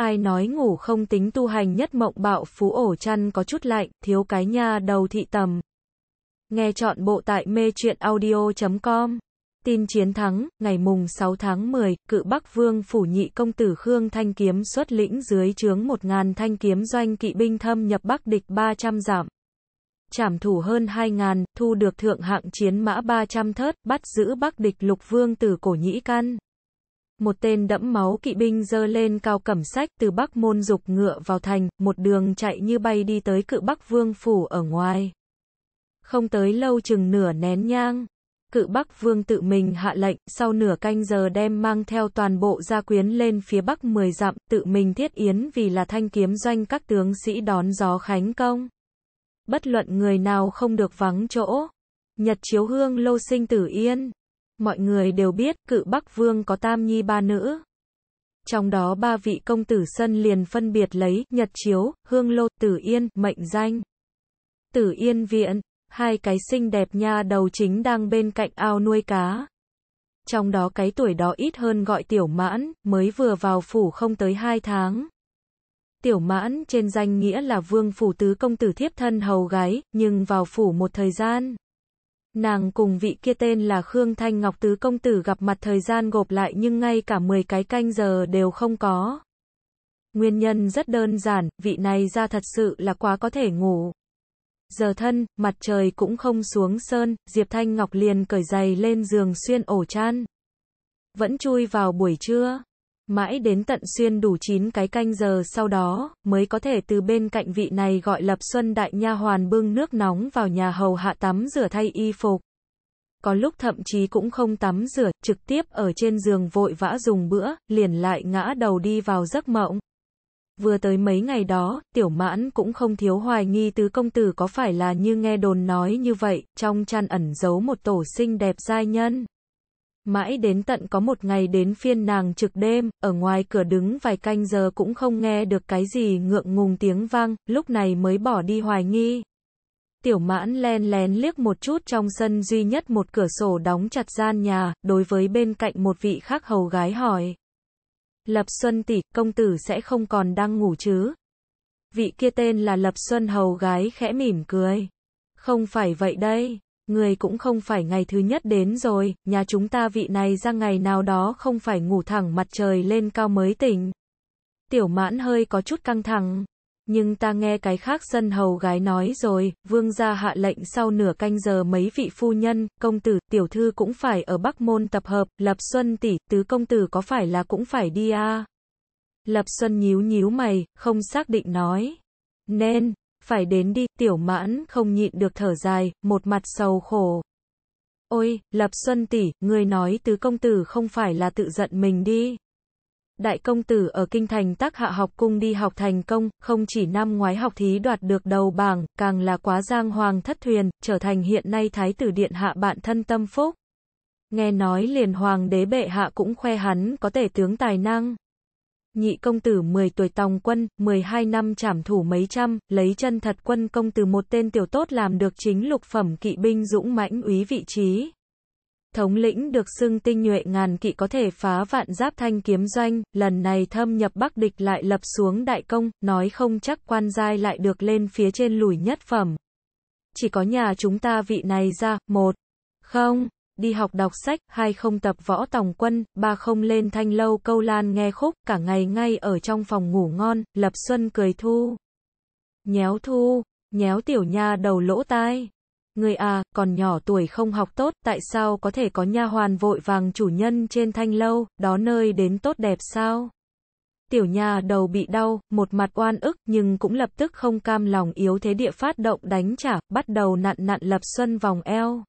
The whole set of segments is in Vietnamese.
ai nói ngủ không tính tu hành nhất mộng bạo phú ổ chăn có chút lạnh, thiếu cái nha đầu thị tầm. Nghe chọn bộ tại mê truyện audio.com. Tin chiến thắng, ngày mùng 6 tháng 10, cự Bắc Vương phủ nhị công tử Khương Thanh Kiếm xuất lĩnh dưới chướng 1.000 thanh kiếm doanh kỵ binh thâm nhập Bắc địch 300 giảm. Trảm thủ hơn 2.000, thu được thượng hạng chiến mã 300 thớt, bắt giữ Bắc địch lục vương từ cổ nhĩ căn. Một tên đẫm máu kỵ binh dơ lên cao cẩm sách từ Bắc môn dục ngựa vào thành, một đường chạy như bay đi tới cự Bắc Vương phủ ở ngoài. Không tới lâu chừng nửa nén nhang. Cự Bắc Vương tự mình hạ lệnh, sau nửa canh giờ đem mang theo toàn bộ gia quyến lên phía Bắc 10 dặm, tự mình thiết yến vì là thanh kiếm doanh các tướng sĩ đón gió khánh công. Bất luận người nào không được vắng chỗ. Nhật chiếu hương lô sinh tử yên. Mọi người đều biết, cự Bắc Vương có tam nhi ba nữ. Trong đó ba vị công tử sân liền phân biệt lấy, Nhật Chiếu, Hương Lô, Tử Yên, mệnh danh. Tử Yên Viện, hai cái xinh đẹp nha đầu chính đang bên cạnh ao nuôi cá. Trong đó cái tuổi đó ít hơn gọi tiểu mãn, mới vừa vào phủ không tới hai tháng. Tiểu mãn trên danh nghĩa là vương phủ tứ công tử thiếp thân hầu gái, nhưng vào phủ một thời gian. Nàng cùng vị kia tên là Khương Thanh Ngọc Tứ Công Tử gặp mặt thời gian gộp lại nhưng ngay cả 10 cái canh giờ đều không có. Nguyên nhân rất đơn giản, vị này ra thật sự là quá có thể ngủ. Giờ thân, mặt trời cũng không xuống sơn, Diệp Thanh Ngọc liền cởi giày lên giường xuyên ổ chăn. Vẫn chui vào buổi trưa. Mãi đến tận xuyên đủ 9 cái canh giờ sau đó, mới có thể từ bên cạnh vị này gọi Lập Xuân đại nha hoàn bưng nước nóng vào nhà hầu hạ tắm rửa thay y phục. Có lúc thậm chí cũng không tắm rửa, trực tiếp ở trên giường vội vã dùng bữa, liền lại ngã đầu đi vào giấc mộng. Vừa tới mấy ngày đó, tiểu mãn cũng không thiếu hoài nghi tứ công tử có phải là như nghe đồn nói như vậy, trong chăn ẩn giấu một tổ sinh đẹp giai nhân. Mãi đến tận có một ngày đến phiên nàng trực đêm, ở ngoài cửa đứng vài canh giờ cũng không nghe được cái gì ngượng ngùng tiếng vang, lúc này mới bỏ đi hoài nghi. Tiểu mãn len lén liếc một chút trong sân duy nhất một cửa sổ đóng chặt gian nhà, đối với bên cạnh một vị khác hầu gái hỏi. Lập Xuân tỷ, công tử sẽ không còn đang ngủ chứ? Vị kia tên là Lập Xuân hầu gái khẽ mỉm cười. Không phải vậy đây. Người cũng không phải ngày thứ nhất đến rồi, nhà chúng ta vị này ra ngày nào đó không phải ngủ thẳng mặt trời lên cao mới tỉnh. Tiểu mãn hơi có chút căng thẳng. Nhưng ta nghe cái khác dân hầu gái nói rồi, vương gia hạ lệnh sau nửa canh giờ mấy vị phu nhân, công tử, tiểu thư cũng phải ở Bắc Môn tập hợp, Lập Xuân tỷ, tứ công tử có phải là cũng phải đi à? Lập Xuân nhíu nhíu mày, không xác định nói. Nên, phải đến đi, tiểu mãn không nhịn được thở dài, một mặt sầu khổ. Ôi, Lập Xuân tỷ, người nói tứ công tử không phải là tự giận mình đi. Đại công tử ở kinh thành tác hạ học cung đi học thành công, không chỉ năm ngoái học thí đoạt được đầu bảng, càng là quá giang hoàng thất thuyền, trở thành hiện nay thái tử điện hạ bạn thân tâm phúc. Nghe nói liền hoàng đế bệ hạ cũng khoe hắn có thể tướng tài năng. Nhị công tử 10 tuổi tòng quân, 12 năm trảm thủ mấy trăm, lấy chân thật quân công từ một tên tiểu tốt làm được chính lục phẩm kỵ binh dũng mãnh úy vị trí. Thống lĩnh được xưng tinh nhuệ ngàn kỵ có thể phá vạn giáp thanh kiếm doanh, lần này thâm nhập Bắc địch lại lập xuống đại công, nói không chắc quan giai lại được lên phía trên lùi nhất phẩm. Chỉ có nhà chúng ta vị này ra, một, không, đi học đọc sách, hai không tập võ tòng quân, ba không lên thanh lâu câu lan nghe khúc, cả ngày ngay ở trong phòng ngủ ngon, Lập Xuân cười thu. Nhéo thu, nhéo tiểu nha đầu lỗ tai. Người à, còn nhỏ tuổi không học tốt, tại sao có thể có nha hoàn vội vàng chủ nhân trên thanh lâu, đó nơi đến tốt đẹp sao? Tiểu nha đầu bị đau, một mặt oan ức, nhưng cũng lập tức không cam lòng yếu thế địa phát động đánh trả, bắt đầu nặn nặn Lập Xuân vòng eo.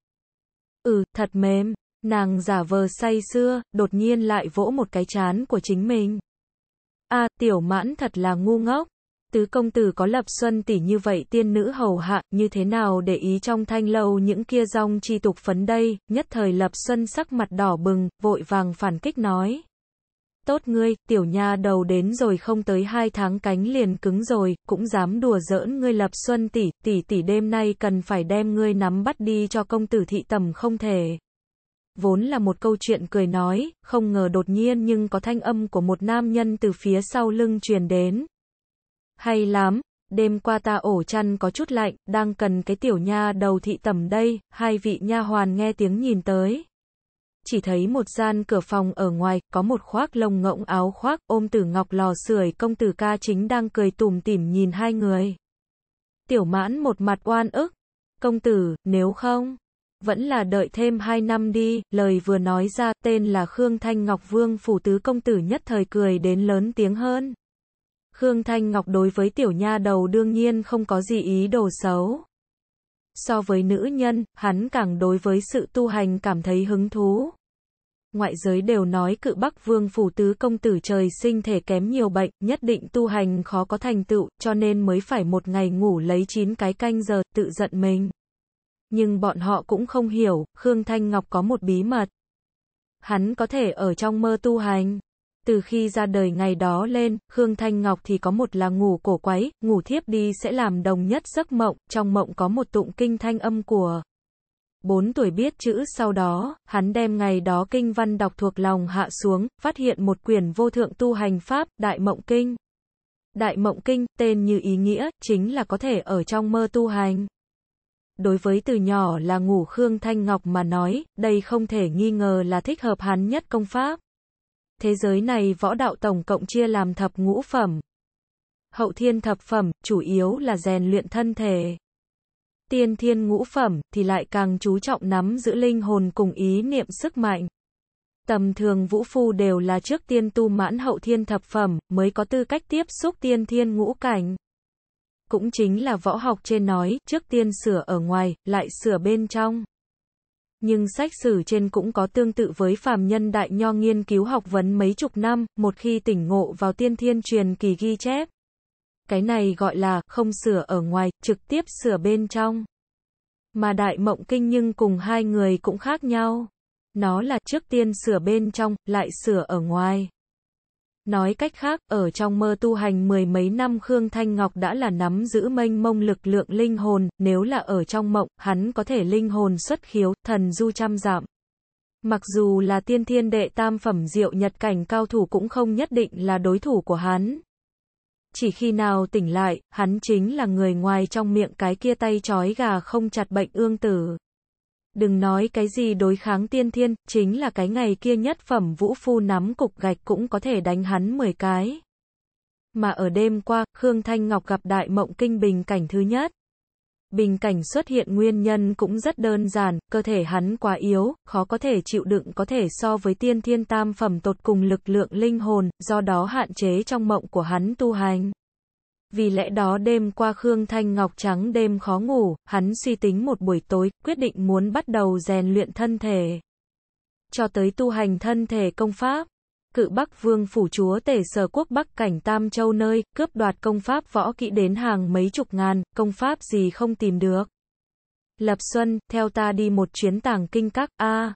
Ừ, thật mềm. Nàng giả vờ say xưa, đột nhiên lại vỗ một cái chán của chính mình. a tiểu mãn thật là ngu ngốc. Tứ công tử có lập xuân tỷ như vậy tiên nữ hầu hạ, như thế nào để ý trong thanh lâu những kia rong chi tục phấn đây, nhất thời lập xuân sắc mặt đỏ bừng, vội vàng phản kích nói. Tốt ngươi, tiểu nha đầu đến rồi không tới hai tháng cánh liền cứng rồi, cũng dám đùa giỡn ngươi lập xuân tỷ, tỷ tỷ đêm nay cần phải đem ngươi nắm bắt đi cho công tử thị tầm không thể. vốn là một câu chuyện cười nói, không ngờ đột nhiên nhưng có thanh âm của một nam nhân từ phía sau lưng truyền đến. Hay lắm, đêm qua ta ổ chăn có chút lạnh, đang cần cái tiểu nha đầu thị tẩm đây, hai vị nha hoàn nghe tiếng nhìn tới. Chỉ thấy một gian cửa phòng ở ngoài, có một khoác lông ngỗng áo khoác, ôm tử ngọc lò sưởi công tử ca chính đang cười tùm tỉm nhìn hai người. Tiểu mãn một mặt oan ức. Công tử, nếu không, vẫn là đợi thêm hai năm đi, lời vừa nói ra, tên là Khương Thanh Ngọc Vương phủ tứ công tử nhất thời cười đến lớn tiếng hơn. Khương Thanh Ngọc đối với tiểu nha đầu đương nhiên không có gì ý đồ xấu. So với nữ nhân, hắn càng đối với sự tu hành cảm thấy hứng thú. Ngoại giới đều nói cự Bắc Vương phủ tứ công tử trời sinh thể kém nhiều bệnh, nhất định tu hành khó có thành tựu, cho nên mới phải một ngày ngủ lấy 9 cái canh giờ, tự giận mình. Nhưng bọn họ cũng không hiểu, Khương Thanh Ngọc có một bí mật. Hắn có thể ở trong mơ tu hành. Từ khi ra đời ngày đó lên, Khương Thanh Ngọc thì có một là ngủ cổ quái, ngủ thiếp đi sẽ làm đồng nhất giấc mộng, trong mộng có một tụng kinh thanh âm của 4 tuổi biết chữ sau đó, hắn đem ngày đó kinh văn đọc thuộc lòng hạ xuống, phát hiện một quyển vô thượng tu hành pháp, Đại Mộng Kinh. Đại Mộng Kinh, tên như ý nghĩa, chính là có thể ở trong mơ tu hành. Đối với từ nhỏ là ngủ Khương Thanh Ngọc mà nói, đây không thể nghi ngờ là thích hợp hắn nhất công pháp. Thế giới này võ đạo tổng cộng chia làm thập ngũ phẩm. Hậu thiên thập phẩm, chủ yếu là rèn luyện thân thể. Tiên thiên ngũ phẩm, thì lại càng chú trọng nắm giữ linh hồn cùng ý niệm sức mạnh. Tầm thường vũ phu đều là trước tiên tu mãn hậu thiên thập phẩm, mới có tư cách tiếp xúc tiên thiên ngũ cảnh. Cũng chính là võ học trên nói, trước tiên sửa ở ngoài, lại sửa bên trong. Nhưng sách sử trên cũng có tương tự với phàm nhân đại nho nghiên cứu học vấn mấy chục năm, một khi tỉnh ngộ vào tiên thiên truyền kỳ ghi chép. Cái này gọi là không sửa ở ngoài, trực tiếp sửa bên trong. Mà đại mộng kinh nhưng cùng hai người cũng khác nhau. Nó là trước tiên sửa bên trong, lại sửa ở ngoài. Nói cách khác, ở trong mơ tu hành mười mấy năm Khương Thanh Ngọc đã là nắm giữ mênh mông lực lượng linh hồn, nếu là ở trong mộng, hắn có thể linh hồn xuất khiếu, thần du trăm giảm. Mặc dù là tiên thiên đệ tam phẩm diệu nhật cảnh cao thủ cũng không nhất định là đối thủ của hắn. Chỉ khi nào tỉnh lại, hắn chính là người ngoài trong miệng cái kia tay chói gà không chặt bệnh ương tử. Đừng nói cái gì đối kháng tiên thiên, chính là cái ngày kia nhất phẩm vũ phu nắm cục gạch cũng có thể đánh hắn 10 cái. Mà ở đêm qua, Khương Thanh Ngọc gặp đại mộng kinh bình cảnh thứ nhất. Bình cảnh xuất hiện nguyên nhân cũng rất đơn giản, cơ thể hắn quá yếu, khó có thể chịu đựng có thể so với tiên thiên tam phẩm tột cùng lực lượng linh hồn, do đó hạn chế trong mộng của hắn tu hành. Vì lẽ đó đêm qua Khương Thanh Ngọc trắng đêm khó ngủ, hắn suy tính một buổi tối, quyết định muốn bắt đầu rèn luyện thân thể. Cho tới tu hành thân thể công pháp. Cự Bắc Vương phủ chúa tể sở quốc Bắc cảnh Tam Châu nơi, cướp đoạt công pháp võ kỹ đến hàng mấy chục ngàn, công pháp gì không tìm được. Lập Xuân, theo ta đi một chuyến tàng kinh các, a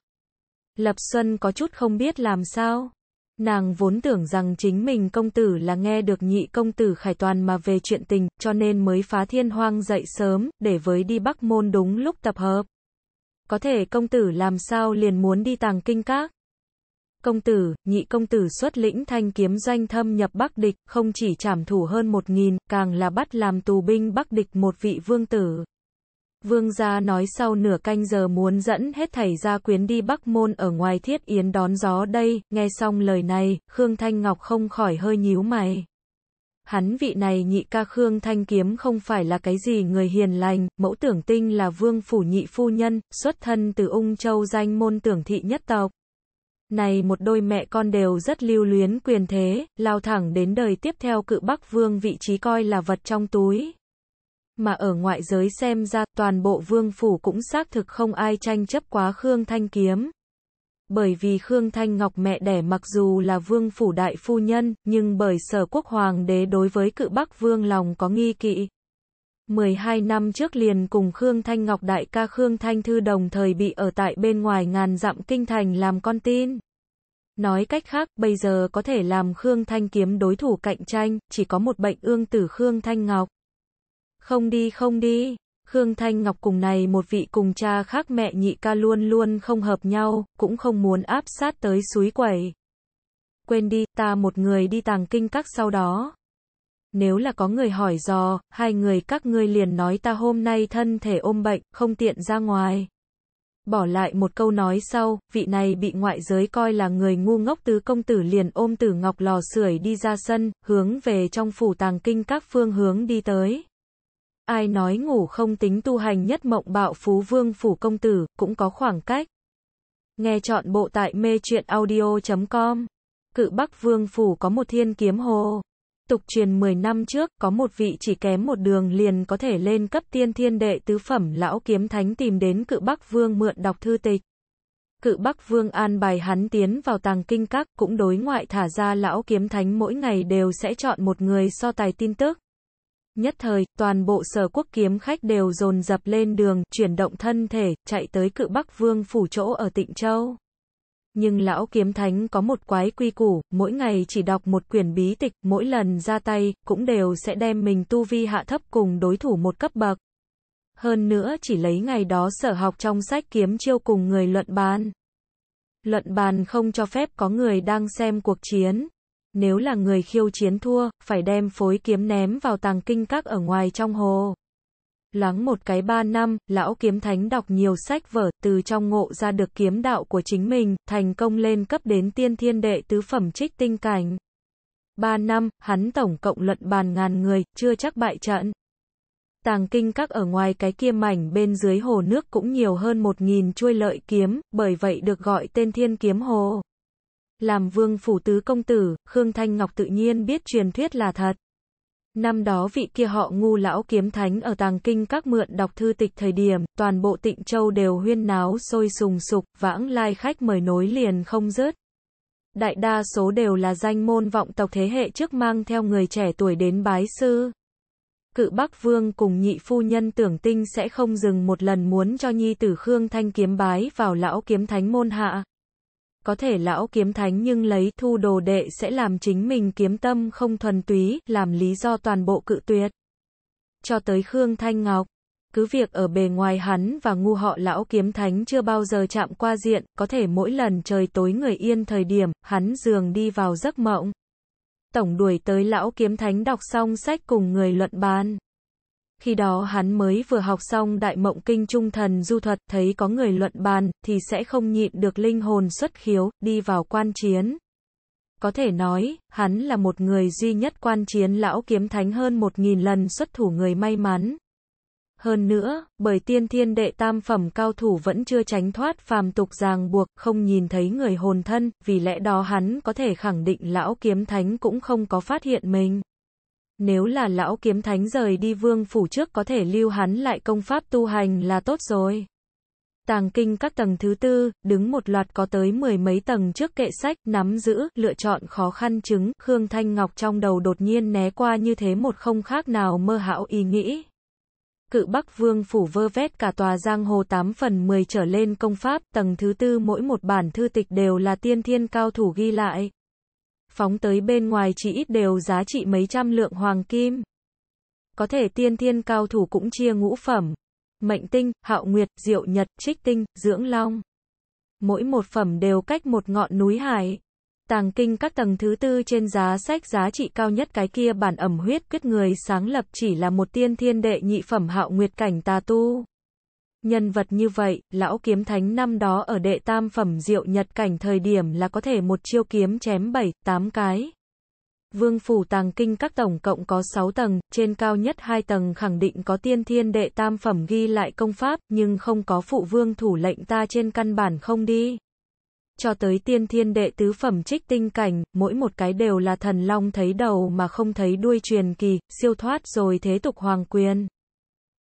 Lập Xuân có chút không biết làm sao. Nàng vốn tưởng rằng chính mình công tử là nghe được nhị công tử khải toàn mà về chuyện tình, cho nên mới phá thiên hoang dậy sớm, để với đi Bắc Môn đúng lúc tập hợp. Có thể công tử làm sao liền muốn đi tàng kinh các. Công tử, nhị công tử xuất lĩnh thanh kiếm doanh thâm nhập Bắc địch, không chỉ trảm thủ hơn một nghìn, càng là bắt làm tù binh Bắc địch một vị vương tử. Vương gia nói sau nửa canh giờ muốn dẫn hết thảy gia quyến đi Bắc Môn ở ngoài thiết yến đón gió đây, nghe xong lời này, Khương Thanh Ngọc không khỏi hơi nhíu mày. Hắn vị này nhị ca Khương Thanh Kiếm không phải là cái gì người hiền lành, mẫu tưởng tinh là vương phủ nhị phu nhân, xuất thân từ ung châu danh môn tưởng thị nhất tộc. Này một đôi mẹ con đều rất lưu luyến quyền thế, lao thẳng đến đời tiếp theo cự Bắc Vương vị trí coi là vật trong túi. Mà ở ngoại giới xem ra, toàn bộ vương phủ cũng xác thực không ai tranh chấp quá Khương Thanh Kiếm. Bởi vì Khương Thanh Ngọc mẹ đẻ mặc dù là vương phủ đại phu nhân, nhưng bởi sở quốc hoàng đế đối với cự Bắc Vương lòng có nghi kỵ. 12 năm trước liền cùng Khương Thanh Ngọc đại ca Khương Thanh Thư đồng thời bị ở tại bên ngoài ngàn dặm kinh thành làm con tin. Nói cách khác, bây giờ có thể làm Khương Thanh kiếm đối thủ cạnh tranh, chỉ có một bệnh ương tử Khương Thanh Ngọc. Không đi không đi. Khương Thanh Ngọc cùng này một vị cùng cha khác mẹ nhị ca luôn luôn không hợp nhau, cũng không muốn áp sát tới suối quẩy. Quên đi, ta một người đi tàng kinh các sau đó. Nếu là có người hỏi dò, hai người các ngươi liền nói ta hôm nay thân thể ôm bệnh, không tiện ra ngoài. Bỏ lại một câu nói sau, vị này bị ngoại giới coi là người ngu ngốc tứ công tử liền ôm tử ngọc lò sưởi đi ra sân, hướng về trong phủ tàng kinh các phương hướng đi tới. Ai nói ngủ không tính tu hành nhất mộng bạo phú vương phủ công tử, cũng có khoảng cách. Nghe chọn bộ tại mê truyện audio.com. Cự Bắc Vương Phủ có một thiên kiếm hồ. Tục truyền 10 năm trước, có một vị chỉ kém một đường liền có thể lên cấp tiên thiên đệ tứ phẩm lão kiếm thánh tìm đến cự Bắc Vương mượn đọc thư tịch. Cự Bắc Vương an bài hắn tiến vào tàng kinh các, cũng đối ngoại thả ra lão kiếm thánh mỗi ngày đều sẽ chọn một người so tài tin tức. Nhất thời, toàn bộ sở quốc kiếm khách đều dồn dập lên đường, chuyển động thân thể, chạy tới cự Bắc Vương phủ chỗ ở Tịnh Châu. Nhưng lão kiếm thánh có một quái quy củ, mỗi ngày chỉ đọc một quyển bí tịch, mỗi lần ra tay, cũng đều sẽ đem mình tu vi hạ thấp cùng đối thủ một cấp bậc. Hơn nữa chỉ lấy ngày đó sở học trong sách kiếm chiêu cùng người luận bàn. Luận bàn không cho phép có người đang xem cuộc chiến. Nếu là người khiêu chiến thua, phải đem phối kiếm ném vào tàng kinh các ở ngoài trong hồ. Lắng một cái ba năm, lão kiếm thánh đọc nhiều sách vở, từ trong ngộ ra được kiếm đạo của chính mình, thành công lên cấp đến tiên thiên đệ tứ phẩm trích tinh cảnh. Ba năm, hắn tổng cộng luận bàn ngàn người, chưa chắc bại trận. Tàng kinh các ở ngoài cái kia mảnh bên dưới hồ nước cũng nhiều hơn một nghìn chuôi lợi kiếm, bởi vậy được gọi tên thiên kiếm hồ. Làm vương phủ tứ công tử, Khương Thanh Ngọc tự nhiên biết truyền thuyết là thật. Năm đó vị kia họ ngu lão kiếm thánh ở tàng kinh các mượn đọc thư tịch thời điểm, toàn bộ tịnh châu đều huyên náo sôi sùng sục, vãng lai khách mời nối liền không dứt. Đại đa số đều là danh môn vọng tộc thế hệ trước mang theo người trẻ tuổi đến bái sư. Cự Bắc Vương cùng nhị phu nhân tưởng tinh sẽ không dừng một lần muốn cho nhi tử Khương Thanh kiếm bái vào lão kiếm thánh môn hạ có thể lão kiếm thánh nhưng lấy thu đồ đệ sẽ làm chính mình kiếm tâm không thuần túy, làm lý do toàn bộ cự tuyệt. Cho tới Khương Thanh Ngọc, cứ việc ở bề ngoài hắn và ngu họ lão kiếm thánh chưa bao giờ chạm qua diện, có thể mỗi lần trời tối người yên thời điểm, hắn dường đi vào giấc mộng. Tổng đuổi tới lão kiếm thánh đọc xong sách cùng người luận bàn. Khi đó hắn mới vừa học xong đại mộng kinh trung thần du thuật, thấy có người luận bàn, thì sẽ không nhịn được linh hồn xuất khiếu, đi vào quan chiến. Có thể nói, hắn là một người duy nhất quan chiến lão kiếm thánh hơn một nghìn lần xuất thủ người may mắn. Hơn nữa, bởi tiên thiên đệ tam phẩm cao thủ vẫn chưa tránh thoát phàm tục ràng buộc, không nhìn thấy người hồn thân, vì lẽ đó hắn có thể khẳng định lão kiếm thánh cũng không có phát hiện mình. Nếu là lão kiếm thánh rời đi vương phủ trước có thể lưu hắn lại công pháp tu hành là tốt rồi. Tàng kinh các tầng thứ tư, đứng một loạt có tới mười mấy tầng trước kệ sách, nắm giữ, lựa chọn khó khăn chứng, Khương Thanh Ngọc trong đầu đột nhiên né qua như thế một không khác nào mơ hão ý nghĩ. Cự Bắc Vương phủ vơ vét cả tòa giang hồ 8 phần 10 trở lên công pháp, tầng thứ tư mỗi một bản thư tịch đều là tiên thiên cao thủ ghi lại phóng tới bên ngoài chỉ ít đều giá trị mấy trăm lượng hoàng kim. Có thể tiên thiên cao thủ cũng chia ngũ phẩm. Mệnh tinh, hạo nguyệt, diệu nhật, trích tinh, dưỡng long. Mỗi một phẩm đều cách một ngọn núi hải. Tàng kinh các tầng thứ tư trên giá sách giá trị cao nhất cái kia bản ẩm huyết kết người sáng lập chỉ là một tiên thiên đệ nhị phẩm hạo nguyệt cảnh tà tu. Nhân vật như vậy, lão kiếm thánh năm đó ở đệ tam phẩm diệu nhật cảnh thời điểm là có thể một chiêu kiếm chém 7, 8 cái. Vương phủ tàng kinh các tổng cộng có 6 tầng, trên cao nhất 2 tầng khẳng định có tiên thiên đệ tam phẩm ghi lại công pháp, nhưng không có phụ vương thủ lệnh ta trên căn bản không đi. Cho tới tiên thiên đệ tứ phẩm trích tinh cảnh, mỗi một cái đều là thần long thấy đầu mà không thấy đuôi truyền kỳ, siêu thoát rồi thế tục hoàng quyền.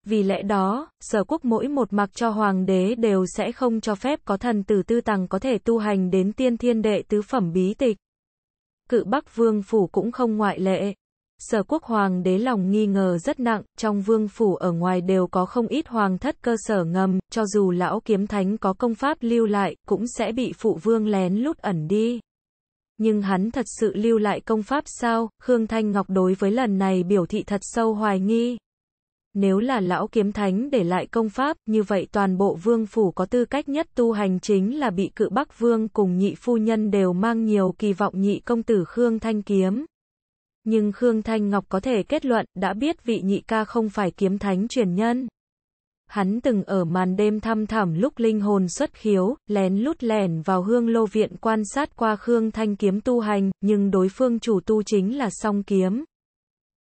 Vì lẽ đó, sở quốc mỗi một mặc cho hoàng đế đều sẽ không cho phép có thần tử tư tàng có thể tu hành đến tiên thiên đệ tứ phẩm bí tịch. Cự Bắc Vương Phủ cũng không ngoại lệ. Sở quốc hoàng đế lòng nghi ngờ rất nặng, trong vương phủ ở ngoài đều có không ít hoàng thất cơ sở ngầm, cho dù lão kiếm thánh có công pháp lưu lại, cũng sẽ bị phụ vương lén lút ẩn đi. Nhưng hắn thật sự lưu lại công pháp sao? Khương Thanh Ngọc đối với lần này biểu thị thật sâu hoài nghi. Nếu là lão kiếm thánh để lại công pháp, như vậy toàn bộ vương phủ có tư cách nhất tu hành chính là bị cự Bắc Vương cùng nhị phu nhân đều mang nhiều kỳ vọng nhị công tử Khương Thanh Kiếm. Nhưng Khương Thanh Ngọc có thể kết luận, đã biết vị nhị ca không phải kiếm thánh truyền nhân. Hắn từng ở màn đêm thăm thẳm lúc linh hồn xuất khiếu, lén lút lẻn vào hương lô viện quan sát qua Khương Thanh kiếm tu hành, nhưng đối phương chủ tu chính là song kiếm.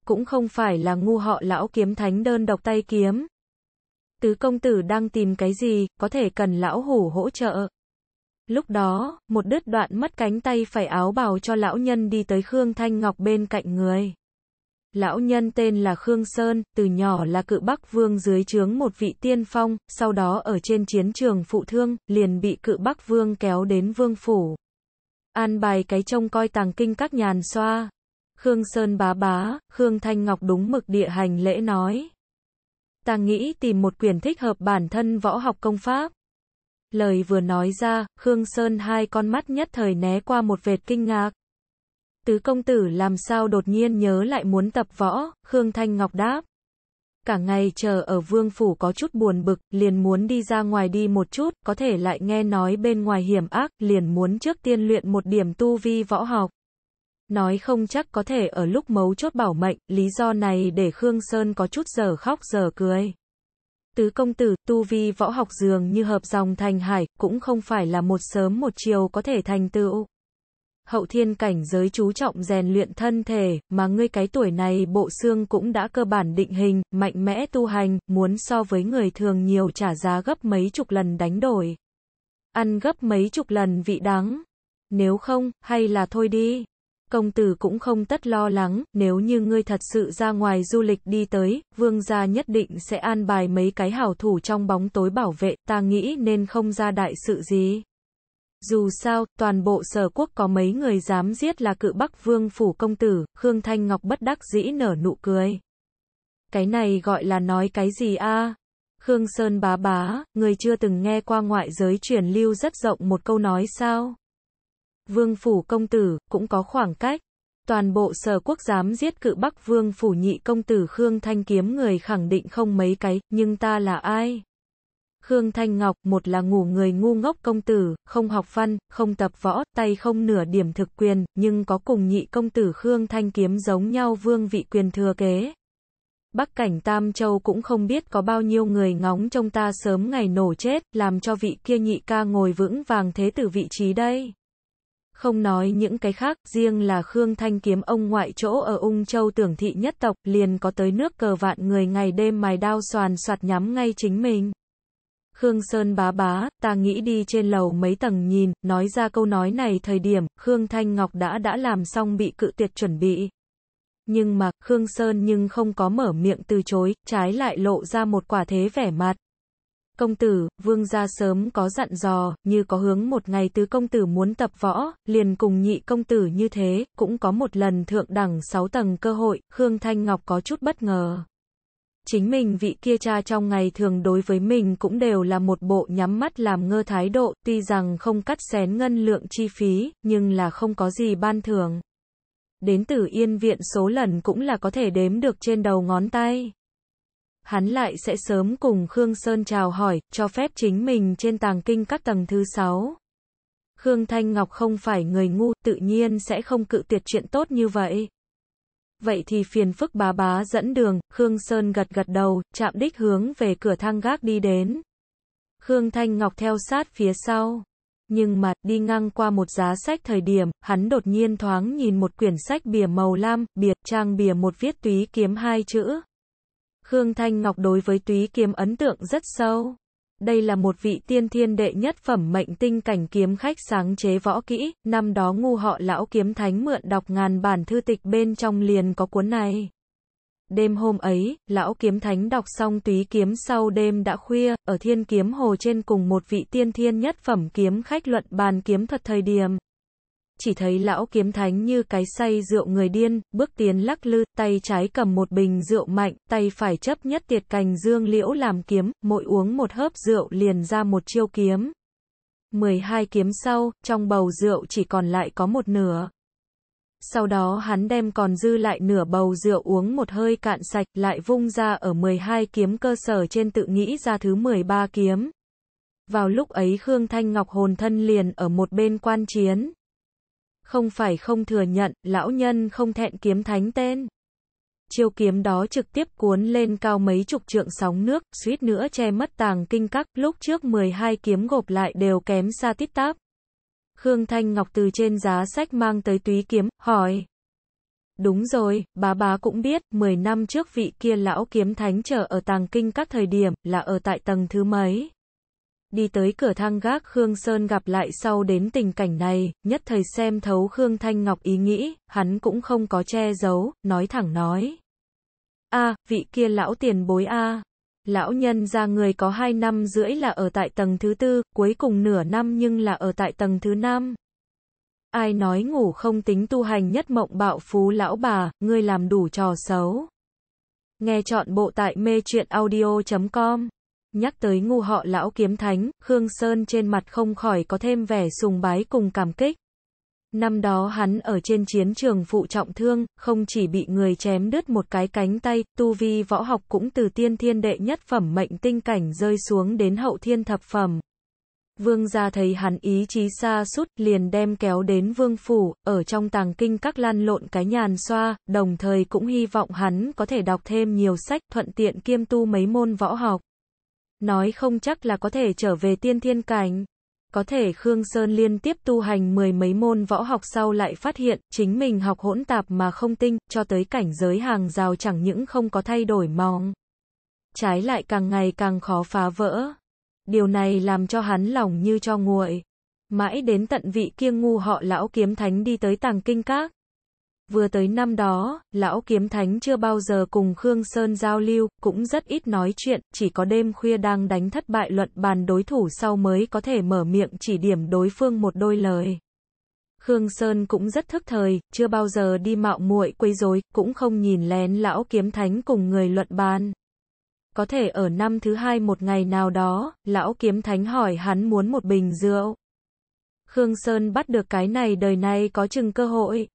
Cũng không phải là ngu họ lão kiếm thánh đơn độc tay kiếm. Tứ công tử đang tìm cái gì, có thể cần lão hủ hỗ trợ. Lúc đó, một đứt đoạn mất cánh tay phải áo bào cho lão nhân đi tới Khương Thanh Ngọc bên cạnh người. Lão nhân tên là Khương Sơn, từ nhỏ là cự Bắc Vương dưới trướng một vị tiên phong, sau đó ở trên chiến trường phụ thương, liền bị cự Bắc Vương kéo đến vương phủ. An bài cái trông coi tàng kinh các nhàn xoa. Khương Sơn bá bá, Khương Thanh Ngọc đúng mực địa hành lễ nói. Ta nghĩ tìm một quyển thích hợp bản thân võ học công pháp. Lời vừa nói ra, Khương Sơn hai con mắt nhất thời né qua một vệt kinh ngạc. Tứ công tử làm sao đột nhiên nhớ lại muốn tập võ, Khương Thanh Ngọc đáp. Cả ngày chờ ở vương phủ có chút buồn bực, liền muốn đi ra ngoài đi một chút, có thể lại nghe nói bên ngoài hiểm ác, liền muốn trước tiên luyện một điểm tu vi võ học. Nói không chắc có thể ở lúc mấu chốt bảo mệnh, lý do này để Khương Sơn có chút giờ khóc giờ cười. Tứ công tử, tu vi võ học dường như hợp dòng thành hải, cũng không phải là một sớm một chiều có thể thành tựu hậu thiên cảnh giới chú trọng rèn luyện thân thể, mà ngươi cái tuổi này bộ xương cũng đã cơ bản định hình, mạnh mẽ tu hành, muốn so với người thường nhiều trả giá gấp mấy chục lần đánh đổi. Ăn gấp mấy chục lần vị đắng. Nếu không, hay là thôi đi. Công tử cũng không tất lo lắng, nếu như ngươi thật sự ra ngoài du lịch đi tới, vương gia nhất định sẽ an bài mấy cái hảo thủ trong bóng tối bảo vệ, ta nghĩ nên không ra đại sự gì. Dù sao, toàn bộ sở quốc có mấy người dám giết là cự Bắc Vương phủ công tử, Khương Thanh Ngọc bất đắc dĩ nở nụ cười. Cái này gọi là nói cái gì a? Khương Sơn bá bá, người chưa từng nghe qua ngoại giới truyền lưu rất rộng một câu nói sao? Vương phủ công tử, cũng có khoảng cách. Toàn bộ sở quốc dám giết cự Bắc Vương phủ nhị công tử Khương Thanh kiếm người khẳng định không mấy cái, nhưng ta là ai? Khương Thanh Ngọc, một là ngủ người ngu ngốc công tử, không học văn, không tập võ, tay không nửa điểm thực quyền, nhưng có cùng nhị công tử Khương Thanh kiếm giống nhau vương vị quyền thừa kế. Bắc cảnh Tam Châu cũng không biết có bao nhiêu người ngóng trông ta sớm ngày nổ chết, làm cho vị kia nhị ca ngồi vững vàng thế tử vị trí đây. Không nói những cái khác, riêng là Khương Thanh kiếm ông ngoại chỗ ở Ung Châu tưởng thị nhất tộc, liền có tới nước cờ vạn người ngày đêm mài đao soàn soạt nhắm ngay chính mình. Khương Sơn bá bá, ta nghĩ đi trên lầu mấy tầng nhìn, nói ra câu nói này thời điểm, Khương Thanh Ngọc đã đã làm xong bị cự tuyệt chuẩn bị. Nhưng mà, Khương Sơn nhưng không có mở miệng từ chối, trái lại lộ ra một quả thế vẻ mặt. Công tử, vương gia sớm có dặn dò, như có hướng một ngày tứ công tử muốn tập võ, liền cùng nhị công tử như thế, cũng có một lần thượng đẳng sáu tầng cơ hội, Khương Thanh Ngọc có chút bất ngờ. Chính mình vị kia cha trong ngày thường đối với mình cũng đều là một bộ nhắm mắt làm ngơ thái độ, tuy rằng không cắt xén ngân lượng chi phí, nhưng là không có gì ban thưởng. Đến từ yên viện số lần cũng là có thể đếm được trên đầu ngón tay. Hắn lại sẽ sớm cùng Khương Sơn chào hỏi, cho phép chính mình trên tàng kinh các tầng thứ 6. Khương Thanh Ngọc không phải người ngu, tự nhiên sẽ không cự tuyệt chuyện tốt như vậy. Vậy thì phiền phức bá bá dẫn đường, Khương Sơn gật gật đầu, chạm đích hướng về cửa thang gác đi đến. Khương Thanh Ngọc theo sát phía sau. Nhưng mà, đi ngang qua một giá sách thời điểm, hắn đột nhiên thoáng nhìn một quyển sách bìa màu lam, biệt, trang bìa một viết túy kiếm hai chữ. Khương Thanh Ngọc đối với túy kiếm ấn tượng rất sâu. Đây là một vị tiên thiên đệ nhất phẩm mệnh tinh cảnh kiếm khách sáng chế võ kỹ, năm đó ngu họ lão kiếm thánh mượn đọc ngàn bản thư tịch bên trong liền có cuốn này. Đêm hôm ấy, lão kiếm thánh đọc xong túy kiếm sau đêm đã khuya, ở thiên kiếm hồ trên cùng một vị tiên thiên nhất phẩm kiếm khách luận bàn kiếm thuật thời điểm chỉ thấy lão kiếm thánh như cái say rượu người điên, bước tiến lắc lư, tay trái cầm một bình rượu mạnh, tay phải chấp nhất tiệt cành dương liễu làm kiếm, mỗi uống một hớp rượu liền ra một chiêu kiếm. 12 kiếm sau, trong bầu rượu chỉ còn lại có một nửa. Sau đó hắn đem còn dư lại nửa bầu rượu uống một hơi cạn sạch, lại vung ra ở 12 kiếm cơ sở trên tự nghĩ ra thứ 13 kiếm. Vào lúc ấy Khương Thanh Ngọc hồn thân liền ở một bên quan chiến. Không phải không thừa nhận, lão nhân không thẹn kiếm thánh tên. Chiêu kiếm đó trực tiếp cuốn lên cao mấy chục trượng sóng nước, suýt nữa che mất tàng kinh các, lúc trước 12 kiếm gộp lại đều kém xa tít táp. Khương Thanh Ngọc từ trên giá sách mang tới túy kiếm, hỏi. Đúng rồi, bá bá cũng biết, 10 năm trước vị kia lão kiếm thánh trở ở tàng kinh các thời điểm, là ở tại tầng thứ mấy. Đi tới cửa thang gác Khương Sơn gặp lại sau đến tình cảnh này, nhất thời xem thấu Khương Thanh Ngọc ý nghĩ, hắn cũng không có che giấu, nói thẳng nói. a vị kia lão tiền bối a Lão nhân ra người có hai năm rưỡi là ở tại tầng thứ tư, cuối cùng nửa năm nhưng là ở tại tầng thứ năm. Ai nói ngủ không tính tu hành nhất mộng bạo phú lão bà, ngươi làm đủ trò xấu. Nghe chọn bộ tại mê truyện audio.com. Nhắc tới ngu họ lão kiếm thánh, Khương Sơn trên mặt không khỏi có thêm vẻ sùng bái cùng cảm kích. Năm đó hắn ở trên chiến trường phụ trọng thương, không chỉ bị người chém đứt một cái cánh tay, tu vi võ học cũng từ tiên thiên đệ nhất phẩm mệnh tinh cảnh rơi xuống đến hậu thiên thập phẩm. Vương gia thấy hắn ý chí xa sút liền đem kéo đến vương phủ, ở trong tàng kinh các lan lộn cái nhàn xoa, đồng thời cũng hy vọng hắn có thể đọc thêm nhiều sách, thuận tiện kiêm tu mấy môn võ học. Nói không chắc là có thể trở về tiên thiên cảnh. Có thể Khương Sơn liên tiếp tu hành mười mấy môn võ học sau lại phát hiện, chính mình học hỗn tạp mà không tinh, cho tới cảnh giới hàng rào chẳng những không có thay đổi mong. Trái lại càng ngày càng khó phá vỡ. Điều này làm cho hắn lòng như cho nguội. Mãi đến tận vị kiêng ngu họ lão kiếm thánh đi tới tàng kinh các. Vừa tới năm đó, lão kiếm thánh chưa bao giờ cùng Khương Sơn giao lưu, cũng rất ít nói chuyện, chỉ có đêm khuya đang đánh thất bại luận bàn đối thủ sau mới có thể mở miệng chỉ điểm đối phương một đôi lời. Khương Sơn cũng rất thức thời, chưa bao giờ đi mạo muội quấy rối, cũng không nhìn lén lão kiếm thánh cùng người luận bàn. Có thể ở năm thứ hai một ngày nào đó, lão kiếm thánh hỏi hắn muốn một bình rượu. Khương Sơn bắt được cái này đời này có chừng cơ hội.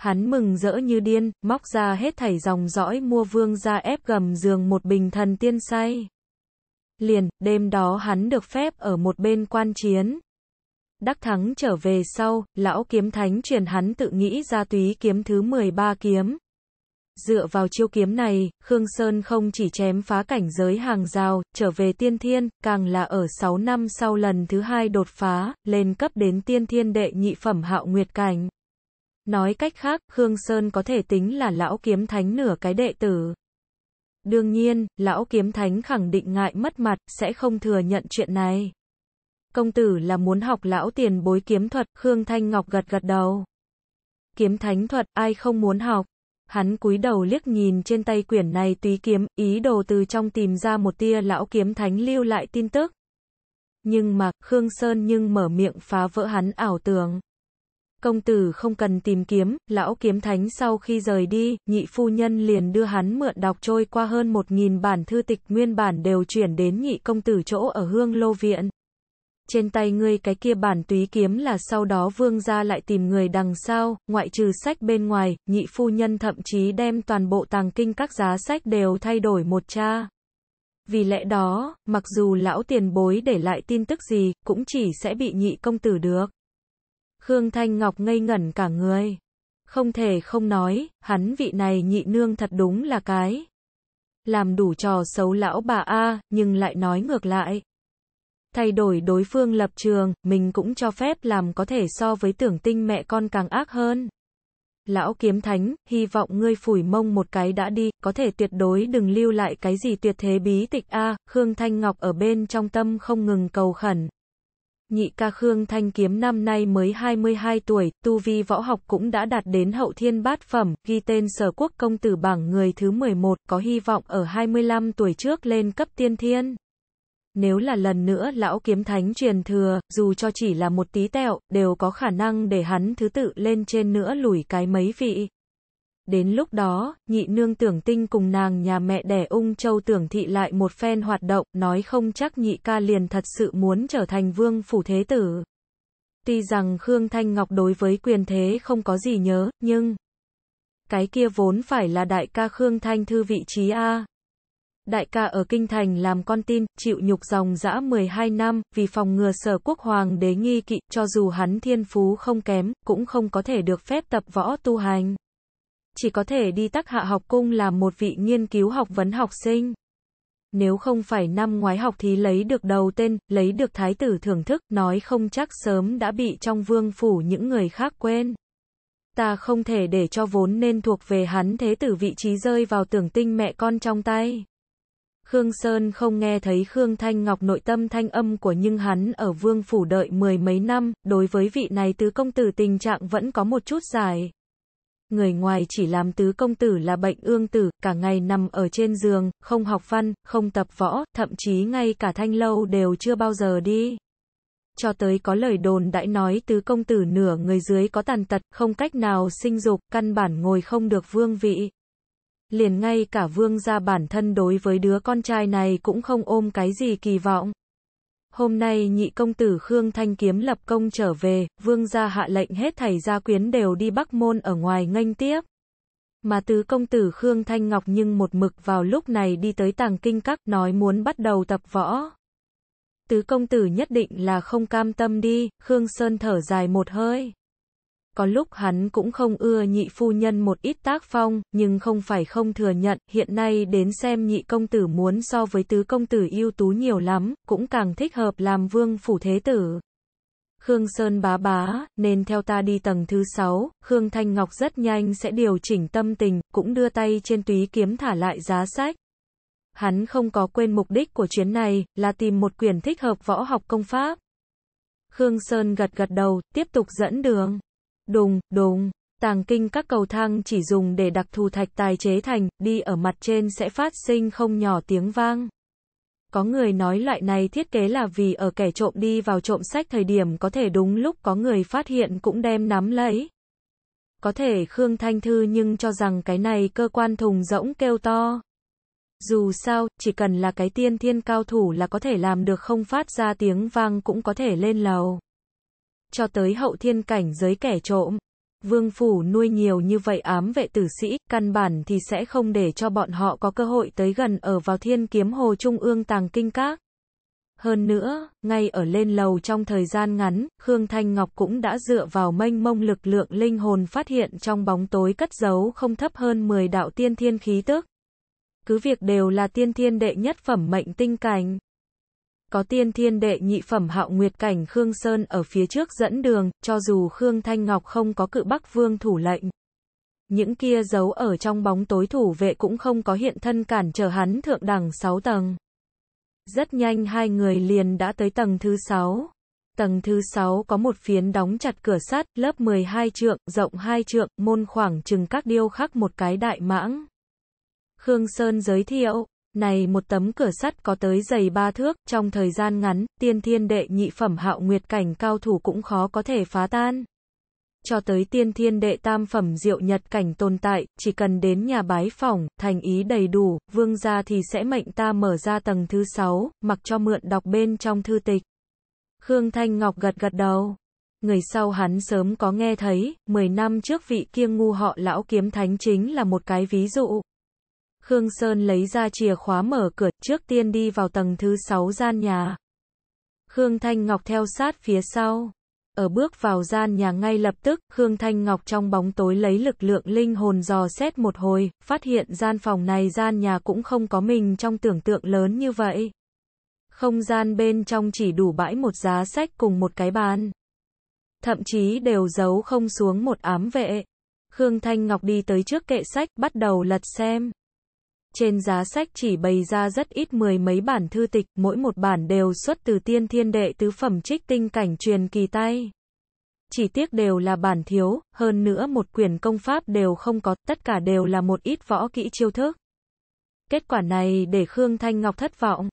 Hắn mừng rỡ như điên, móc ra hết thảy dòng dõi mua vương ra ép gầm giường một bình thần tiên say. Liền, đêm đó hắn được phép ở một bên quan chiến. Đắc thắng trở về sau, lão kiếm thánh truyền hắn tự nghĩ ra túy kiếm thứ 13 kiếm. Dựa vào chiêu kiếm này, Khương Sơn không chỉ chém phá cảnh giới hàng rào, trở về tiên thiên, càng là ở 6 năm sau lần thứ hai đột phá, lên cấp đến tiên thiên đệ nhị phẩm hạo nguyệt cảnh. Nói cách khác, Khương Sơn có thể tính là lão kiếm thánh nửa cái đệ tử. Đương nhiên, lão kiếm thánh khẳng định ngại mất mặt, sẽ không thừa nhận chuyện này. Công tử là muốn học lão tiền bối kiếm thuật, Khương Thanh Ngọc gật gật đầu. Kiếm thánh thuật, ai không muốn học? Hắn cúi đầu liếc nhìn trên tay quyển này tùy kiếm, ý đồ từ trong tìm ra một tia lão kiếm thánh lưu lại tin tức. Nhưng mà, Khương Sơn nhưng mở miệng phá vỡ hắn ảo tưởng. Công tử không cần tìm kiếm, lão kiếm thánh sau khi rời đi, nhị phu nhân liền đưa hắn mượn đọc trôi qua hơn một nghìn bản thư tịch nguyên bản đều chuyển đến nhị công tử chỗ ở hương lô viện. Trên tay ngươi cái kia bản túy kiếm là sau đó vương gia lại tìm người đằng sau, ngoại trừ sách bên ngoài, nhị phu nhân thậm chí đem toàn bộ tàng kinh các giá sách đều thay đổi một cha. Vì lẽ đó, mặc dù lão tiền bối để lại tin tức gì, cũng chỉ sẽ bị nhị công tử được. Khương Thanh Ngọc ngây ngẩn cả người. Không thể không nói, hắn vị này nhị nương thật đúng là cái. Làm đủ trò xấu lão bà A, nhưng lại nói ngược lại. Thay đổi đối phương lập trường, mình cũng cho phép làm có thể so với tưởng tinh mẹ con càng ác hơn. Lão kiếm thánh, hy vọng ngươi phủi mông một cái đã đi, có thể tuyệt đối đừng lưu lại cái gì tuyệt thế bí tịch A, Khương Thanh Ngọc ở bên trong tâm không ngừng cầu khẩn. Nhị ca Khương Thanh Kiếm năm nay mới 22 tuổi, tu vi võ học cũng đã đạt đến hậu thiên bát phẩm, ghi tên sở quốc công tử bảng người thứ 11, có hy vọng ở 25 tuổi trước lên cấp tiên thiên. Nếu là lần nữa lão kiếm thánh truyền thừa, dù cho chỉ là một tí tẹo, đều có khả năng để hắn thứ tự lên trên nữa lùi cái mấy vị. Đến lúc đó, nhị nương tưởng tinh cùng nàng nhà mẹ đẻ ung châu tưởng thị lại một phen hoạt động, nói không chắc nhị ca liền thật sự muốn trở thành vương phủ thế tử. Tuy rằng Khương Thanh Ngọc đối với quyền thế không có gì nhớ, nhưng cái kia vốn phải là đại ca Khương Thanh Thư vị trí A. Đại ca ở Kinh Thành làm con tin, chịu nhục dòng dã 12 năm, vì phòng ngừa sở quốc hoàng đế nghi kỵ, cho dù hắn thiên phú không kém, cũng không có thể được phép tập võ tu hành. Chỉ có thể đi tắc hạ học cung làm một vị nghiên cứu học vấn học sinh. Nếu không phải năm ngoái học thì lấy được đầu tên, lấy được thái tử thưởng thức, nói không chắc sớm đã bị trong vương phủ những người khác quên. Ta không thể để cho vốn nên thuộc về hắn thế tử vị trí rơi vào tưởng tinh mẹ con trong tay. Khương Sơn không nghe thấy Khương Thanh Ngọc nội tâm thanh âm của nhưng hắn ở vương phủ đợi mười mấy năm, đối với vị này tứ công tử tình trạng vẫn có một chút dài. Người ngoài chỉ làm tứ công tử là bệnh ương tử, cả ngày nằm ở trên giường, không học văn, không tập võ, thậm chí ngay cả thanh lâu đều chưa bao giờ đi. Cho tới có lời đồn đãi nói tứ công tử nửa người dưới có tàn tật, không cách nào sinh dục, căn bản ngồi không được vương vị. Liền ngay cả vương gia bản thân đối với đứa con trai này cũng không ôm cái gì kỳ vọng. Hôm nay nhị công tử Khương Thanh Kiếm lập công trở về, vương gia hạ lệnh hết thầy gia quyến đều đi Bắc Môn ở ngoài nghênh tiếp. Mà tứ công tử Khương Thanh Ngọc nhưng một mực vào lúc này đi tới tàng kinh các nói muốn bắt đầu tập võ. Tứ công tử nhất định là không cam tâm đi, Khương Sơn thở dài một hơi. Có lúc hắn cũng không ưa nhị phu nhân một ít tác phong, nhưng không phải không thừa nhận, hiện nay đến xem nhị công tử muốn so với tứ công tử ưu tú nhiều lắm, cũng càng thích hợp làm vương phủ thế tử. Khương Sơn bá bá, nên theo ta đi tầng thứ 6, Khương Thanh Ngọc rất nhanh sẽ điều chỉnh tâm tình, cũng đưa tay trên túy kiếm thả lại giá sách. Hắn không có quên mục đích của chuyến này, là tìm một quyển thích hợp võ học công pháp. Khương Sơn gật gật đầu, tiếp tục dẫn đường. Đùng, đùng, tàng kinh các cầu thang chỉ dùng để đặc thù thạch tài chế thành, đi ở mặt trên sẽ phát sinh không nhỏ tiếng vang. Có người nói loại này thiết kế là vì ở kẻ trộm đi vào trộm sách thời điểm có thể đúng lúc có người phát hiện cũng đem nắm lấy. Có thể Khương Thanh Thư nhưng cho rằng cái này cơ quan thùng rỗng kêu to. Dù sao, chỉ cần là cái tiên thiên cao thủ là có thể làm được không phát ra tiếng vang cũng có thể lên lầu cho tới hậu thiên cảnh giới kẻ trộm. Vương phủ nuôi nhiều như vậy ám vệ tử sĩ, căn bản thì sẽ không để cho bọn họ có cơ hội tới gần ở vào thiên kiếm hồ trung ương tàng kinh các. Hơn nữa, ngay ở lên lầu trong thời gian ngắn, Khương Thanh Ngọc cũng đã dựa vào mênh mông lực lượng linh hồn phát hiện trong bóng tối cất giấu không thấp hơn 10 đạo tiên thiên khí tức. Cứ việc đều là tiên thiên đệ nhất phẩm mệnh tinh cảnh. Có tiên thiên đệ nhị phẩm hạo nguyệt cảnh Khương Sơn ở phía trước dẫn đường, cho dù Khương Thanh Ngọc không có cự Bắc Vương thủ lệnh. Những kia giấu ở trong bóng tối thủ vệ cũng không có hiện thân cản trở hắn thượng đẳng 6 tầng. Rất nhanh hai người liền đã tới tầng thứ 6. Tầng thứ 6 có một phiến đóng chặt cửa sắt, lớp 12 trượng, rộng 2 trượng, môn khoảng chừng các điêu khắc một cái đại mãng. Khương Sơn giới thiệu, này một tấm cửa sắt có tới dày ba thước, trong thời gian ngắn, tiên thiên đệ nhị phẩm hạo nguyệt cảnh cao thủ cũng khó có thể phá tan. Cho tới tiên thiên đệ tam phẩm diệu nhật cảnh tồn tại, chỉ cần đến nhà bái phỏng, thành ý đầy đủ, vương gia thì sẽ mệnh ta mở ra tầng thứ sáu, mặc cho mượn đọc bên trong thư tịch. Khương Thanh Ngọc gật gật đầu. Người sau hắn sớm có nghe thấy, 10 năm trước vị kiêng ngu họ lão kiếm thánh chính là một cái ví dụ. Khương Sơn lấy ra chìa khóa mở cửa, trước tiên đi vào tầng thứ 6 gian nhà. Khương Thanh Ngọc theo sát phía sau. Ở bước vào gian nhà ngay lập tức, Khương Thanh Ngọc trong bóng tối lấy lực lượng linh hồn dò xét một hồi, phát hiện gian phòng này gian nhà cũng không có mình trong tưởng tượng lớn như vậy. Không gian bên trong chỉ đủ bãi một giá sách cùng một cái bàn. Thậm chí đều giấu không xuống một ám vệ. Khương Thanh Ngọc đi tới trước kệ sách, bắt đầu lật xem. Trên giá sách chỉ bày ra rất ít mười mấy bản thư tịch, mỗi một bản đều xuất từ tiên thiên đệ tứ phẩm trích tinh cảnh truyền kỳ tay. Chỉ tiếc đều là bản thiếu, hơn nữa một quyển công pháp đều không có, tất cả đều là một ít võ kỹ chiêu thức. Kết quả này để Khương Thanh Ngọc thất vọng.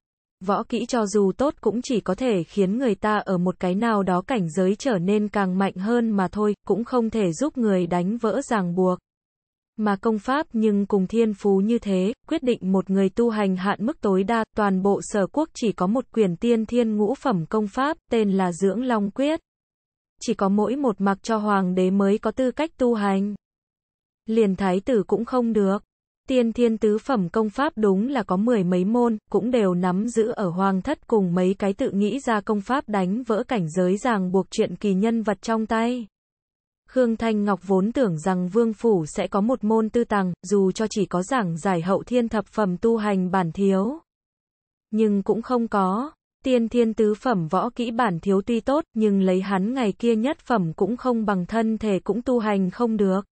Võ kỹ cho dù tốt cũng chỉ có thể khiến người ta ở một cái nào đó cảnh giới trở nên càng mạnh hơn mà thôi, cũng không thể giúp người đánh vỡ ràng buộc. Mà công pháp nhưng cùng thiên phú như thế, quyết định một người tu hành hạn mức tối đa, toàn bộ sở quốc chỉ có một quyền tiên thiên ngũ phẩm công pháp, tên là Dưỡng Long Quyết. chỉ có mỗi một mặc cho hoàng đế mới có tư cách tu hành. Liền thái tử cũng không được. Tiên thiên tứ phẩm công pháp đúng là có mười mấy môn, cũng đều nắm giữ ở hoàng thất cùng mấy cái tự nghĩ ra công pháp đánh vỡ cảnh giới ràng buộc chuyện kỳ nhân vật trong tay. Khương Thanh Ngọc vốn tưởng rằng Vương Phủ sẽ có một môn tư tàng, dù cho chỉ có giảng giải hậu thiên thập phẩm tu hành bản thiếu. Nhưng cũng không có. Tiên thiên tứ phẩm võ kỹ bản thiếu tuy tốt, nhưng lấy hắn ngày kia nhất phẩm cũng không bằng thân thể cũng tu hành không được.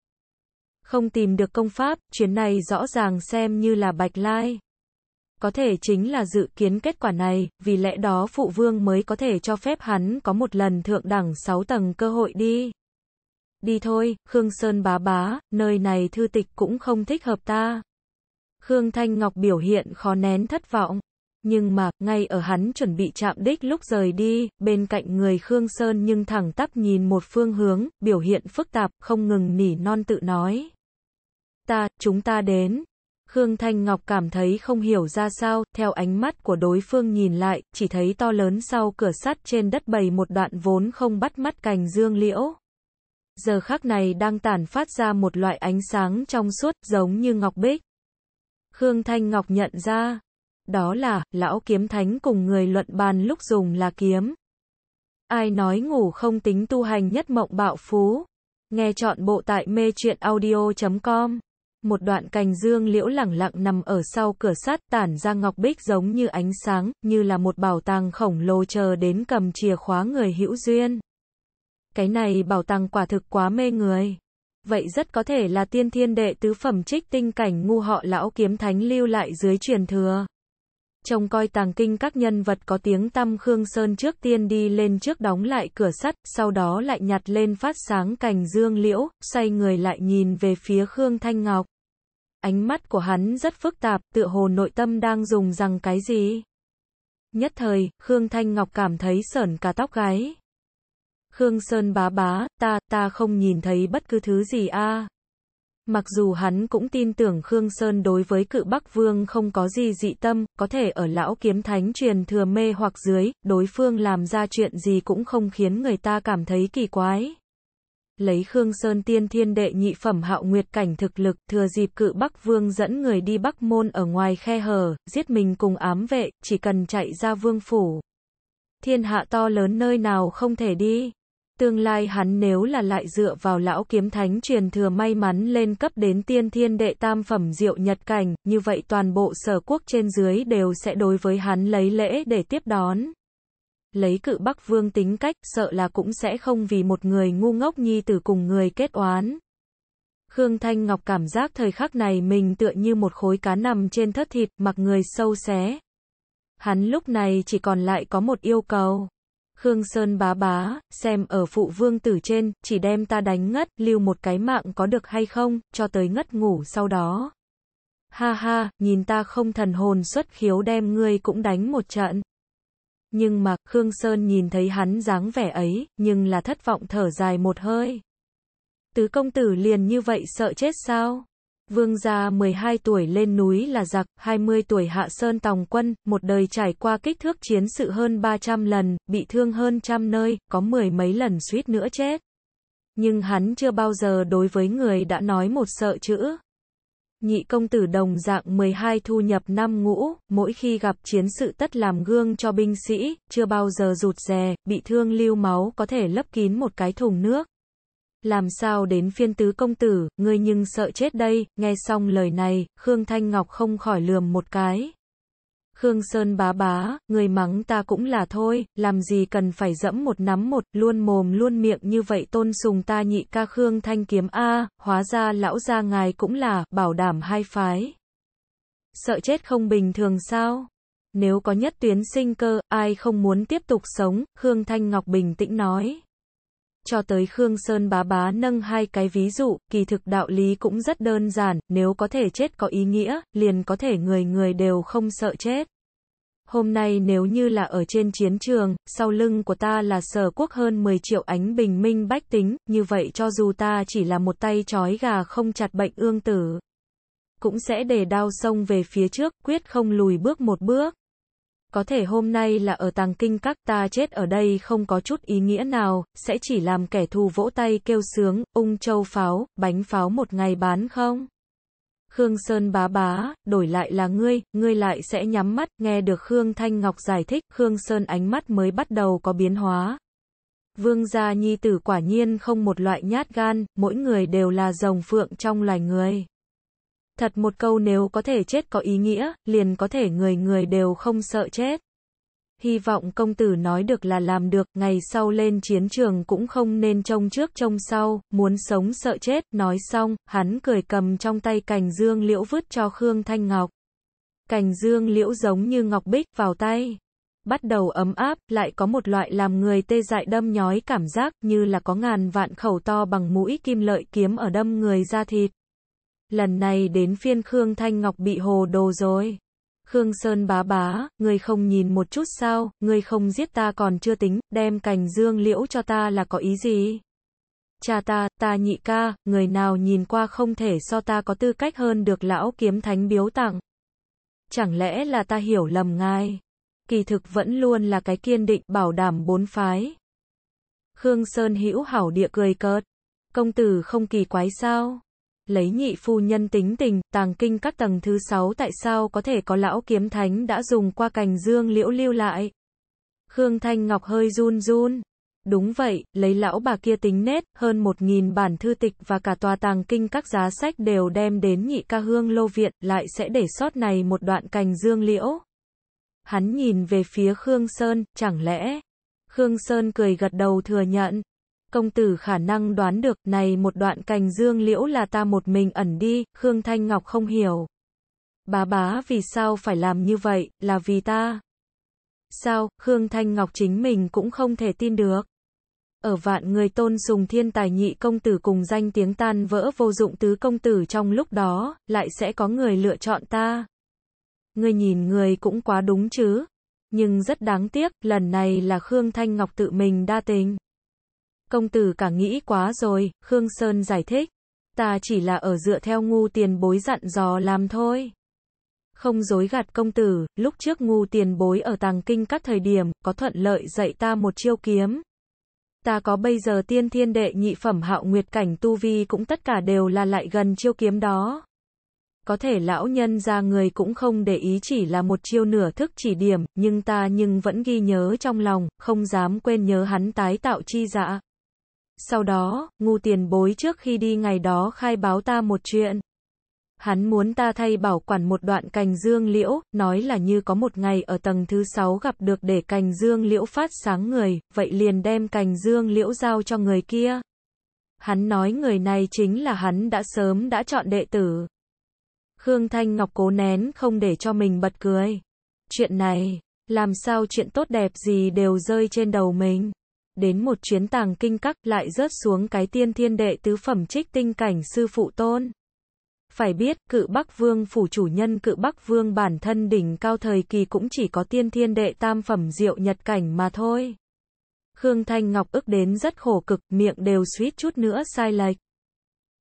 Không tìm được công pháp, chuyến này rõ ràng xem như là bạch lai. Có thể chính là dự kiến kết quả này, vì lẽ đó phụ vương mới có thể cho phép hắn có một lần thượng đẳng 6 tầng cơ hội đi. Đi thôi, Khương Sơn bá bá, nơi này thư tịch cũng không thích hợp ta. Khương Thanh Ngọc biểu hiện khó nén thất vọng. Nhưng mà, ngay ở hắn chuẩn bị chạm đích lúc rời đi, bên cạnh người Khương Sơn nhưng thẳng tắp nhìn một phương hướng, biểu hiện phức tạp, không ngừng nỉ non tự nói. Ta, chúng ta đến. Khương Thanh Ngọc cảm thấy không hiểu ra sao, theo ánh mắt của đối phương nhìn lại, chỉ thấy to lớn sau cửa sắt trên đất bầy một đoạn vốn không bắt mắt cành dương liễu. Giờ khắc này đang tản phát ra một loại ánh sáng trong suốt, giống như ngọc bích. Khương Thanh Ngọc nhận ra, đó là, lão kiếm thánh cùng người luận bàn lúc dùng là kiếm. Ai nói ngủ không tính tu hành nhất mộng bạo phú. Nghe chọn bộ tại mê truyện audio.com. Một đoạn cành dương liễu lẳng lặng nằm ở sau cửa sắt tản ra ngọc bích giống như ánh sáng, như là một bảo tàng khổng lồ chờ đến cầm chìa khóa người hữu duyên. Cái này bảo tàng quả thực quá mê người. Vậy rất có thể là tiên thiên đệ tứ phẩm trích tinh cảnh ngu họ lão kiếm thánh lưu lại dưới truyền thừa. Trông coi tàng kinh các nhân vật có tiếng tăm Khương Sơn trước tiên đi lên trước đóng lại cửa sắt, sau đó lại nhặt lên phát sáng cành dương liễu, xoay người lại nhìn về phía Khương Thanh Ngọc. Ánh mắt của hắn rất phức tạp, tựa hồ nội tâm đang dùng rằng cái gì. Nhất thời, Khương Thanh Ngọc cảm thấy sởn cả tóc gáy. Khương Sơn bá bá, ta, ta không nhìn thấy bất cứ thứ gì a. Mặc dù hắn cũng tin tưởng Khương Sơn đối với cự Bắc Vương không có gì dị tâm, có thể ở lão kiếm thánh truyền thừa mê hoặc dưới, đối phương làm ra chuyện gì cũng không khiến người ta cảm thấy kỳ quái. Lấy Khương Sơn tiên thiên đệ nhị phẩm hạo nguyệt cảnh thực lực, thừa dịp cự Bắc Vương dẫn người đi Bắc Môn ở ngoài khe hở, giết mình cùng ám vệ, chỉ cần chạy ra vương phủ. Thiên hạ to lớn nơi nào không thể đi. Tương lai hắn nếu là lại dựa vào lão kiếm thánh truyền thừa may mắn lên cấp đến tiên thiên đệ tam phẩm diệu nhật cảnh, như vậy toàn bộ sở quốc trên dưới đều sẽ đối với hắn lấy lễ để tiếp đón. Lấy cự Bắc Vương tính cách, sợ là cũng sẽ không vì một người ngu ngốc nhi tử cùng người kết oán. Khương Thanh Ngọc cảm giác thời khắc này mình tựa như một khối cá nằm trên thất thịt, mặc người sâu xé. Hắn lúc này chỉ còn lại có một yêu cầu. Khương Sơn bá bá, xem ở phụ vương tử trên, chỉ đem ta đánh ngất, lưu một cái mạng có được hay không, cho tới ngất ngủ sau đó. Ha ha, nhìn ta không thần hồn xuất khiếu đem ngươi cũng đánh một trận. Nhưng mà, Khương Sơn nhìn thấy hắn dáng vẻ ấy, nhưng là thất vọng thở dài một hơi. Tứ công tử liền như vậy sợ chết sao? Vương gia 12 tuổi lên núi là giặc, 20 tuổi hạ sơn tòng quân, một đời trải qua kích thước chiến sự hơn 300 lần, bị thương hơn trăm nơi, có mười mấy lần suýt nữa chết. Nhưng hắn chưa bao giờ đối với người đã nói một sợ chữ. Nhị công tử đồng dạng 12 thu nhập năm ngũ, mỗi khi gặp chiến sự tất làm gương cho binh sĩ, chưa bao giờ rụt rè, bị thương lưu máu có thể lấp kín một cái thùng nước. Làm sao đến phiên tứ công tử, ngươi nhưng sợ chết đây, nghe xong lời này, Khương Thanh Ngọc không khỏi lườm một cái. Khương Sơn bá bá, người mắng ta cũng là thôi, làm gì cần phải dẫm một nắm một, luôn mồm luôn miệng như vậy tôn sùng ta nhị ca Khương Thanh kiếm A, hóa ra lão gia ngài cũng là, bảo đảm hai phái. Sợ chết không bình thường sao? Nếu có nhất tuyến sinh cơ, ai không muốn tiếp tục sống, Khương Thanh Ngọc bình tĩnh nói cho tới Khương Sơn bá bá nâng hai cái ví dụ, kỳ thực đạo lý cũng rất đơn giản, nếu có thể chết có ý nghĩa, liền có thể người người đều không sợ chết. Hôm nay nếu như là ở trên chiến trường, sau lưng của ta là sở quốc hơn 10 triệu ánh bình minh bách tính, như vậy cho dù ta chỉ là một tay chói gà không chặt bệnh ương tử, cũng sẽ để đao sông về phía trước, quyết không lùi bước một bước. Có thể hôm nay là ở tàng kinh các ta chết ở đây không có chút ý nghĩa nào, sẽ chỉ làm kẻ thù vỗ tay kêu sướng, ung châu pháo, bánh pháo một ngày bán không? Khương Sơn bá bá, đổi lại là ngươi, ngươi lại sẽ nhắm mắt, nghe được Khương Thanh Ngọc giải thích, Khương Sơn ánh mắt mới bắt đầu có biến hóa. Vương gia nhi tử quả nhiên không một loại nhát gan, mỗi người đều là rồng phượng trong loài người. Thật một câu nếu có thể chết có ý nghĩa, liền có thể người người đều không sợ chết. Hy vọng công tử nói được là làm được, ngày sau lên chiến trường cũng không nên trông trước trông sau, muốn sống sợ chết, nói xong, hắn cười cầm trong tay cành dương liễu vứt cho Khương Thanh Ngọc. Cành dương liễu giống như ngọc bích vào tay. Bắt đầu ấm áp, lại có một loại làm người tê dại đâm nhói cảm giác như là có ngàn vạn khẩu to bằng mũi kim lợi kiếm ở đâm người ra thịt. Lần này đến phiên Khương Thanh Ngọc bị hồ đồ rồi. Khương Sơn bá bá, ngươi không nhìn một chút sao, ngươi không giết ta còn chưa tính, đem cành dương liễu cho ta là có ý gì? Cha ta, ta nhị ca, người nào nhìn qua không thể so ta có tư cách hơn được lão kiếm thánh biếu tặng. Chẳng lẽ là ta hiểu lầm ngài? Kỳ thực vẫn luôn là cái kiên định bảo đảm bốn phái. Khương Sơn hữu hảo địa cười cợt. Công tử không kỳ quái sao? Lấy nhị phu nhân tính tình, tàng kinh các tầng thứ sáu tại sao có thể có lão kiếm thánh đã dùng qua cành dương liễu lưu lại. Khương Thanh Ngọc hơi run run. Đúng vậy, lấy lão bà kia tính nết hơn một nghìn bản thư tịch và cả tòa tàng kinh các giá sách đều đem đến nhị ca hương lô viện, lại sẽ để sót này một đoạn cành dương liễu. Hắn nhìn về phía Khương Sơn, chẳng lẽ? Khương Sơn cười gật đầu thừa nhận công tử khả năng đoán được, này một đoạn cành dương liễu là ta một mình ẩn đi, Khương Thanh Ngọc không hiểu. Bá bá vì sao phải làm như vậy, là vì ta. Sao, Khương Thanh Ngọc chính mình cũng không thể tin được. Ở vạn người tôn sùng thiên tài nhị công tử cùng danh tiếng tan vỡ vô dụng tứ công tử trong lúc đó, lại sẽ có người lựa chọn ta. người nhìn người cũng quá đúng chứ. Nhưng rất đáng tiếc, lần này là Khương Thanh Ngọc tự mình đa tình. Công tử cả nghĩ quá rồi, Khương Sơn giải thích. Ta chỉ là ở dựa theo ngu tiền bối dặn dò làm thôi. Không dối gạt công tử, lúc trước ngu tiền bối ở tàng kinh các thời điểm, có thuận lợi dạy ta một chiêu kiếm. Ta có bây giờ tiên thiên đệ nhị phẩm hạo nguyệt cảnh tu vi cũng tất cả đều là lại gần chiêu kiếm đó. Có thể lão nhân ra người cũng không để ý chỉ là một chiêu nửa thức chỉ điểm, nhưng ta nhưng vẫn ghi nhớ trong lòng, không dám quên nhớ hắn tái tạo chi dạ. Sau đó, ngu tiền bối trước khi đi ngày đó khai báo ta một chuyện. Hắn muốn ta thay bảo quản một đoạn cành dương liễu, nói là như có một ngày ở tầng thứ sáu gặp được để cành dương liễu phát sáng người, vậy liền đem cành dương liễu giao cho người kia. Hắn nói người này chính là hắn đã sớm đã chọn đệ tử. Khương Thanh Ngọc cố nén không để cho mình bật cười. Chuyện này, làm sao chuyện tốt đẹp gì đều rơi trên đầu mình đến một chuyến tàng kinh các lại rớt xuống cái tiên thiên đệ tứ phẩm trích tinh cảnh sư phụ tôn. Phải biết, cự Bắc Vương phủ chủ nhân cự Bắc Vương bản thân đỉnh cao thời kỳ cũng chỉ có tiên thiên đệ tam phẩm diệu nhật cảnh mà thôi. Khương Thanh Ngọc ức đến rất khổ cực, miệng đều suýt chút nữa sai lệch.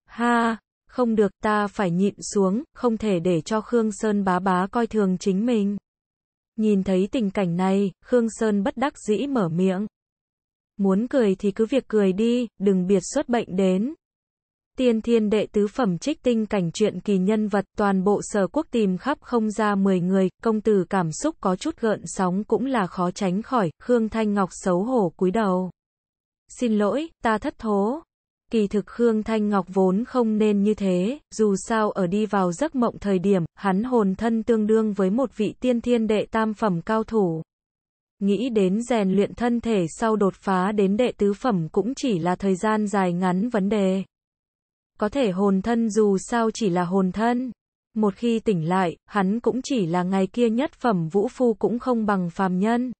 Ha, không được ta phải nhịn xuống, không thể để cho Khương Sơn bá bá coi thường chính mình. Nhìn thấy tình cảnh này, Khương Sơn bất đắc dĩ mở miệng. Muốn cười thì cứ việc cười đi, đừng biệt xuất bệnh đến. Tiên thiên đệ tứ phẩm trích tinh cảnh truyện kỳ nhân vật toàn bộ sở quốc tìm khắp không ra 10 người, công tử cảm xúc có chút gợn sóng cũng là khó tránh khỏi, Khương Thanh Ngọc xấu hổ cúi đầu. Xin lỗi, ta thất thố. Kỳ thực Khương Thanh Ngọc vốn không nên như thế, dù sao ở đi vào giấc mộng thời điểm, hắn hồn thân tương đương với một vị tiên thiên đệ tam phẩm cao thủ. Nghĩ đến rèn luyện thân thể sau đột phá đến đệ tứ phẩm cũng chỉ là thời gian dài ngắn vấn đề. Có thể hồn thân dù sao chỉ là hồn thân. Một khi tỉnh lại, hắn cũng chỉ là ngày kia nhất phẩm vũ phu cũng không bằng phàm nhân.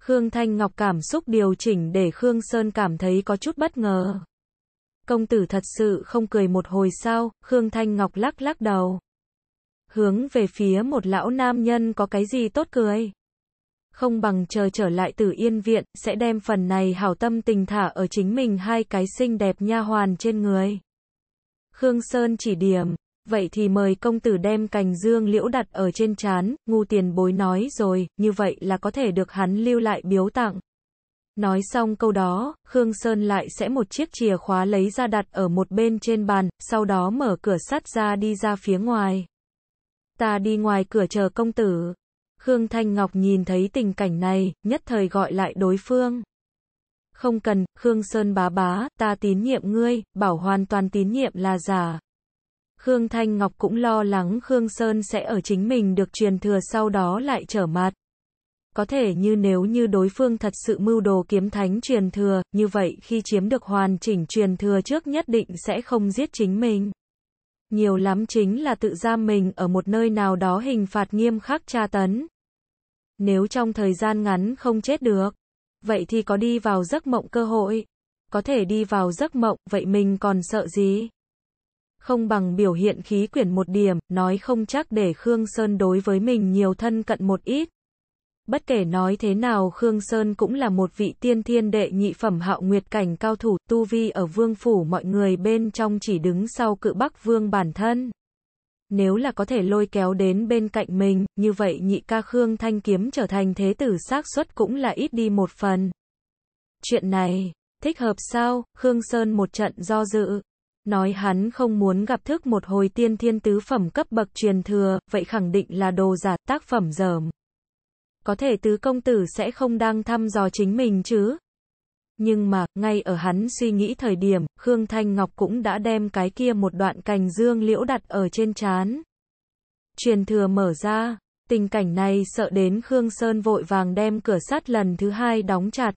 Khương Thanh Ngọc cảm xúc điều chỉnh để Khương Sơn cảm thấy có chút bất ngờ. Công tử thật sự không cười một hồi sao, Khương Thanh Ngọc lắc lắc đầu. Hướng về phía một lão nam nhân có cái gì tốt cười không bằng chờ trở lại tử yên viện, sẽ đem phần này hảo tâm tình thả ở chính mình hai cái xinh đẹp nha hoàn trên người. Khương Sơn chỉ điểm, Vậy thì mời công tử đem cành dương liễu đặt ở trên chán, ngu tiền bối nói rồi, như vậy là có thể được hắn lưu lại biếu tặng. Nói xong câu đó, Khương Sơn lại sẽ một chiếc chìa khóa lấy ra đặt ở một bên trên bàn, sau đó mở cửa sắt ra đi ra phía ngoài. Ta đi ngoài cửa chờ công tử. Khương Thanh Ngọc nhìn thấy tình cảnh này, nhất thời gọi lại đối phương. Không cần, Khương Sơn bá bá, ta tín nhiệm ngươi, bảo hoàn toàn tín nhiệm là giả. Khương Thanh Ngọc cũng lo lắng Khương Sơn sẽ ở chính mình được truyền thừa sau đó lại trở mặt. Có thể như nếu như đối phương thật sự mưu đồ kiếm thánh truyền thừa, như vậy khi chiếm được hoàn chỉnh truyền thừa trước nhất định sẽ không giết chính mình. Nhiều lắm chính là tự giam mình ở một nơi nào đó hình phạt nghiêm khắc tra tấn. Nếu trong thời gian ngắn không chết được, vậy thì có đi vào giấc mộng cơ hội. Có thể đi vào giấc mộng, vậy mình còn sợ gì? Không bằng biểu hiện khí quyển một điểm, nói không chắc để Khương Sơn đối với mình nhiều thân cận một ít. Bất kể nói thế nào Khương Sơn cũng là một vị tiên thiên đệ nhị phẩm hạo nguyệt cảnh cao thủ, tu vi ở vương phủ mọi người bên trong chỉ đứng sau cự bắc vương bản thân. Nếu là có thể lôi kéo đến bên cạnh mình, như vậy nhị ca Khương Thanh Kiếm trở thành thế tử xác suất cũng là ít đi một phần. Chuyện này, thích hợp sao? Khương Sơn một trận do dự. Nói hắn không muốn gặp thức một hồi tiên thiên tứ phẩm cấp bậc truyền thừa, vậy khẳng định là đồ giả tác phẩm dởm. Có thể tứ công tử sẽ không đang thăm dò chính mình chứ? Nhưng mà, ngay ở hắn suy nghĩ thời điểm, Khương Thanh Ngọc cũng đã đem cái kia một đoạn cành dương liễu đặt ở trên chán. Truyền thừa mở ra, tình cảnh này sợ đến Khương Sơn vội vàng đem cửa sắt lần thứ hai đóng chặt.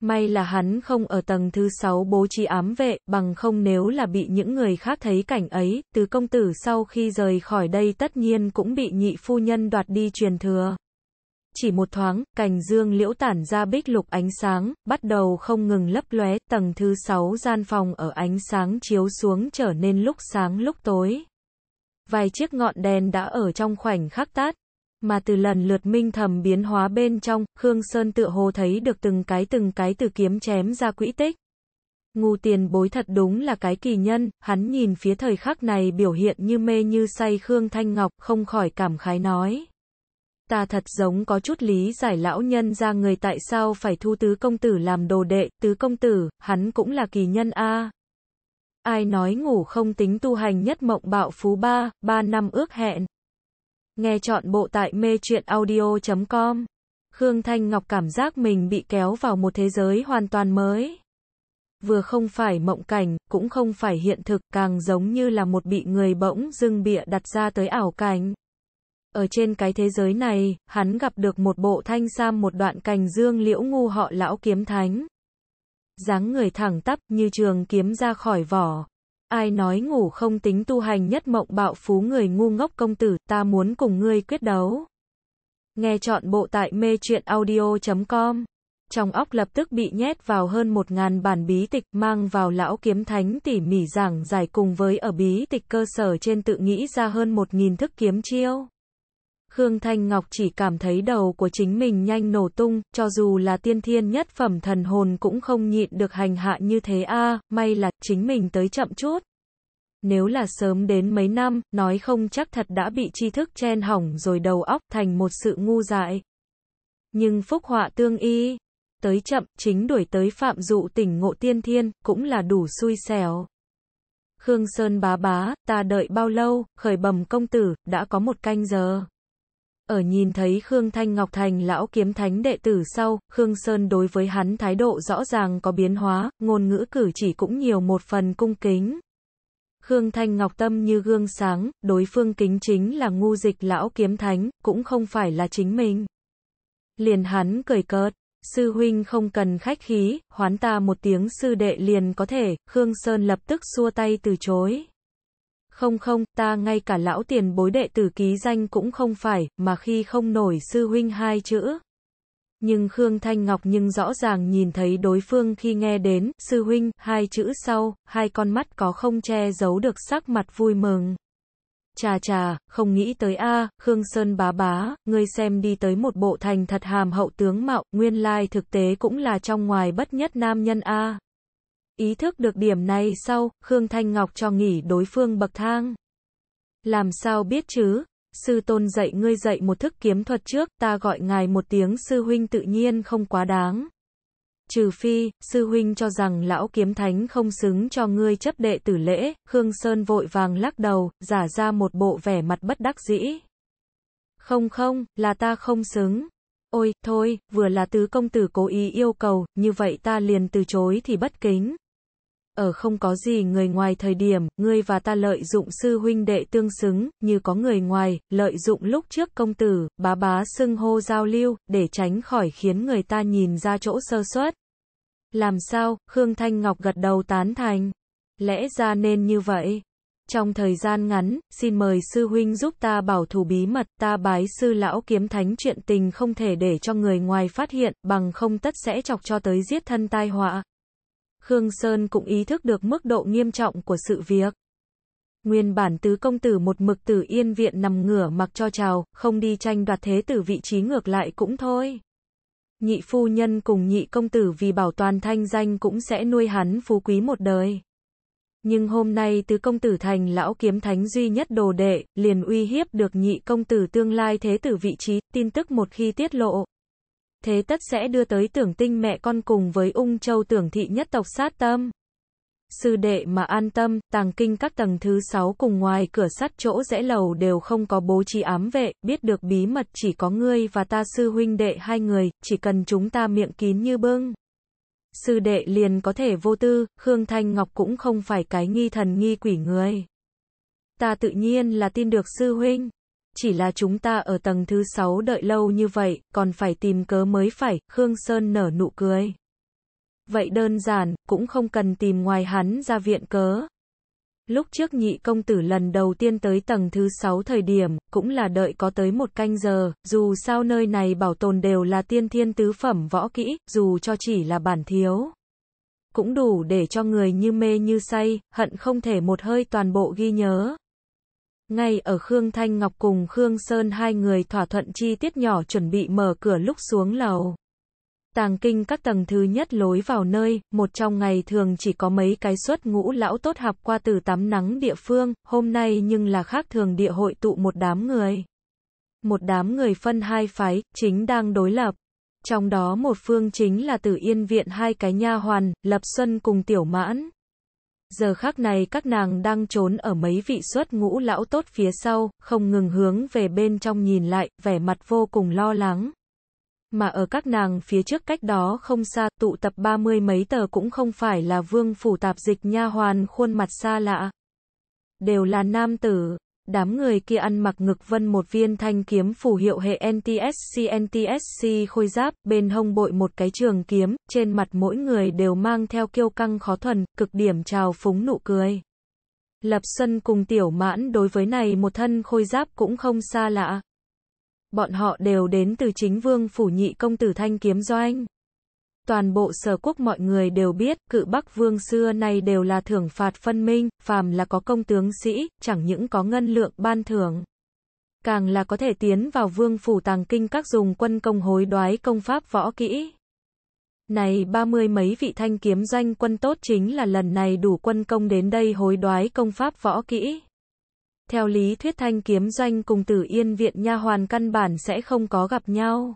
May là hắn không ở tầng thứ sáu bố trí ám vệ, bằng không nếu là bị những người khác thấy cảnh ấy, từ công tử sau khi rời khỏi đây tất nhiên cũng bị nhị phu nhân đoạt đi truyền thừa. Chỉ một thoáng, cành dương liễu tản ra bích lục ánh sáng, bắt đầu không ngừng lấp lóe, tầng thứ sáu gian phòng ở ánh sáng chiếu xuống trở nên lúc sáng lúc tối. Vài chiếc ngọn đèn đã ở trong khoảnh khắc tát, mà từ lần lượt minh thầm biến hóa bên trong, Khương Sơn tựa hồ thấy được từng cái từng cái từ kiếm chém ra quỹ tích. Ngu tiền bối thật đúng là cái kỳ nhân, hắn nhìn phía thời khắc này biểu hiện như mê như say Khương Thanh Ngọc, không khỏi cảm khái nói. Ta thật giống có chút lý giải lão nhân ra người tại sao phải thu tứ công tử làm đồ đệ, tứ công tử, hắn cũng là kỳ nhân a. Ai nói ngủ không tính tu hành nhất mộng bạo phú ba, ba năm ước hẹn. Nghe chọn bộ tại mê truyện audio.com. Khương Thanh Ngọc cảm giác mình bị kéo vào một thế giới hoàn toàn mới. Vừa không phải mộng cảnh, cũng không phải hiện thực, càng giống như là một bị người bỗng dưng bịa đặt ra tới ảo cảnh. Ở trên cái thế giới này, hắn gặp được một bộ thanh sam một đoạn cành dương liễu ngu họ lão kiếm thánh. dáng người thẳng tắp như trường kiếm ra khỏi vỏ. Ai nói ngủ không tính tu hành nhất mộng bạo phú người ngu ngốc công tử, ta muốn cùng ngươi quyết đấu. Nghe chọn bộ tại mê truyện audio.com. Trong óc lập tức bị nhét vào hơn một ngàn bản bí tịch mang vào lão kiếm thánh tỉ mỉ giảng giải cùng với ở bí tịch cơ sở trên tự nghĩ ra hơn một nghìn thức kiếm chiêu. Khương Thanh Ngọc chỉ cảm thấy đầu của chính mình nhanh nổ tung, cho dù là tiên thiên nhất phẩm thần hồn cũng không nhịn được hành hạ như thế a, may là chính mình tới chậm chút. Nếu là sớm đến mấy năm, nói không chắc thật đã bị tri thức chen hỏng rồi đầu óc thành một sự ngu dại. Nhưng phúc họa tương y, tới chậm, chính đuổi tới phạm dụ tỉnh ngộ tiên thiên, cũng là đủ xui xẻo. Khương Sơn bá bá, ta đợi bao lâu, khởi bầm công tử, đã có một canh giờ. Ở nhìn thấy Khương Thanh Ngọc thành lão kiếm thánh đệ tử sau, Khương Sơn đối với hắn thái độ rõ ràng có biến hóa, ngôn ngữ cử chỉ cũng nhiều một phần cung kính. Khương Thanh Ngọc tâm như gương sáng, đối phương kính chính là ngu dịch lão kiếm thánh, cũng không phải là chính mình. Liền hắn cười cợt, sư huynh không cần khách khí, hoán ta một tiếng sư đệ liền có thể, Khương Sơn lập tức xua tay từ chối. Không không, ta ngay cả lão tiền bối đệ tử ký danh cũng không phải, mà khi không nổi sư huynh hai chữ. Nhưng Khương Thanh Ngọc nhưng rõ ràng nhìn thấy đối phương khi nghe đến, sư huynh, hai chữ sau, hai con mắt có không che giấu được sắc mặt vui mừng. Chà chà, không nghĩ tới a, Khương Sơn bá bá, ngươi xem đi tới một bộ thành thật hàm hậu tướng mạo, nguyên lai thực tế cũng là trong ngoài bất nhất nam nhân a. Ý thức được điểm này sau, Khương Thanh Ngọc cho nghỉ đối phương bậc thang. Làm sao biết chứ? Sư tôn dạy ngươi dạy một thức kiếm thuật trước, ta gọi ngài một tiếng sư huynh tự nhiên không quá đáng. Trừ phi, sư huynh cho rằng lão kiếm thánh không xứng cho ngươi chấp đệ tử lễ, Khương Sơn vội vàng lắc đầu, giả ra một bộ vẻ mặt bất đắc dĩ. Không không, là ta không xứng. Ôi, thôi, vừa là tứ công tử cố ý yêu cầu, như vậy ta liền từ chối thì bất kính. Ở không có gì người ngoài thời điểm, ngươi và ta lợi dụng sư huynh đệ tương xứng, như có người ngoài, lợi dụng lúc trước công tử, bá bá xưng hô giao lưu, để tránh khỏi khiến người ta nhìn ra chỗ sơ suất. Làm sao, Khương Thanh Ngọc gật đầu tán thành. Lẽ ra nên như vậy. Trong thời gian ngắn, xin mời sư huynh giúp ta bảo thủ bí mật, ta bái sư lão kiếm thánh chuyện tình không thể để cho người ngoài phát hiện, bằng không tất sẽ chọc cho tới giết thân tai họa. Khương Sơn cũng ý thức được mức độ nghiêm trọng của sự việc. Nguyên bản tứ công tử một mực tử yên viện nằm ngửa mặc cho chào, không đi tranh đoạt thế tử vị trí ngược lại cũng thôi. Nhị phu nhân cùng nhị công tử vì bảo toàn thanh danh cũng sẽ nuôi hắn phú quý một đời. Nhưng hôm nay tứ công tử thành lão kiếm thánh duy nhất đồ đệ, liền uy hiếp được nhị công tử tương lai thế tử vị trí, tin tức một khi tiết lộ. Thế tất sẽ đưa tới tưởng tinh mẹ con cùng với ung châu tưởng thị nhất tộc sát tâm. Sư đệ mà an tâm, tàng kinh các tầng thứ 6 cùng ngoài cửa sắt chỗ rẽ lầu đều không có bố trí ám vệ, biết được bí mật chỉ có ngươi và ta sư huynh đệ hai người, chỉ cần chúng ta miệng kín như bưng sư đệ liền có thể vô tư, Khương Thanh Ngọc cũng không phải cái nghi thần nghi quỷ người. Ta tự nhiên là tin được sư huynh. Chỉ là chúng ta ở tầng thứ sáu đợi lâu như vậy, còn phải tìm cớ mới phải, Khương Sơn nở nụ cười. Vậy đơn giản, cũng không cần tìm ngoài hắn ra viện cớ. Lúc trước nhị công tử lần đầu tiên tới tầng thứ 6 thời điểm, cũng là đợi có tới một canh giờ, dù sao nơi này bảo tồn đều là tiên thiên tứ phẩm võ kỹ, dù cho chỉ là bản thiếu. Cũng đủ để cho người như mê như say, hận không thể một hơi toàn bộ ghi nhớ. Ngay ở Khương Thanh Ngọc cùng Khương Sơn hai người thỏa thuận chi tiết nhỏ chuẩn bị mở cửa lúc xuống lầu. Tàng kinh các tầng thứ nhất lối vào nơi, một trong ngày thường chỉ có mấy cái suất ngũ lão tốt học qua từ tắm nắng địa phương, hôm nay nhưng là khác thường địa hội tụ một đám người. Một đám người phân hai phái, chính đang đối lập. Trong đó một phương chính là tử yên viện hai cái nha hoàn, Lập Xuân cùng Tiểu Mãn. Giờ khác này các nàng đang trốn ở mấy vị suất ngũ lão tốt phía sau, không ngừng hướng về bên trong nhìn lại, vẻ mặt vô cùng lo lắng mà ở các nàng phía trước cách đó không xa, tụ tập ba mươi mấy tờ cũng không phải là vương phủ tạp dịch nha hoàn khuôn mặt xa lạ. Đều là nam tử. Đám người kia ăn mặc ngực vân một viên thanh kiếm phù hiệu hệ NTSC NTSC khôi giáp, bên hông bội một cái trường kiếm, trên mặt mỗi người đều mang theo kiêu căng khó thuần, cực điểm trào phúng nụ cười. Lập Xuân cùng Tiểu Mãn đối với này một thân khôi giáp cũng không xa lạ bọn họ đều đến từ chính vương phủ nhị công tử thanh kiếm doanh. Toàn bộ sở quốc mọi người đều biết, cự Bắc Vương xưa nay đều là thưởng phạt phân minh, phàm là có công tướng sĩ, chẳng những có ngân lượng ban thưởng. Càng là có thể tiến vào vương phủ tàng kinh các dùng quân công hối đoái công pháp võ kỹ. Này ba mươi mấy vị thanh kiếm doanh quân tốt chính là lần này đủ quân công đến đây hối đoái công pháp võ kỹ. Theo lý thuyết thanh kiếm doanh cùng tử yên viện nha hoàn căn bản sẽ không có gặp nhau.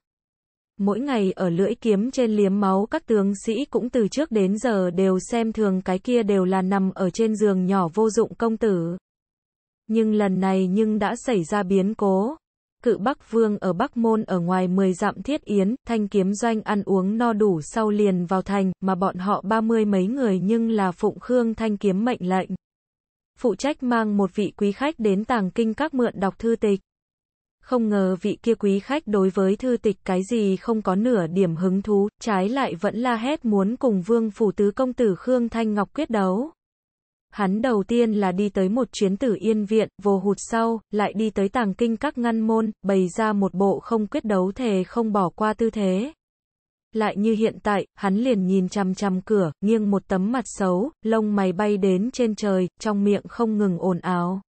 Mỗi ngày ở lưỡi kiếm trên liếm máu các tướng sĩ cũng từ trước đến giờ đều xem thường cái kia đều là nằm ở trên giường nhỏ vô dụng công tử. Nhưng lần này nhưng đã xảy ra biến cố. Cự Bắc Vương ở Bắc Môn ở ngoài 10 dặm thiết yến, thanh kiếm doanh ăn uống no đủ sau liền vào thành, mà bọn họ ba mươi mấy người nhưng là phụng khương thanh kiếm mệnh lệnh phụ trách mang một vị quý khách đến tàng kinh các mượn đọc thư tịch. Không ngờ vị kia quý khách đối với thư tịch cái gì không có nửa điểm hứng thú, trái lại vẫn la hét muốn cùng vương phủ tứ công tử Khương Thanh Ngọc quyết đấu. Hắn đầu tiên là đi tới một chuyến tử yên viện, vô hụt sau, lại đi tới tàng kinh các ngăn môn, bày ra một bộ không quyết đấu thề không bỏ qua tư thế. Lại như hiện tại, hắn liền nhìn chằm chằm cửa, nghiêng một tấm mặt xấu, lông mày bay đến trên trời, trong miệng không ngừng ồn ào.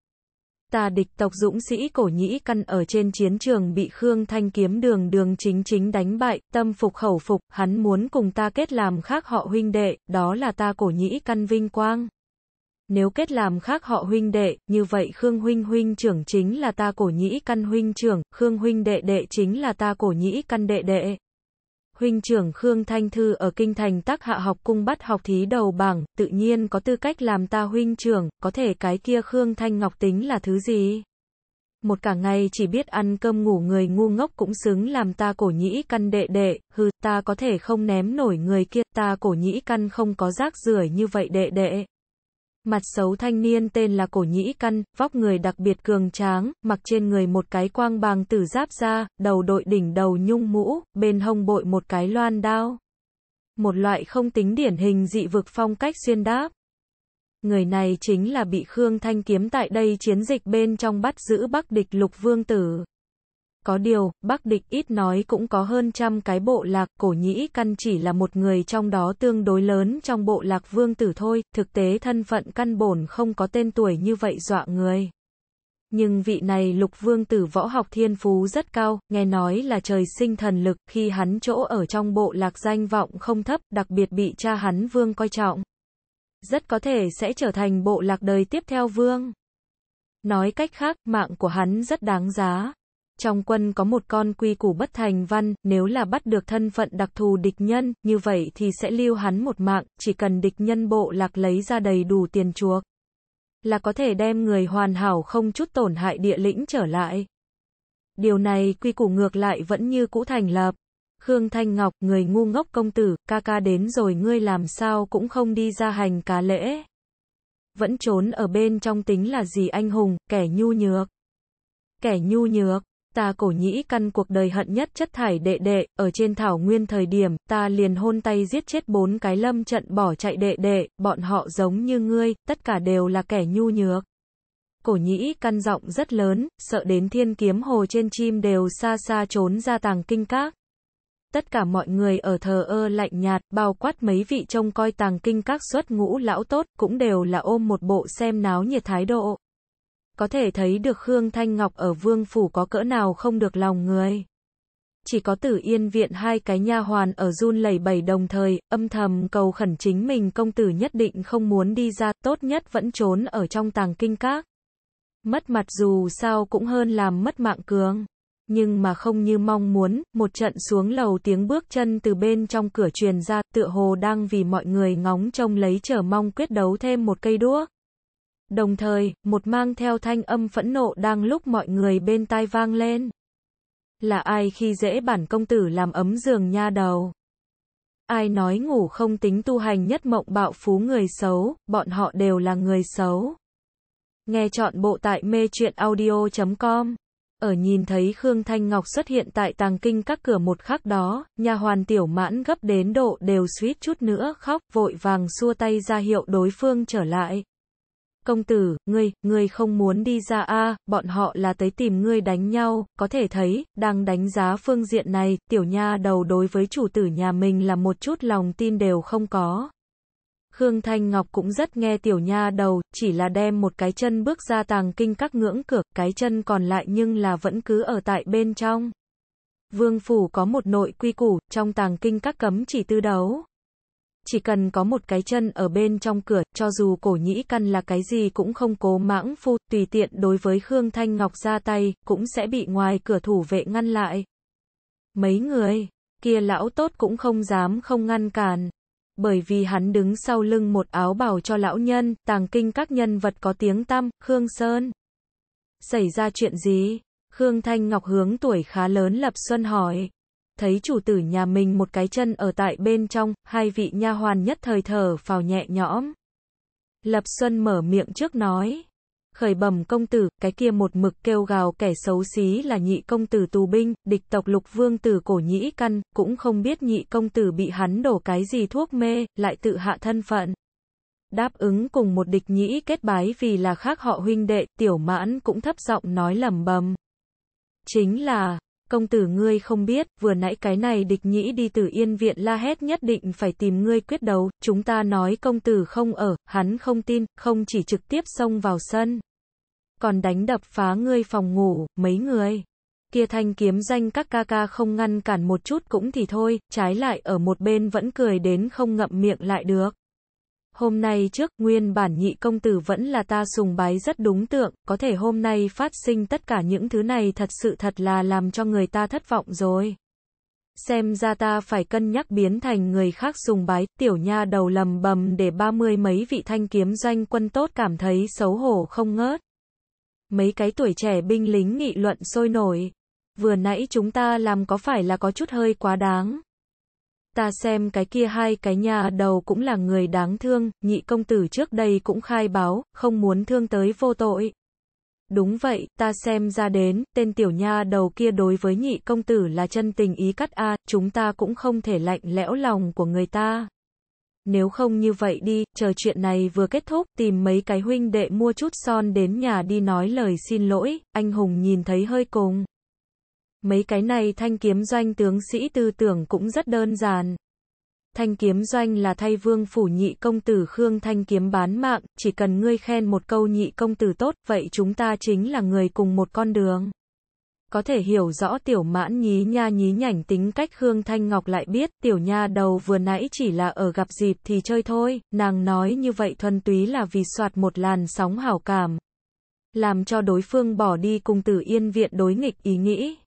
Tà địch tộc dũng sĩ cổ nhĩ căn ở trên chiến trường bị Khương Thanh kiếm đường đường chính chính đánh bại, tâm phục khẩu phục, hắn muốn cùng ta kết làm khác họ huynh đệ, đó là ta cổ nhĩ căn vinh quang. Nếu kết làm khác họ huynh đệ, như vậy Khương huynh huynh trưởng chính là ta cổ nhĩ căn huynh trưởng, Khương huynh đệ đệ chính là ta cổ nhĩ căn đệ đệ. Huynh trưởng Khương Thanh Thư ở kinh thành tác hạ học cung bắt học thí đầu bảng, tự nhiên có tư cách làm ta huynh trưởng, có thể cái kia Khương Thanh Ngọc tính là thứ gì? Một cả ngày chỉ biết ăn cơm ngủ người ngu ngốc cũng xứng làm ta cổ nhĩ căn đệ đệ, hừ, ta có thể không ném nổi người kia, ta cổ nhĩ căn không có rác rưởi như vậy đệ đệ. Mặt xấu thanh niên tên là cổ nhĩ căn, vóc người đặc biệt cường tráng, mặc trên người một cái quang bàng tử giáp ra, đầu đội đỉnh đầu nhung mũ, bên hông bội một cái loan đao. Một loại không tính điển hình dị vực phong cách xuyên đáp. Người này chính là bị Khương Thanh Kiếm tại đây chiến dịch bên trong bắt giữ Bắc địch lục vương tử. Có điều, Bắc địch ít nói cũng có hơn trăm cái bộ lạc, cổ nhĩ căn chỉ là một người trong đó tương đối lớn trong bộ lạc vương tử thôi, thực tế thân phận căn bổn không có tên tuổi như vậy dọa người. Nhưng vị này lục vương tử võ học thiên phú rất cao, nghe nói là trời sinh thần lực, khi hắn chỗ ở trong bộ lạc danh vọng không thấp, đặc biệt bị cha hắn vương coi trọng rất có thể sẽ trở thành bộ lạc đời tiếp theo vương. Nói cách khác, mạng của hắn rất đáng giá. Trong quân có một con quy củ bất thành văn, nếu là bắt được thân phận đặc thù địch nhân, như vậy thì sẽ lưu hắn một mạng, chỉ cần địch nhân bộ lạc lấy ra đầy đủ tiền chuộc. Là có thể đem người hoàn hảo không chút tổn hại địa lĩnh trở lại. Điều này quy củ ngược lại vẫn như cũ thành lập. Khương Thanh Ngọc, người ngu ngốc công tử, ca ca đến rồi ngươi làm sao cũng không đi ra hành cá lễ. Vẫn trốn ở bên trong tính là gì anh hùng, kẻ nhu nhược. Kẻ nhu nhược, ta cổ nhĩ căn cuộc đời hận nhất chất thải đệ đệ, ở trên thảo nguyên thời điểm, ta liền hôn tay giết chết bốn cái lâm trận bỏ chạy đệ đệ, bọn họ giống như ngươi, tất cả đều là kẻ nhu nhược. Cổ nhĩ căn giọng rất lớn, sợ đến thiên kiếm hồ trên chim đều xa xa trốn ra tàng kinh các. Tất cả mọi người ở thờ ơ lạnh nhạt, bao quát mấy vị trông coi tàng kinh các xuất ngũ lão tốt, cũng đều là ôm một bộ xem náo nhiệt thái độ. Có thể thấy được Khương Thanh Ngọc ở vương phủ có cỡ nào không được lòng người. Chỉ có tử yên viện hai cái nha hoàn ở run lẩy bẩy đồng thời, âm thầm cầu khẩn chính mình công tử nhất định không muốn đi ra, tốt nhất vẫn trốn ở trong tàng kinh các. Mất mặt dù sao cũng hơn làm mất mạng cường nhưng mà không như mong muốn, một trận xuống lầu tiếng bước chân từ bên trong cửa truyền ra, tựa hồ đang vì mọi người ngóng trông lấy chờ mong quyết đấu thêm một cây đũa. Đồng thời, một mang theo thanh âm phẫn nộ đang lúc mọi người bên tai vang lên. Là ai khi dễ bản công tử làm ấm giường nha đầu? Ai nói ngủ không tính tu hành nhất mộng bạo phú người xấu, bọn họ đều là người xấu. Nghe chọn bộ tại mê truyện audio.com ở nhìn thấy Khương Thanh Ngọc xuất hiện tại tàng kinh các cửa một khắc đó, nhà hoàn tiểu mãn gấp đến độ đều suýt chút nữa khóc, vội vàng xua tay ra hiệu đối phương trở lại. Công tử, ngươi, ngươi không muốn đi ra a bọn họ là tới tìm ngươi đánh nhau, có thể thấy, đang đánh giá phương diện này, tiểu nha đầu đối với chủ tử nhà mình là một chút lòng tin đều không có. Khương Thanh Ngọc cũng rất nghe tiểu nha đầu, chỉ là đem một cái chân bước ra tàng kinh các ngưỡng cửa, cái chân còn lại nhưng là vẫn cứ ở tại bên trong. Vương Phủ có một nội quy củ, trong tàng kinh các cấm chỉ tư đấu. Chỉ cần có một cái chân ở bên trong cửa, cho dù cổ nhĩ căn là cái gì cũng không cố mãng phu, tùy tiện đối với Khương Thanh Ngọc ra tay, cũng sẽ bị ngoài cửa thủ vệ ngăn lại. Mấy người, kia lão tốt cũng không dám không ngăn cản bởi vì hắn đứng sau lưng một áo bào cho lão nhân, tàng kinh các nhân vật có tiếng tăm, Khương Sơn. Xảy ra chuyện gì? Khương Thanh Ngọc hướng tuổi khá lớn Lập Xuân hỏi. Thấy chủ tử nhà mình một cái chân ở tại bên trong, hai vị nha hoàn nhất thời thở phào nhẹ nhõm. Lập Xuân mở miệng trước nói khởi bẩm công tử, cái kia một mực kêu gào kẻ xấu xí là nhị công tử tù binh, địch tộc lục vương tử cổ nhĩ căn, cũng không biết nhị công tử bị hắn đổ cái gì thuốc mê, lại tự hạ thân phận. Đáp ứng cùng một địch nhĩ kết bái vì là khác họ huynh đệ, tiểu mãn cũng thấp giọng nói lầm bầm. Chính là, công tử ngươi không biết, vừa nãy cái này địch nhĩ đi từ yên viện la hét nhất định phải tìm ngươi quyết đấu, chúng ta nói công tử không ở, hắn không tin, không chỉ trực tiếp xông vào sân còn đánh đập phá ngươi phòng ngủ, mấy người. Kia thanh kiếm danh các ca ca không ngăn cản một chút cũng thì thôi, trái lại ở một bên vẫn cười đến không ngậm miệng lại được. Hôm nay trước, nguyên bản nhị công tử vẫn là ta sùng bái rất đúng tượng, có thể hôm nay phát sinh tất cả những thứ này thật sự thật là làm cho người ta thất vọng rồi. Xem ra ta phải cân nhắc biến thành người khác sùng bái, tiểu nha đầu lầm bầm để ba mươi mấy vị thanh kiếm doanh quân tốt cảm thấy xấu hổ không ngớt. Mấy cái tuổi trẻ binh lính nghị luận sôi nổi. Vừa nãy chúng ta làm có phải là có chút hơi quá đáng. Ta xem cái kia hai cái nhà đầu cũng là người đáng thương, nhị công tử trước đây cũng khai báo, không muốn thương tới vô tội. Đúng vậy, ta xem ra đến, tên tiểu nha đầu kia đối với nhị công tử là chân tình ý cắt a, chúng ta cũng không thể lạnh lẽo lòng của người ta. Nếu không như vậy đi, chờ chuyện này vừa kết thúc, tìm mấy cái huynh đệ mua chút son đến nhà đi nói lời xin lỗi, anh hùng nhìn thấy hơi cùng. Mấy cái này thanh kiếm doanh tướng sĩ tư tưởng cũng rất đơn giản. Thanh kiếm doanh là thay vương phủ nhị công tử Khương Thanh kiếm bán mạng, chỉ cần ngươi khen một câu nhị công tử tốt, vậy chúng ta chính là người cùng một con đường. Có thể hiểu rõ tiểu mãn nhí nha nhí nhảnh tính cách Khương Thanh Ngọc lại biết, tiểu nha đầu vừa nãy chỉ là ở gặp dịp thì chơi thôi, nàng nói như vậy thuần túy là vì soạt một làn sóng hảo cảm. Làm cho đối phương bỏ đi cùng tử yên viện đối nghịch ý nghĩ.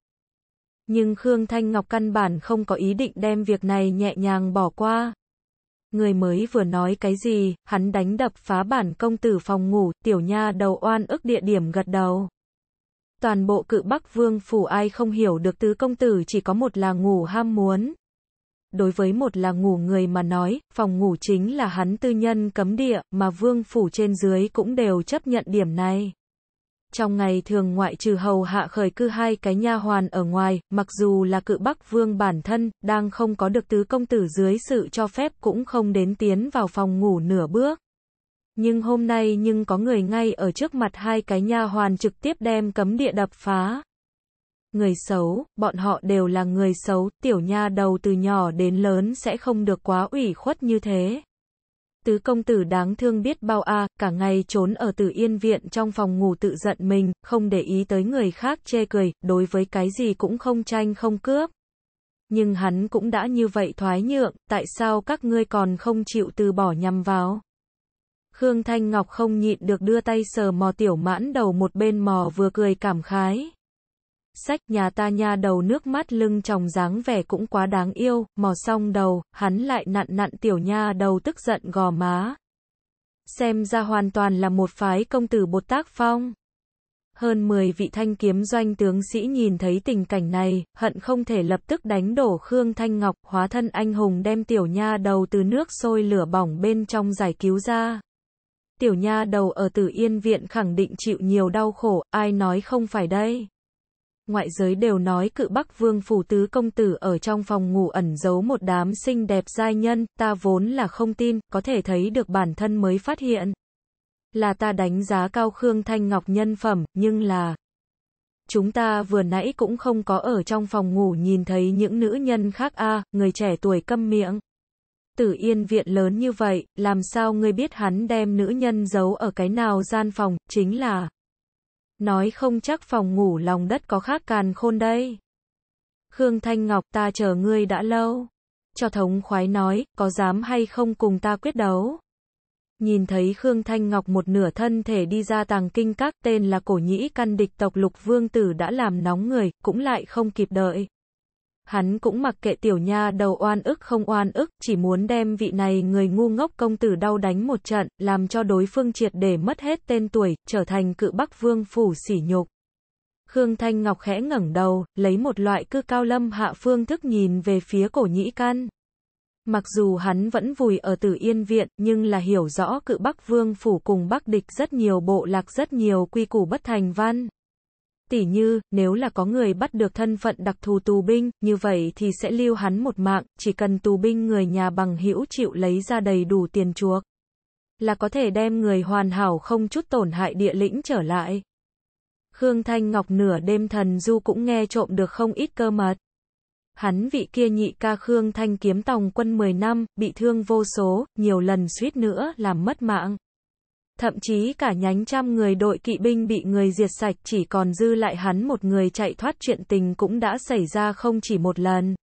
Nhưng Khương Thanh Ngọc căn bản không có ý định đem việc này nhẹ nhàng bỏ qua. Người mới vừa nói cái gì, hắn đánh đập phá bản công tử phòng ngủ, tiểu nha đầu oan ức địa điểm gật đầu. Toàn bộ cự Bắc Vương phủ ai không hiểu được tứ công tử chỉ có một là ngủ ham muốn. Đối với một là ngủ người mà nói, phòng ngủ chính là hắn tư nhân cấm địa, mà vương phủ trên dưới cũng đều chấp nhận điểm này. Trong ngày thường ngoại trừ hầu hạ khởi cư hai cái nha hoàn ở ngoài, mặc dù là cự Bắc Vương bản thân, đang không có được tứ công tử dưới sự cho phép cũng không đến tiến vào phòng ngủ nửa bước. Nhưng hôm nay nhưng có người ngay ở trước mặt hai cái nha hoàn trực tiếp đem cấm địa đập phá. Người xấu, bọn họ đều là người xấu, tiểu nha đầu từ nhỏ đến lớn sẽ không được quá ủy khuất như thế. Tứ công tử đáng thương biết bao a, cả ngày trốn ở tử yên viện trong phòng ngủ tự giận mình, không để ý tới người khác chê cười, đối với cái gì cũng không tranh không cướp. Nhưng hắn cũng đã như vậy thoái nhượng, tại sao các ngươi còn không chịu từ bỏ nhằm vào? Khương Thanh Ngọc không nhịn được đưa tay sờ mò tiểu mãn đầu một bên mò vừa cười cảm khái. Sách nhà ta nha đầu nước mắt lưng tròng dáng vẻ cũng quá đáng yêu, mò xong đầu, hắn lại nặn nặn tiểu nha đầu tức giận gò má. Xem ra hoàn toàn là một phái công tử bột tác phong. Hơn 10 vị thanh kiếm doanh tướng sĩ nhìn thấy tình cảnh này, hận không thể lập tức đánh đổ Khương Thanh Ngọc, hóa thân anh hùng đem tiểu nha đầu từ nước sôi lửa bỏng bên trong giải cứu ra. Tiểu nha đầu ở tử yên viện khẳng định chịu nhiều đau khổ, ai nói không phải đây. Ngoại giới đều nói cự Bắc Vương phủ tứ công tử ở trong phòng ngủ ẩn giấu một đám xinh đẹp giai nhân, ta vốn là không tin, có thể thấy được bản thân mới phát hiện. Là ta đánh giá cao Khương Thanh Ngọc nhân phẩm, nhưng là... Chúng ta vừa nãy cũng không có ở trong phòng ngủ nhìn thấy những nữ nhân khác a người trẻ tuổi câm miệng. Tử yên viện lớn như vậy, làm sao ngươi biết hắn đem nữ nhân giấu ở cái nào gian phòng, chính là... Nói không chắc phòng ngủ lòng đất có khác càn khôn đây. Khương Thanh Ngọc ta chờ ngươi đã lâu. Cho thống khoái nói, có dám hay không cùng ta quyết đấu? Nhìn thấy Khương Thanh Ngọc một nửa thân thể đi ra tàng kinh các tên là cổ nhĩ căn địch tộc lục vương tử đã làm nóng người, cũng lại không kịp đợi. Hắn cũng mặc kệ tiểu nha đầu oan ức không oan ức, chỉ muốn đem vị này người ngu ngốc công tử đau đánh một trận, làm cho đối phương triệt để mất hết tên tuổi, trở thành cự bắc vương phủ sỉ nhục. Khương Thanh Ngọc khẽ ngẩng đầu, lấy một loại cư cao lâm hạ phương thức nhìn về phía cổ nhĩ căn. Mặc dù hắn vẫn vùi ở tử yên viện, nhưng là hiểu rõ cự bắc vương phủ cùng bắc địch rất nhiều bộ lạc rất nhiều quy củ bất thành văn. Tỉ như, nếu là có người bắt được thân phận đặc thù tù binh, như vậy thì sẽ lưu hắn một mạng, chỉ cần tù binh người nhà bằng hữu chịu lấy ra đầy đủ tiền chuộc. Là có thể đem người hoàn hảo không chút tổn hại địa lĩnh trở lại. Khương Thanh Ngọc nửa đêm thần du cũng nghe trộm được không ít cơ mật. Hắn vị kia nhị ca Khương Thanh kiếm tòng quân 10 năm, bị thương vô số, nhiều lần suýt nữa làm mất mạng. Thậm chí cả nhánh trăm người đội kỵ binh bị người diệt sạch chỉ còn dư lại hắn một người chạy thoát chuyện tình cũng đã xảy ra không chỉ một lần.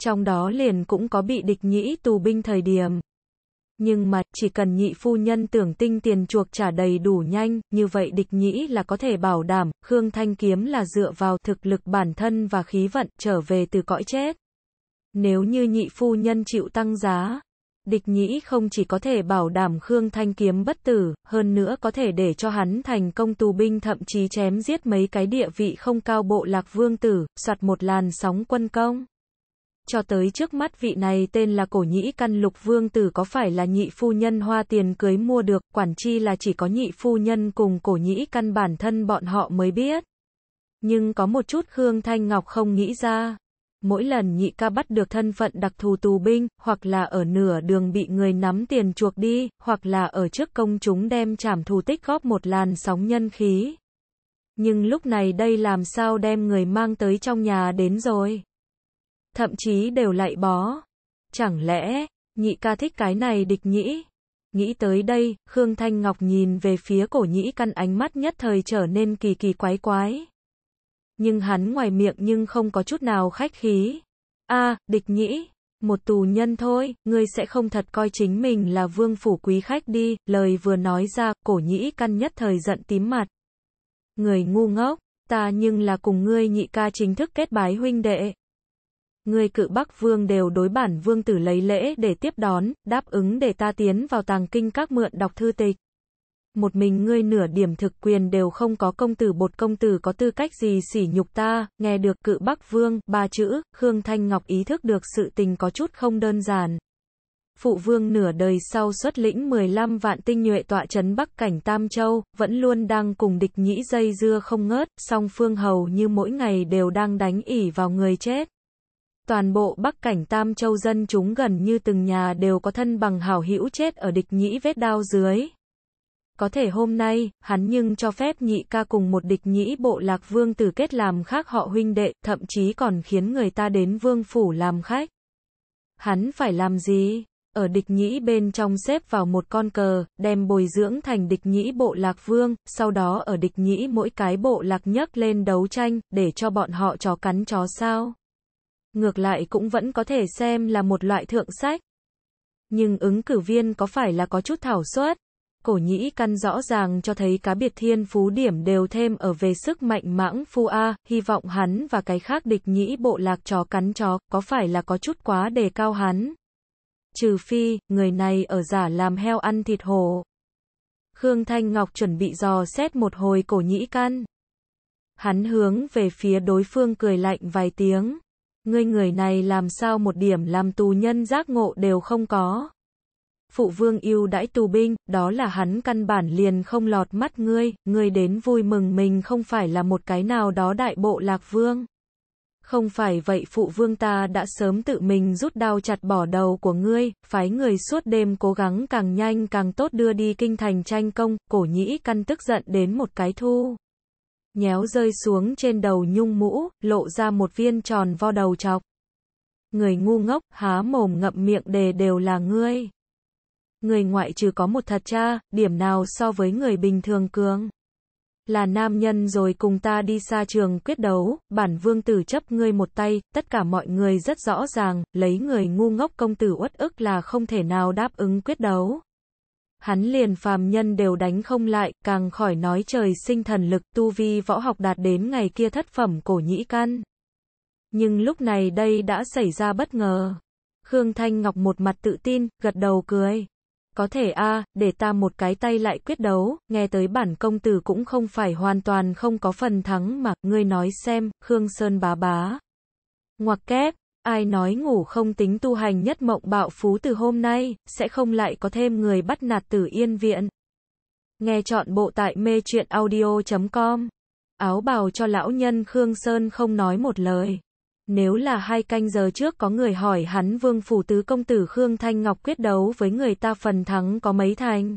Trong đó liền cũng có bị địch nhĩ tù binh thời điểm. Nhưng mà, chỉ cần nhị phu nhân tưởng tinh tiền chuộc trả đầy đủ nhanh, như vậy địch nhĩ là có thể bảo đảm, Khương Thanh Kiếm là dựa vào thực lực bản thân và khí vận, trở về từ cõi chết. Nếu như nhị phu nhân chịu tăng giá, địch nhĩ không chỉ có thể bảo đảm Khương Thanh Kiếm bất tử, hơn nữa có thể để cho hắn thành công tù binh thậm chí chém giết mấy cái địa vị không cao bộ lạc vương tử, soạt một làn sóng quân công. Cho tới trước mắt vị này tên là cổ nhĩ căn lục vương tử có phải là nhị phu nhân hoa tiền cưới mua được, quản chi là chỉ có nhị phu nhân cùng cổ nhĩ căn bản thân bọn họ mới biết. Nhưng có một chút Khương Thanh Ngọc không nghĩ ra. Mỗi lần nhị ca bắt được thân phận đặc thù tù binh, hoặc là ở nửa đường bị người nắm tiền chuộc đi, hoặc là ở trước công chúng đem trảm thù tích góp một làn sóng nhân khí. Nhưng lúc này đây làm sao đem người mang tới trong nhà đến rồi? thậm chí đều lại bó. Chẳng lẽ, nhị ca thích cái này địch nhĩ? Nghĩ tới đây, Khương Thanh Ngọc nhìn về phía cổ nhĩ căn ánh mắt nhất thời trở nên kỳ kỳ quái quái. Nhưng hắn ngoài miệng nhưng không có chút nào khách khí. a địch nhĩ, một tù nhân thôi, ngươi sẽ không thật coi chính mình là vương phủ quý khách đi, lời vừa nói ra, cổ nhĩ căn nhất thời giận tím mặt. Người ngu ngốc, ta nhưng là cùng ngươi nhị ca chính thức kết bái huynh đệ. Ngươi cự Bắc Vương đều đối bản vương tử lấy lễ để tiếp đón, đáp ứng để ta tiến vào tàng kinh các mượn đọc thư tịch. Một mình ngươi nửa điểm thực quyền đều không có công tử bột công tử có tư cách gì sỉ nhục ta, nghe được cự Bắc Vương, ba chữ, Khương Thanh Ngọc ý thức được sự tình có chút không đơn giản. Phụ vương nửa đời sau xuất lĩnh 15 vạn tinh nhuệ tọa chấn Bắc cảnh Tam Châu, vẫn luôn đang cùng địch nhĩ dây dưa không ngớt, song phương hầu như mỗi ngày đều đang đánh ỉ vào người chết. Toàn bộ Bắc cảnh Tam Châu dân chúng gần như từng nhà đều có thân bằng hảo hữu chết ở địch nhĩ vết đao dưới. Có thể hôm nay, hắn nhưng cho phép nhị ca cùng một địch nhĩ bộ lạc vương tử kết làm khác họ huynh đệ, thậm chí còn khiến người ta đến vương phủ làm khách. Hắn phải làm gì? Ở địch nhĩ bên trong xếp vào một con cờ, đem bồi dưỡng thành địch nhĩ bộ lạc vương, sau đó ở địch nhĩ mỗi cái bộ lạc nhấc lên đấu tranh, để cho bọn họ chó cắn chó sao ngược lại cũng vẫn có thể xem là một loại thượng sách. Nhưng ứng cử viên có phải là có chút thảo suất? Cổ nhĩ căn rõ ràng cho thấy cá biệt thiên phú điểm đều thêm ở về sức mạnh mãng phu A, hy vọng hắn và cái khác địch nhĩ bộ lạc chó cắn chó, có phải là có chút quá đề cao hắn? Trừ phi, người này ở giả làm heo ăn thịt hổ. Khương Thanh Ngọc chuẩn bị dò xét một hồi cổ nhĩ căn. Hắn hướng về phía đối phương cười lạnh vài tiếng. Ngươi người này làm sao một điểm làm tù nhân giác ngộ đều không có. Phụ vương yêu đãi tù binh, đó là hắn căn bản liền không lọt mắt ngươi, ngươi đến vui mừng mình không phải là một cái nào đó đại bộ lạc vương. Không phải vậy phụ vương ta đã sớm tự mình rút đao chặt bỏ đầu của ngươi, phái người suốt đêm cố gắng càng nhanh càng tốt đưa đi kinh thành tranh công, cổ nhĩ căn tức giận đến một cái thu nhéo rơi xuống trên đầu nhung mũ, lộ ra một viên tròn vo đầu chọc. Người ngu ngốc, há mồm ngậm miệng đề đều là ngươi. Người ngoại trừ có một thật cha, điểm nào so với người bình thường cường. Là nam nhân rồi cùng ta đi xa trường quyết đấu, bản vương tử chấp ngươi một tay, tất cả mọi người rất rõ ràng, lấy người ngu ngốc công tử uất ức là không thể nào đáp ứng quyết đấu hắn liền phàm nhân đều đánh không lại, càng khỏi nói trời sinh thần lực tu vi võ học đạt đến ngày kia thất phẩm cổ nhĩ căn. Nhưng lúc này đây đã xảy ra bất ngờ. Khương Thanh Ngọc một mặt tự tin, gật đầu cười. Có thể a, để ta một cái tay lại quyết đấu, nghe tới bản công tử cũng không phải hoàn toàn không có phần thắng mà, ngươi nói xem, Khương Sơn bá bá. Ngoặc kép, Ai nói ngủ không tính tu hành nhất mộng bạo phú từ hôm nay, sẽ không lại có thêm người bắt nạt tử yên viện. Nghe chọn bộ tại mê truyện audio.com. Áo bào cho lão nhân Khương Sơn không nói một lời. Nếu là hai canh giờ trước có người hỏi hắn vương phủ tứ công tử Khương Thanh Ngọc quyết đấu với người ta phần thắng có mấy thành.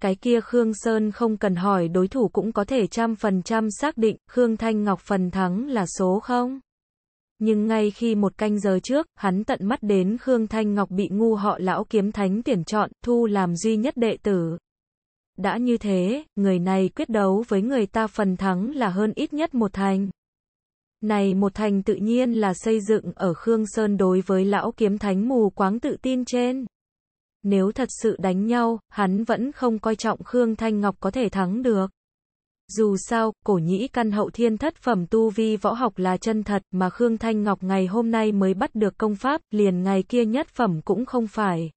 Cái kia Khương Sơn không cần hỏi đối thủ cũng có thể trăm phần trăm xác định Khương Thanh Ngọc phần thắng là số không. Nhưng ngay khi một canh giờ trước, hắn tận mắt đến Khương Thanh Ngọc bị ngu họ lão kiếm thánh tuyển chọn, thu làm duy nhất đệ tử. Đã như thế, người này quyết đấu với người ta phần thắng là hơn ít nhất một thành. Này một thành tự nhiên là xây dựng ở Khương Sơn đối với lão kiếm thánh mù quáng tự tin trên. Nếu thật sự đánh nhau, hắn vẫn không coi trọng Khương Thanh Ngọc có thể thắng được. Dù sao, cổ nhĩ căn hậu thiên thất phẩm tu vi võ học là chân thật, mà Khương Thanh Ngọc ngày hôm nay mới bắt được công pháp, liền ngày kia nhất phẩm cũng không phải.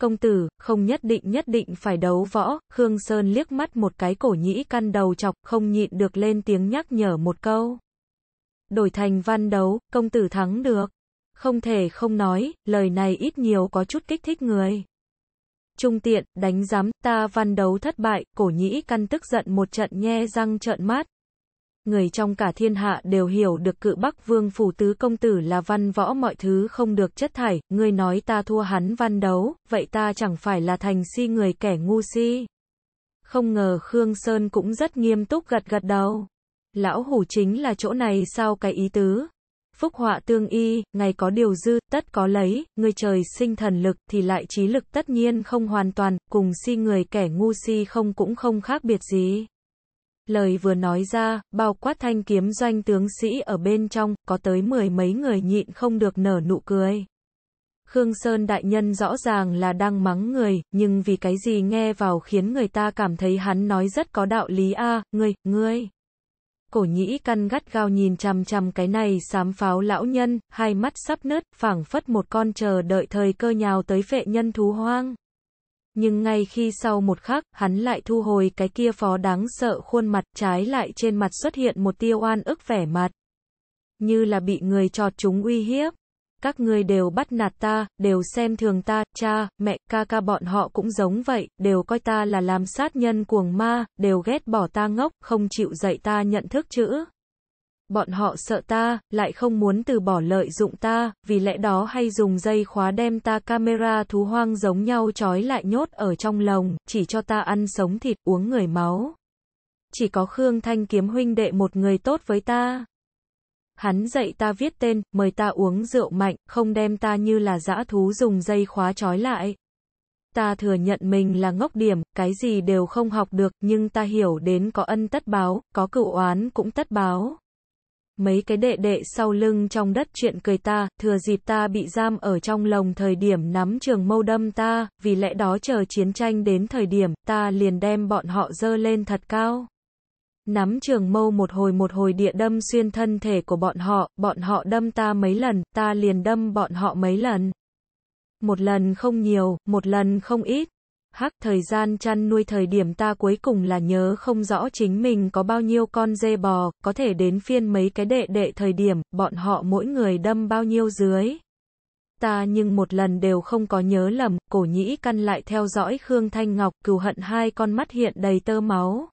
Công tử, không nhất định nhất định phải đấu võ, Khương Sơn liếc mắt một cái cổ nhĩ căn đầu chọc, không nhịn được lên tiếng nhắc nhở một câu. Đổi thành văn đấu, công tử thắng được. Không thể không nói, lời này ít nhiều có chút kích thích người. Trung tiện, đánh giám, ta văn đấu thất bại, cổ nhĩ căn tức giận một trận nhe răng trợn mắt. Người trong cả thiên hạ đều hiểu được cự bắc vương phủ tứ công tử là văn võ mọi thứ không được chất thải, ngươi nói ta thua hắn văn đấu, vậy ta chẳng phải là thành si người kẻ ngu si. Không ngờ Khương Sơn cũng rất nghiêm túc gật gật đầu. Lão hủ chính là chỗ này sao cái ý tứ, phúc họa tương y, ngày có điều dư, tất có lấy, người trời sinh thần lực thì lại trí lực tất nhiên không hoàn toàn, cùng si người kẻ ngu si không cũng không khác biệt gì. Lời vừa nói ra, bao quát thanh kiếm doanh tướng sĩ ở bên trong, có tới mười mấy người nhịn không được nở nụ cười. Khương Sơn đại nhân rõ ràng là đang mắng người, nhưng vì cái gì nghe vào khiến người ta cảm thấy hắn nói rất có đạo lý a, à, ngươi, ngươi. Cổ nhĩ căn gắt gao nhìn chằm chằm cái này sám pháo lão nhân, hai mắt sắp nứt, phảng phất một con chờ đợi thời cơ nhào tới phệ nhân thú hoang. Nhưng ngay khi sau một khắc, hắn lại thu hồi cái kia phó đáng sợ khuôn mặt, trái lại trên mặt xuất hiện một tia oan ức vẻ mặt. Như là bị người trọt chúng uy hiếp các ngươi đều bắt nạt ta, đều xem thường ta, cha, mẹ, ca ca bọn họ cũng giống vậy, đều coi ta là làm sát nhân cuồng ma, đều ghét bỏ ta ngốc, không chịu dạy ta nhận thức chữ. Bọn họ sợ ta, lại không muốn từ bỏ lợi dụng ta, vì lẽ đó hay dùng dây khóa đem ta camera thú hoang giống nhau trói lại nhốt ở trong lồng, chỉ cho ta ăn sống thịt, uống người máu. Chỉ có Khương Thanh kiếm huynh đệ một người tốt với ta. Hắn dạy ta viết tên, mời ta uống rượu mạnh, không đem ta như là dã thú dùng dây khóa trói lại. Ta thừa nhận mình là ngốc điểm, cái gì đều không học được, nhưng ta hiểu đến có ân tất báo, có cựu oán cũng tất báo. Mấy cái đệ đệ sau lưng trong đất chuyện cười ta, thừa dịp ta bị giam ở trong lồng thời điểm nắm trường mâu đâm ta, vì lẽ đó chờ chiến tranh đến thời điểm, ta liền đem bọn họ dơ lên thật cao. Nắm trường mâu một hồi một hồi địa đâm xuyên thân thể của bọn họ, bọn họ đâm ta mấy lần, ta liền đâm bọn họ mấy lần. Một lần không nhiều, một lần không ít. Hắc thời gian chăn nuôi thời điểm ta cuối cùng là nhớ không rõ chính mình có bao nhiêu con dê bò, có thể đến phiên mấy cái đệ đệ thời điểm, bọn họ mỗi người đâm bao nhiêu dưới. Ta nhưng một lần đều không có nhớ lầm, cổ nhĩ căn lại theo dõi Khương Thanh Ngọc, cừu hận hai con mắt hiện đầy tơ máu.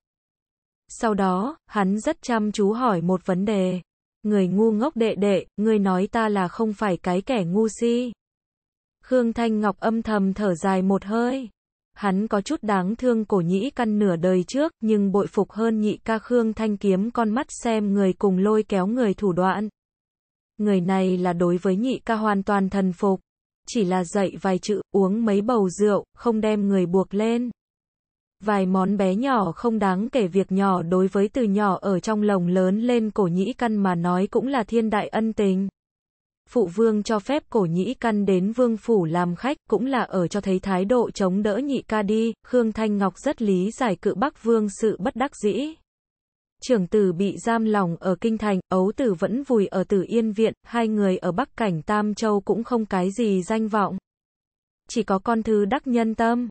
Sau đó, hắn rất chăm chú hỏi một vấn đề. Người ngu ngốc đệ đệ, ngươi nói ta là không phải cái kẻ ngu si. Khương Thanh Ngọc âm thầm thở dài một hơi. Hắn có chút đáng thương cổ nhĩ căn nửa đời trước, nhưng bội phục hơn nhị ca Khương Thanh kiếm con mắt xem người cùng lôi kéo người thủ đoạn. Người này là đối với nhị ca hoàn toàn thần phục. Chỉ là dạy vài chữ, uống mấy bầu rượu, không đem người buộc lên. Vài món bé nhỏ không đáng kể việc nhỏ đối với từ nhỏ ở trong lồng lớn lên cổ nhĩ căn mà nói cũng là thiên đại ân tình. Phụ vương cho phép cổ nhĩ căn đến vương phủ làm khách cũng là ở cho thấy thái độ chống đỡ nhị ca đi, Khương Thanh Ngọc rất lý giải cự bắc vương sự bất đắc dĩ. Trưởng tử bị giam lòng ở kinh thành, ấu tử vẫn vùi ở tử yên viện, hai người ở bắc cảnh Tam Châu cũng không cái gì danh vọng. Chỉ có con thứ đắc nhân tâm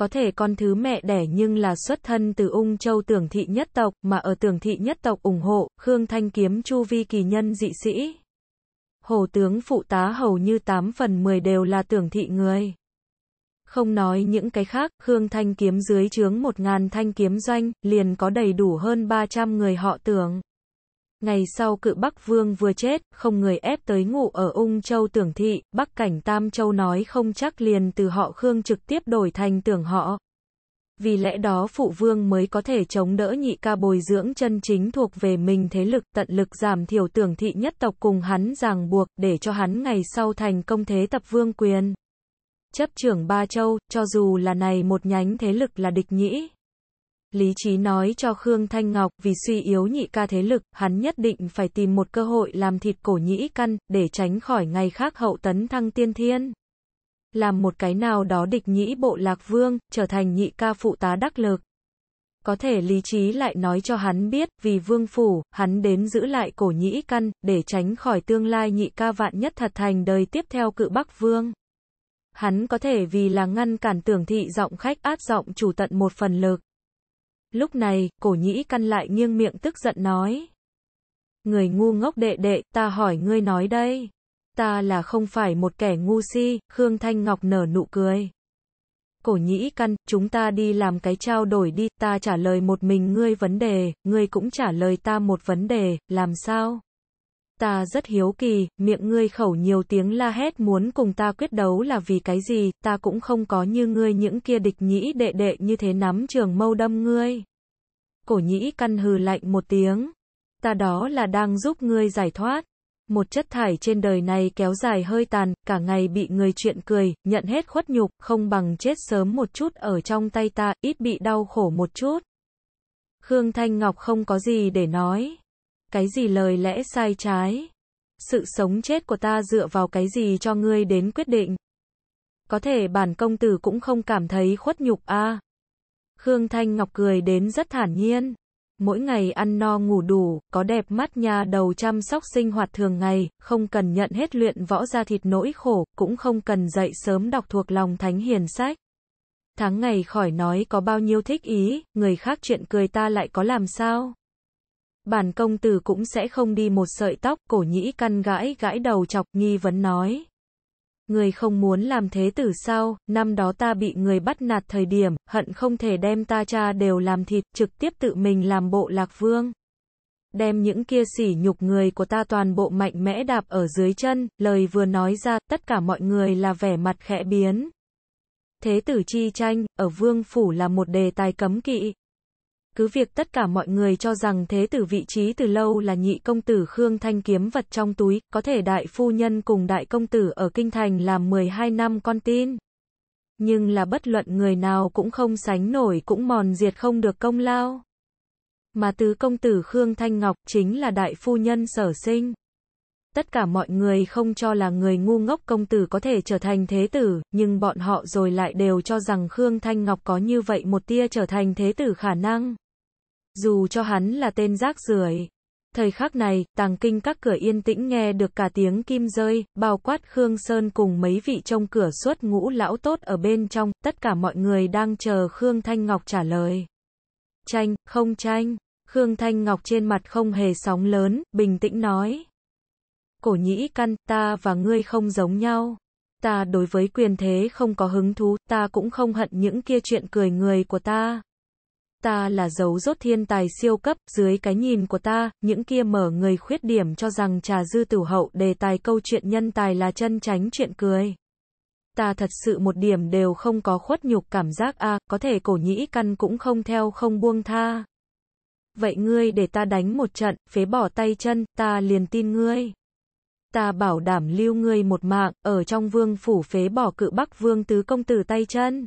có thể con thứ mẹ đẻ nhưng là xuất thân từ ung châu tưởng thị nhất tộc, mà ở tưởng thị nhất tộc ủng hộ, Khương Thanh kiếm chu vi kỳ nhân dị sĩ. Hồ tướng phụ tá hầu như 8 phần 10 đều là tưởng thị người. Không nói những cái khác, Khương Thanh kiếm dưới chướng 1.000 thanh kiếm doanh, liền có đầy đủ hơn 300 người họ tưởng. Ngày sau cự Bắc Vương vừa chết, không người ép tới ngủ ở ung châu tưởng thị, Bắc cảnh Tam Châu nói không chắc liền từ họ Khương trực tiếp đổi thành tưởng họ. Vì lẽ đó phụ vương mới có thể chống đỡ nhị ca bồi dưỡng chân chính thuộc về mình thế lực tận lực giảm thiểu tưởng thị nhất tộc cùng hắn ràng buộc để cho hắn ngày sau thành công thế tập vương quyền. Chấp trưởng Ba Châu, cho dù là này một nhánh thế lực là địch nhĩ, Lý trí nói cho Khương Thanh Ngọc, vì suy yếu nhị ca thế lực, hắn nhất định phải tìm một cơ hội làm thịt cổ nhĩ căn, để tránh khỏi ngày khác hậu tấn thăng tiên thiên. làm một cái nào đó địch nhĩ bộ lạc vương, trở thành nhị ca phụ tá đắc lực. Có thể lý trí lại nói cho hắn biết, vì vương phủ, hắn đến giữ lại cổ nhĩ căn, để tránh khỏi tương lai nhị ca vạn nhất thật thành đời tiếp theo cự Bắc Vương. Hắn có thể vì là ngăn cản tưởng thị giọng khách át giọng chủ tận một phần lực. Lúc này, cổ nhĩ căn lại nghiêng miệng tức giận nói. Người ngu ngốc đệ đệ, ta hỏi ngươi nói đây. Ta là không phải một kẻ ngu si, Khương Thanh Ngọc nở nụ cười. Cổ nhĩ căn, chúng ta đi làm cái trao đổi đi, ta trả lời một mình ngươi vấn đề, ngươi cũng trả lời ta một vấn đề, làm sao? Ta rất hiếu kỳ, miệng ngươi khẩu nhiều tiếng la hét muốn cùng ta quyết đấu là vì cái gì, ta cũng không có như ngươi những kia địch nhĩ đệ đệ như thế nắm trường mâu đâm ngươi. Cổ nhĩ căn hừ lạnh một tiếng. Ta đó là đang giúp ngươi giải thoát. Một chất thải trên đời này kéo dài hơi tàn, cả ngày bị người chuyện cười, nhận hết khuất nhục, không bằng chết sớm một chút ở trong tay ta, ít bị đau khổ một chút. Khương Thanh Ngọc không có gì để nói. Cái gì lời lẽ sai trái? Sự sống chết của ta dựa vào cái gì cho ngươi đến quyết định? Có thể bản công tử cũng không cảm thấy khuất nhục a. À? Khương Thanh Ngọc cười đến rất thản nhiên mỗi ngày ăn no ngủ đủ, có đẹp mắt nhà đầu chăm sóc sinh hoạt thường ngày, không cần nhận hết luyện võ ra thịt nỗi khổ, cũng không cần dậy sớm đọc thuộc lòng thánh hiền sách. Tháng ngày khỏi nói có bao nhiêu thích ý, người khác chuyện cười ta lại có làm sao? Bản công tử cũng sẽ không đi một sợi tóc, cổ nhĩ căn gãi gãi đầu chọc, nghi vấn nói. Người không muốn làm thế tử sao, năm đó ta bị người bắt nạt thời điểm, hận không thể đem ta cha đều làm thịt, trực tiếp tự mình làm bộ lạc vương. Đem những kia sỉ nhục người của ta toàn bộ mạnh mẽ đạp ở dưới chân, lời vừa nói ra, tất cả mọi người là vẻ mặt khẽ biến. Thế tử chi tranh, ở vương phủ là một đề tài cấm kỵ. Cứ việc tất cả mọi người cho rằng thế tử vị trí từ lâu là nhị công tử Khương Thanh kiếm vật trong túi, có thể đại phu nhân cùng đại công tử ở Kinh Thành làm 12 năm con tin. Nhưng là bất luận người nào cũng không sánh nổi cũng mòn diệt không được công lao. Mà tứ công tử Khương Thanh Ngọc chính là đại phu nhân sở sinh. Tất cả mọi người không cho là người ngu ngốc công tử có thể trở thành thế tử, nhưng bọn họ rồi lại đều cho rằng Khương Thanh Ngọc có như vậy một tia trở thành thế tử khả năng. Dù cho hắn là tên rác rưởi. Thời khắc này, tàng kinh các cửa yên tĩnh nghe được cả tiếng kim rơi, bao quát Khương Sơn cùng mấy vị trong cửa suốt ngũ lão tốt ở bên trong, tất cả mọi người đang chờ Khương Thanh Ngọc trả lời. Tranh, không tranh. Khương Thanh Ngọc trên mặt không hề sóng lớn, bình tĩnh nói. Cổ nhĩ căn, ta và ngươi không giống nhau. Ta đối với quyền thế không có hứng thú, ta cũng không hận những kia chuyện cười người của ta. Ta là dấu rốt thiên tài siêu cấp, dưới cái nhìn của ta, những kia mở người khuyết điểm cho rằng trà dư tử hậu đề tài câu chuyện nhân tài là chân tránh chuyện cười. Ta thật sự một điểm đều không có khuất nhục cảm giác a có thể cổ nhĩ căn cũng không theo không buông tha. Vậy ngươi để ta đánh một trận, phế bỏ tay chân, ta liền tin ngươi. Ta bảo đảm lưu ngươi một mạng, ở trong vương phủ phế bỏ cự bắc vương tứ công tử tay chân.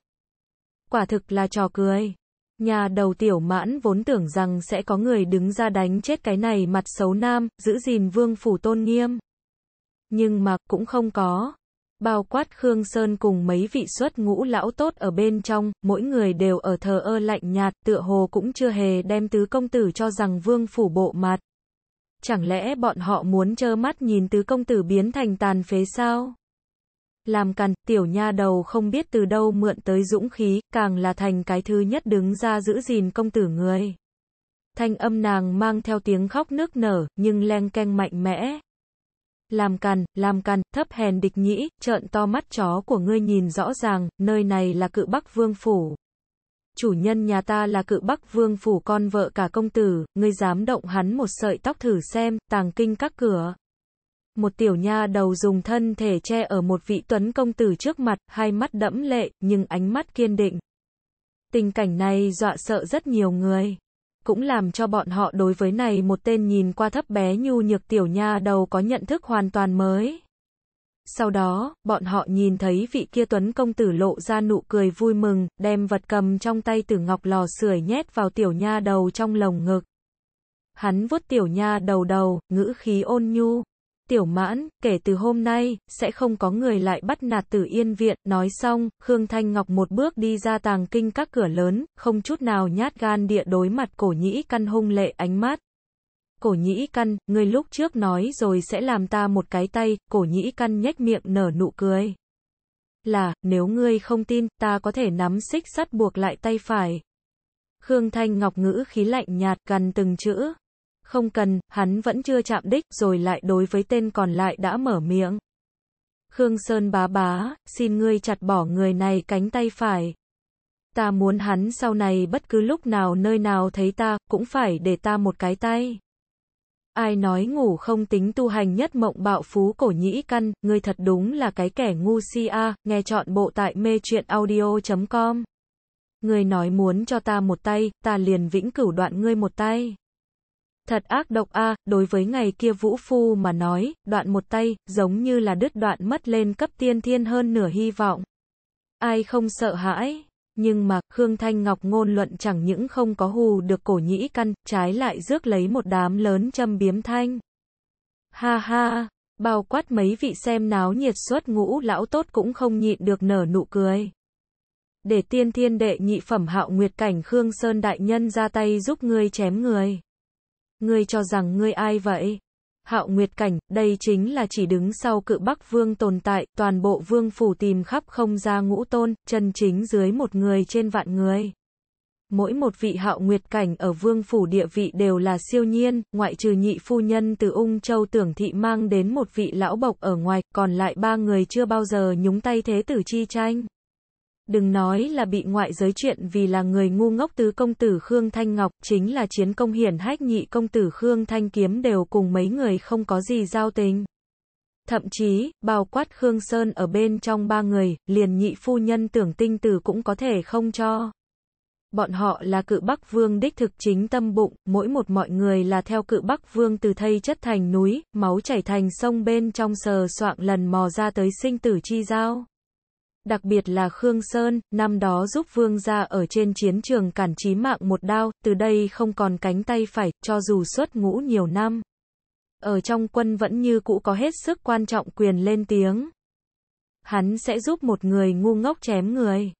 Quả thực là trò cười. Nhà đầu tiểu mãn vốn tưởng rằng sẽ có người đứng ra đánh chết cái này mặt xấu nam, giữ gìn vương phủ tôn nghiêm. Nhưng mà, cũng không có. Bao quát Khương Sơn cùng mấy vị xuất ngũ lão tốt ở bên trong, mỗi người đều ở thờ ơ lạnh nhạt, tựa hồ cũng chưa hề đem tứ công tử cho rằng vương phủ bộ mặt. Chẳng lẽ bọn họ muốn trơ mắt nhìn tứ công tử biến thành tàn phế sao? Làm cằn, tiểu nha đầu không biết từ đâu mượn tới dũng khí, càng là thành cái thứ nhất đứng ra giữ gìn công tử người. Thanh âm nàng mang theo tiếng khóc nước nở, nhưng len canh mạnh mẽ. Làm cằn, làm cằn, thấp hèn địch nhĩ, trợn to mắt chó của ngươi nhìn rõ ràng, nơi này là cự Bắc Vương Phủ. Chủ nhân nhà ta là cự Bắc Vương Phủ con vợ cả công tử, ngươi dám động hắn một sợi tóc thử xem, tàng kinh các cửa. Một tiểu nha đầu dùng thân thể che ở một vị tuấn công tử trước mặt, hai mắt đẫm lệ, nhưng ánh mắt kiên định. Tình cảnh này dọa sợ rất nhiều người. Cũng làm cho bọn họ đối với này một tên nhìn qua thấp bé nhu nhược tiểu nha đầu có nhận thức hoàn toàn mới. Sau đó, bọn họ nhìn thấy vị kia tuấn công tử lộ ra nụ cười vui mừng, đem vật cầm trong tay tử ngọc lò sưởi nhét vào tiểu nha đầu trong lồng ngực. Hắn vuốt tiểu nha đầu đầu, ngữ khí ôn nhu. Tiểu mãn, kể từ hôm nay, sẽ không có người lại bắt nạt tử yên viện, nói xong, Khương Thanh Ngọc một bước đi ra tàng kinh các cửa lớn, không chút nào nhát gan địa đối mặt cổ nhĩ căn hung lệ ánh mắt. Cổ nhĩ căn, ngươi lúc trước nói rồi sẽ làm ta một cái tay, cổ nhĩ căn nhếch miệng nở nụ cười. Là, nếu ngươi không tin, ta có thể nắm xích sắt buộc lại tay phải. Khương Thanh Ngọc ngữ khí lạnh nhạt, gần từng chữ. Không cần, hắn vẫn chưa chạm đích, rồi lại đối với tên còn lại đã mở miệng. Khương Sơn bá bá, xin ngươi chặt bỏ người này cánh tay phải. Ta muốn hắn sau này bất cứ lúc nào nơi nào thấy ta, cũng phải để ta một cái tay. Ai nói ngủ không tính tu hành nhất mộng bạo phú cổ nhĩ căn, ngươi thật đúng là cái kẻ ngu si a, nghe chọn bộ tại mê truyện audio.com. Ngươi nói muốn cho ta một tay, ta liền vĩnh cửu đoạn ngươi một tay. Thật ác độc a, đối với ngày kia vũ phu mà nói, đoạn một tay, giống như là đứt đoạn mất lên cấp tiên thiên hơn nửa hy vọng. Ai không sợ hãi? Nhưng mà, Khương Thanh Ngọc ngôn luận chẳng những không có hù được cổ nhĩ căn, trái lại rước lấy một đám lớn châm biếm thanh. Ha ha, bao quát mấy vị xem náo nhiệt suốt ngũ lão tốt cũng không nhịn được nở nụ cười. Để tiên thiên đệ nhị phẩm hạo nguyệt cảnh Khương Sơn đại nhân ra tay giúp ngươi chém người. Ngươi cho rằng ngươi ai vậy? Hạo Nguyệt Cảnh, đây chính là chỉ đứng sau cự Bắc Vương tồn tại, toàn bộ vương phủ tìm khắp không ra ngũ tôn, chân chính dưới một người trên vạn người. Mỗi một vị hạo nguyệt cảnh ở vương phủ địa vị đều là siêu nhiên, ngoại trừ nhị phu nhân từ ung châu tưởng thị mang đến một vị lão bộc ở ngoài, còn lại ba người chưa bao giờ nhúng tay thế tử chi tranh. Đừng nói là bị ngoại giới chuyện vì là người ngu ngốc tứ công tử Khương Thanh Ngọc, chính là chiến công hiển hách nhị công tử Khương Thanh Kiếm đều cùng mấy người không có gì giao tình. Thậm chí, bao quát Khương Sơn ở bên trong ba người, liền nhị phu nhân tưởng tinh tử cũng có thể không cho. Bọn họ là cự Bắc Vương đích thực chính tâm bụng, mỗi một mọi người là theo cự Bắc Vương từ thây chất thành núi, máu chảy thành sông bên trong sờ soạng lần mò ra tới sinh tử chi giao. Đặc biệt là Khương Sơn, năm đó giúp vương gia ở trên chiến trường cản chí mạng một đao, từ đây không còn cánh tay phải, cho dù xuất ngũ nhiều năm. Ở trong quân vẫn như cũ có hết sức quan trọng quyền lên tiếng. Hắn sẽ giúp một người ngu ngốc chém người.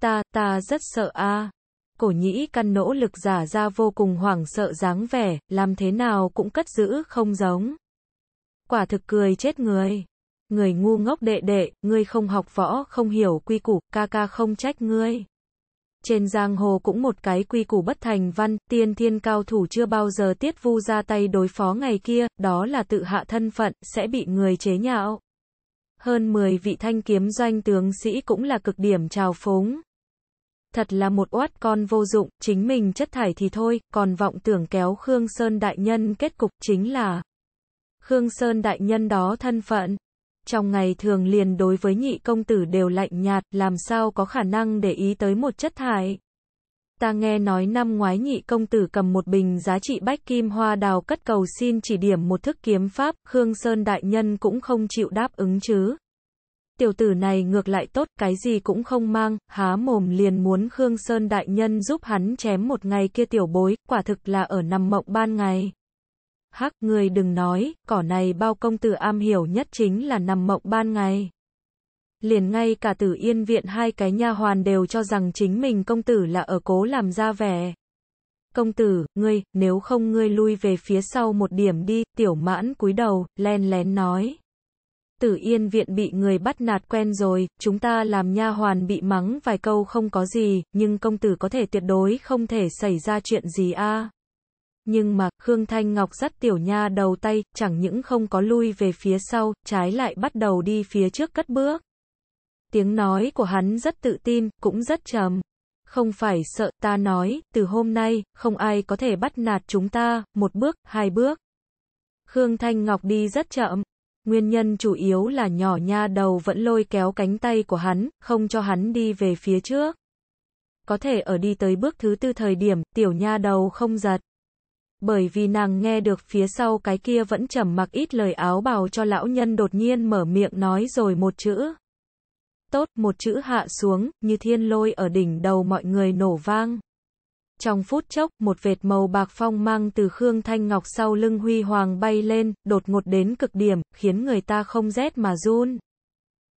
Ta, ta rất sợ a. Cổ nhĩ căn nỗ lực giả ra vô cùng hoảng sợ dáng vẻ, làm thế nào cũng cất giữ không giống. Quả thực cười chết người. Người ngu ngốc đệ đệ, ngươi không học võ, không hiểu quy củ, ca ca không trách ngươi. Trên giang hồ cũng một cái quy củ bất thành văn, tiên thiên cao thủ chưa bao giờ tiết vu ra tay đối phó ngày kia, đó là tự hạ thân phận, sẽ bị người chế nhạo. Hơn 10 vị thanh kiếm doanh tướng sĩ cũng là cực điểm trào phúng. Thật là một oát con vô dụng, chính mình chất thải thì thôi, còn vọng tưởng kéo Khương Sơn Đại Nhân kết cục chính là Khương Sơn Đại Nhân đó thân phận. Trong ngày thường liền đối với nhị công tử đều lạnh nhạt, làm sao có khả năng để ý tới một chất thải. Ta nghe nói năm ngoái nhị công tử cầm một bình giá trị bách kim hoa đào cất cầu xin chỉ điểm một thức kiếm pháp, Khương Sơn đại nhân cũng không chịu đáp ứng chứ. Tiểu tử này ngược lại tốt, cái gì cũng không mang, há mồm liền muốn Khương Sơn đại nhân giúp hắn chém một ngày kia tiểu bối, quả thực là ở nằm mộng ban ngày. Hắc, người đừng nói, cỏ này bao công tử am hiểu nhất chính là nằm mộng ban ngày. Liền ngay cả tử yên viện hai cái nha hoàn đều cho rằng chính mình công tử là ở cố làm ra vẻ. Công tử, ngươi, nếu không ngươi lui về phía sau một điểm đi, tiểu mãn cúi đầu, len lén nói. Tử yên viện bị người bắt nạt quen rồi, chúng ta làm nha hoàn bị mắng vài câu không có gì, nhưng công tử có thể tuyệt đối không thể xảy ra chuyện gì a. Nhưng mà, Khương Thanh Ngọc dắt tiểu nha đầu tay, chẳng những không có lui về phía sau, trái lại bắt đầu đi phía trước cất bước. Tiếng nói của hắn rất tự tin, cũng rất trầm. Không phải sợ, ta nói, từ hôm nay, không ai có thể bắt nạt chúng ta, một bước, hai bước. Khương Thanh Ngọc đi rất chậm. Nguyên nhân chủ yếu là nhỏ nha đầu vẫn lôi kéo cánh tay của hắn, không cho hắn đi về phía trước. Có thể ở đi tới bước thứ tư thời điểm, tiểu nha đầu không giật bởi vì nàng nghe được phía sau cái kia vẫn trầm mặc ít lời áo bào cho lão nhân đột nhiên mở miệng nói rồi một chữ. Tốt, một chữ hạ xuống, như thiên lôi ở đỉnh đầu mọi người nổ vang. Trong phút chốc, một vệt màu bạc phong mang từ Khương Thanh Ngọc sau lưng huy hoàng bay lên, đột ngột đến cực điểm, khiến người ta không rét mà run.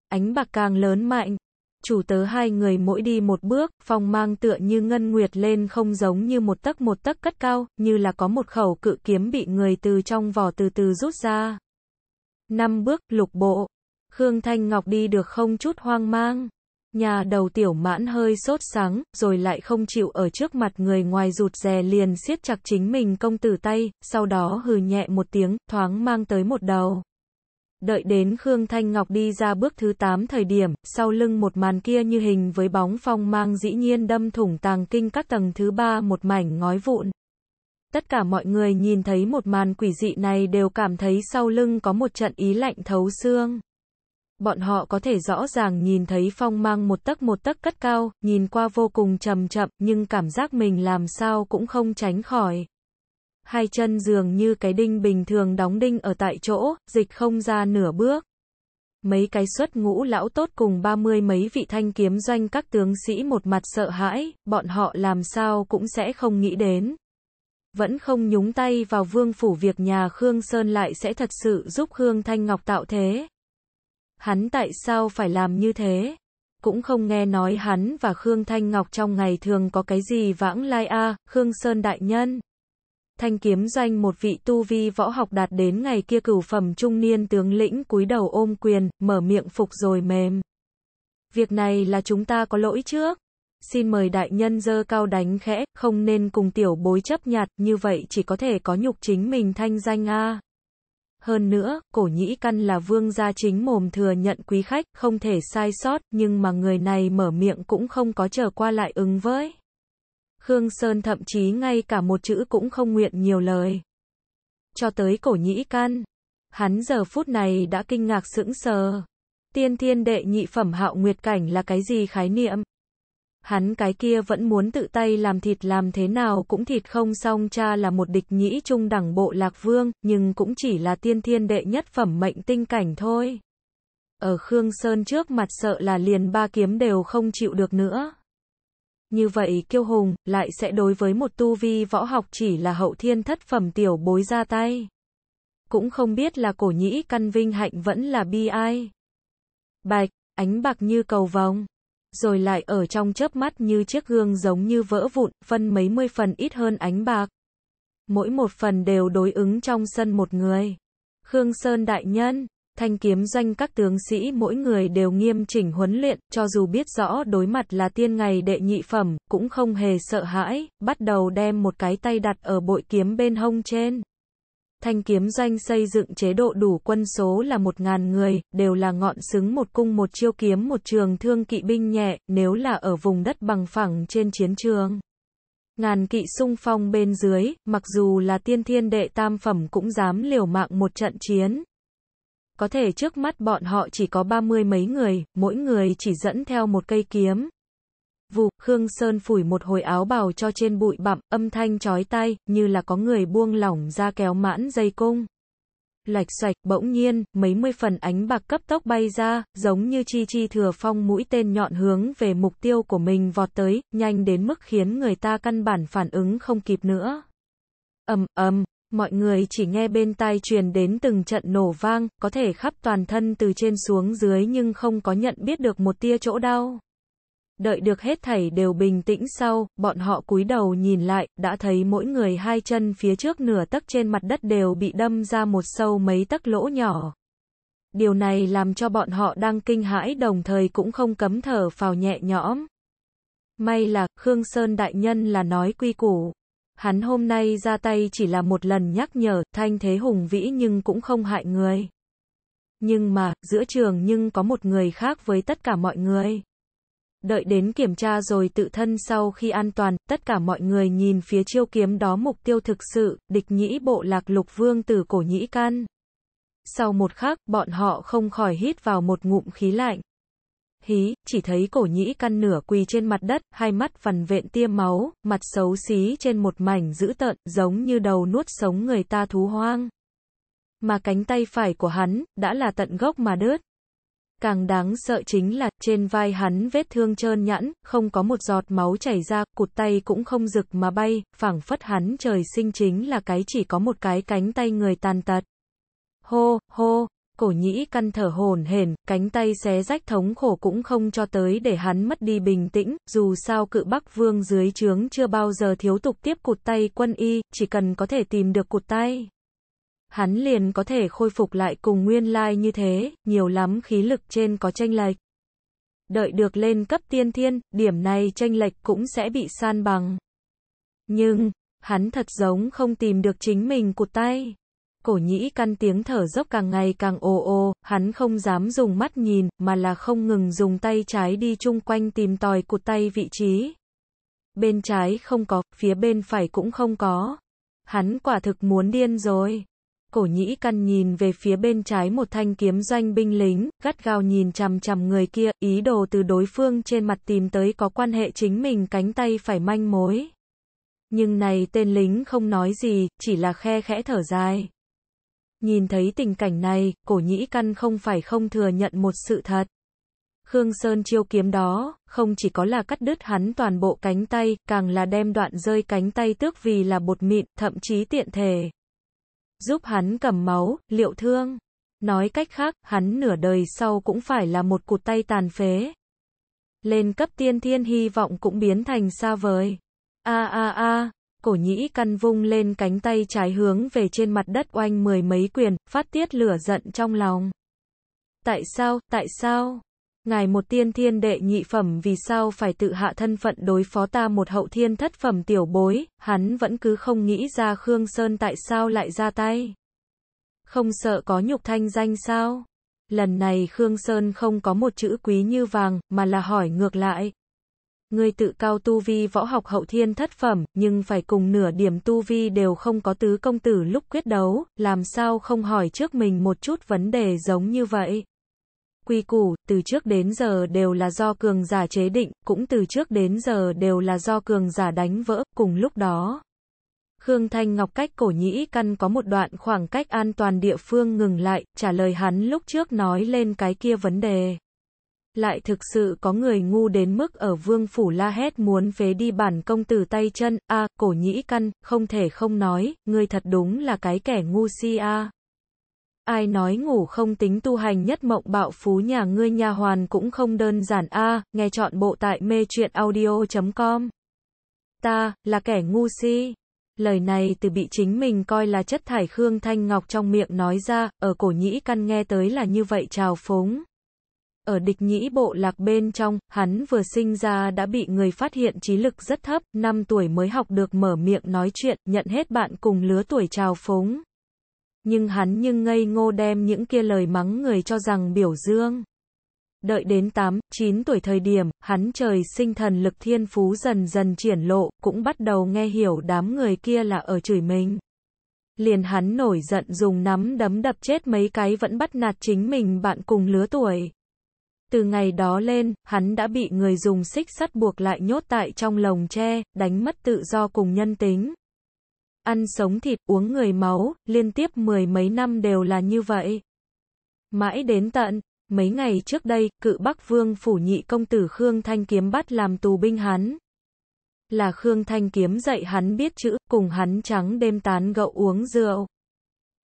Ánh bạc càng lớn mạnh. Chủ tớ hai người mỗi đi một bước, phong mang tựa như ngân nguyệt lên không giống như một tấc một tấc cất cao, như là có một khẩu cự kiếm bị người từ trong vỏ từ từ rút ra. Năm bước, lục bộ. Khương Thanh Ngọc đi được không chút hoang mang. Nhà đầu tiểu mãn hơi sốt sáng, rồi lại không chịu ở trước mặt người ngoài rụt rè liền siết chặt chính mình công tử tay, sau đó hừ nhẹ một tiếng, thoáng mang tới một đầu. Đợi đến Khương Thanh Ngọc đi ra bước thứ 8 thời điểm, sau lưng một màn kia như hình với bóng phong mang dĩ nhiên đâm thủng tàng kinh các tầng thứ ba một mảnh ngói vụn. Tất cả mọi người nhìn thấy một màn quỷ dị này đều cảm thấy sau lưng có một trận ý lạnh thấu xương bọn họ có thể rõ ràng nhìn thấy phong mang một tấc một tấc cất cao, nhìn qua vô cùng chậm chậm, nhưng cảm giác mình làm sao cũng không tránh khỏi. Hai chân dường như cái đinh bình thường đóng đinh ở tại chỗ, dịch không ra nửa bước. Mấy cái xuất ngũ lão tốt cùng ba mươi mấy vị thanh kiếm doanh các tướng sĩ một mặt sợ hãi, bọn họ làm sao cũng sẽ không nghĩ đến. Vẫn không nhúng tay vào vương phủ việc nhà Khương Sơn lại sẽ thật sự giúp Khương Thanh Ngọc tạo thế. Hắn tại sao phải làm như thế? Cũng không nghe nói hắn và Khương Thanh Ngọc trong ngày thường có cái gì vãng lai a, Khương Sơn đại nhân. Thanh kiếm doanh một vị tu vi võ học đạt đến ngày kia cửu phẩm trung niên tướng lĩnh cúi đầu ôm quyền, mở miệng phục rồi mềm. Việc này là chúng ta có lỗi trước. Xin mời đại nhân dơ cao đánh khẽ, không nên cùng tiểu bối chấp nhặt, như vậy chỉ có thể có nhục chính mình thanh danh a. Hơn nữa, cổ nhĩ căn là vương gia chính mồm thừa nhận quý khách, không thể sai sót, nhưng mà người này mở miệng cũng không có trở qua lại ứng với. Khương Sơn thậm chí ngay cả một chữ cũng không nguyện nhiều lời. Cho tới cổ nhĩ căn. Hắn giờ phút này đã kinh ngạc sững sờ. Tiên thiên đệ nhị phẩm hạo nguyệt cảnh là cái gì khái niệm? Hắn cái kia vẫn muốn tự tay làm thịt làm thế nào cũng thịt không xong cha là một địch nhĩ trung đẳng bộ lạc vương, nhưng cũng chỉ là tiên thiên đệ nhất phẩm mệnh tinh cảnh thôi. Ở Khương Sơn trước mặt sợ là liền ba kiếm đều không chịu được nữa. Như vậy kiêu hùng, lại sẽ đối với một tu vi võ học chỉ là hậu thiên thất phẩm tiểu bối ra tay. Cũng không biết là cổ nhĩ căn vinh hạnh vẫn là bi ai. Bạch, ánh bạc như cầu vòng rồi lại ở trong chớp mắt như chiếc gương giống như vỡ vụn, phân mấy mươi phần ít hơn ánh bạc. Mỗi một phần đều đối ứng trong sân một người. Khương Sơn đại nhân, thanh kiếm doanh các tướng sĩ mỗi người đều nghiêm chỉnh huấn luyện, cho dù biết rõ đối mặt là tiên ngày đệ nhị phẩm, cũng không hề sợ hãi, bắt đầu đem một cái tay đặt ở bội kiếm bên hông trên. Thanh kiếm doanh xây dựng chế độ đủ quân số là một ngàn người, đều là ngọn xứng một cung một chiêu kiếm một trường thương kỵ binh nhẹ, nếu là ở vùng đất bằng phẳng trên chiến trường. Ngàn kỵ sung phong bên dưới, mặc dù là tiên thiên đệ tam phẩm cũng dám liều mạng một trận chiến. Có thể trước mắt bọn họ chỉ có ba mươi mấy người, mỗi người chỉ dẫn theo một cây kiếm, Vù, Khương Sơn phủi một hồi áo bào cho trên bụi bặm, âm thanh chói tai, như là có người buông lỏng ra kéo mãn dây cung. Lạch xoạch, bỗng nhiên, mấy mươi phần ánh bạc cấp tốc bay ra, giống như chi chi thừa phong mũi tên nhọn hướng về mục tiêu của mình vọt tới, nhanh đến mức khiến người ta căn bản phản ứng không kịp nữa. ầm ầm, mọi người chỉ nghe bên tai truyền đến từng trận nổ vang, có thể khắp toàn thân từ trên xuống dưới nhưng không có nhận biết được một tia chỗ đau. Đợi được hết thảy đều bình tĩnh sau, bọn họ cúi đầu nhìn lại, đã thấy mỗi người hai chân phía trước nửa tấc trên mặt đất đều bị đâm ra một sâu mấy tấc lỗ nhỏ. Điều này làm cho bọn họ đang kinh hãi đồng thời cũng không cấm thở phào nhẹ nhõm. May là, Khương Sơn Đại Nhân là nói quy củ. Hắn hôm nay ra tay chỉ là một lần nhắc nhở, thanh thế hùng vĩ nhưng cũng không hại người. Nhưng mà, giữa trường nhưng có một người khác với tất cả mọi người. Đợi đến kiểm tra rồi tự thân sau khi an toàn, tất cả mọi người nhìn phía chiêu kiếm đó mục tiêu thực sự, địch nhĩ bộ lạc lục vương từ cổ nhĩ can. Sau một khắc, bọn họ không khỏi hít vào một ngụm khí lạnh. Hí, chỉ thấy cổ nhĩ căn nửa quỳ trên mặt đất, hai mắt vằn vện tiêm máu, mặt xấu xí trên một mảnh dữ tợn, giống như đầu nuốt sống người ta thú hoang. Mà cánh tay phải của hắn, đã là tận gốc mà đứt. Càng đáng sợ chính là, trên vai hắn vết thương trơn nhẵn, không có một giọt máu chảy ra, cụt tay cũng không rực mà bay, phảng phất hắn trời sinh chính là cái chỉ có một cái cánh tay người tàn tật. Hô, hô, cổ nhĩ căn thở hồn hển, cánh tay xé rách thống khổ cũng không cho tới để hắn mất đi bình tĩnh, dù sao cự Bắc Vương dưới trướng chưa bao giờ thiếu tục tiếp cụt tay quân y, chỉ cần có thể tìm được cụt tay hắn liền có thể khôi phục lại cùng nguyên lai như thế, nhiều lắm khí lực trên có tranh lệch. Đợi được lên cấp tiên thiên, điểm này tranh lệch cũng sẽ bị san bằng. Nhưng, hắn thật giống không tìm được chính mình cụt tay. Cổ nhĩ căn tiếng thở dốc càng ngày càng ồ ồ, hắn không dám dùng mắt nhìn, mà là không ngừng dùng tay trái đi chung quanh tìm tòi cụt tay vị trí. Bên trái không có, phía bên phải cũng không có. Hắn quả thực muốn điên rồi. Cổ nhĩ căn nhìn về phía bên trái một thanh kiếm doanh binh lính, gắt gao nhìn chằm chằm người kia, ý đồ từ đối phương trên mặt tìm tới có quan hệ chính mình cánh tay phải manh mối. Nhưng này tên lính không nói gì, chỉ là khe khẽ thở dài. Nhìn thấy tình cảnh này, cổ nhĩ căn không phải không thừa nhận một sự thật. Khương Sơn chiêu kiếm đó, không chỉ có là cắt đứt hắn toàn bộ cánh tay, càng là đem đoạn rơi cánh tay tước vì là bột mịn, thậm chí tiện thể giúp hắn cầm máu, liệu thương. Nói cách khác, hắn nửa đời sau cũng phải là một cụt tay tàn phế. Lên cấp tiên thiên hy vọng cũng biến thành xa vời. A a a, cổ nhĩ căn vung lên cánh tay trái hướng về trên mặt đất oanh mười mấy quyền, phát tiết lửa giận trong lòng. Tại sao, tại sao? Ngài một tiên thiên đệ nhị phẩm vì sao phải tự hạ thân phận đối phó ta một hậu thiên thất phẩm tiểu bối, hắn vẫn cứ không nghĩ ra Khương Sơn tại sao lại ra tay. Không sợ có nhục thanh danh sao? Lần này Khương Sơn không có một chữ quý như vàng, mà là hỏi ngược lại. Ngươi tự cao tu vi võ học hậu thiên thất phẩm, nhưng phải cùng nửa điểm tu vi đều không có tứ công tử lúc quyết đấu, làm sao không hỏi trước mình một chút vấn đề giống như vậy quy củ, từ trước đến giờ đều là do cường giả chế định, cũng từ trước đến giờ đều là do cường giả đánh vỡ, cùng lúc đó. Khương Thanh Ngọc cách cổ nhĩ căn có một đoạn khoảng cách an toàn địa phương ngừng lại, trả lời hắn lúc trước nói lên cái kia vấn đề. Lại thực sự có người ngu đến mức ở vương phủ la hét muốn phế đi bản công tử tay chân, a cổ nhĩ căn, không thể không nói, ngươi thật đúng là cái kẻ ngu si a. Ai nói ngủ không tính tu hành nhất mộng bạo phú nhà ngươi nha hoàn cũng không đơn giản a, nghe chọn bộ tại mê truyện audio.com. Ta, là kẻ ngu si. Lời này từ bị chính mình coi là chất thải Khương Thanh Ngọc trong miệng nói ra, ở cổ nhĩ căn nghe tới là như vậy trào phúng. Ở địch nhĩ bộ lạc bên trong, hắn vừa sinh ra đã bị người phát hiện trí lực rất thấp, 5 tuổi mới học được mở miệng nói chuyện, nhận hết bạn cùng lứa tuổi trào phúng nhưng hắn nhưng ngây ngô đem những kia lời mắng người cho rằng biểu dương. Đợi đến 8, 9 tuổi thời điểm, hắn trời sinh thần lực thiên phú dần dần triển lộ, cũng bắt đầu nghe hiểu đám người kia là ở chửi mình. Liền hắn nổi giận dùng nắm đấm đập chết mấy cái vẫn bắt nạt chính mình bạn cùng lứa tuổi. Từ ngày đó lên, hắn đã bị người dùng xích sắt buộc lại nhốt tại trong lồng tre, đánh mất tự do cùng nhân tính. Ăn sống thịt, uống người máu, liên tiếp mười mấy năm đều là như vậy. Mãi đến tận, mấy ngày trước đây, cự Bắc Vương phủ nhị công tử Khương Thanh Kiếm bắt làm tù binh hắn. Là Khương Thanh Kiếm dạy hắn biết chữ, cùng hắn trắng đêm tán gậu uống rượu.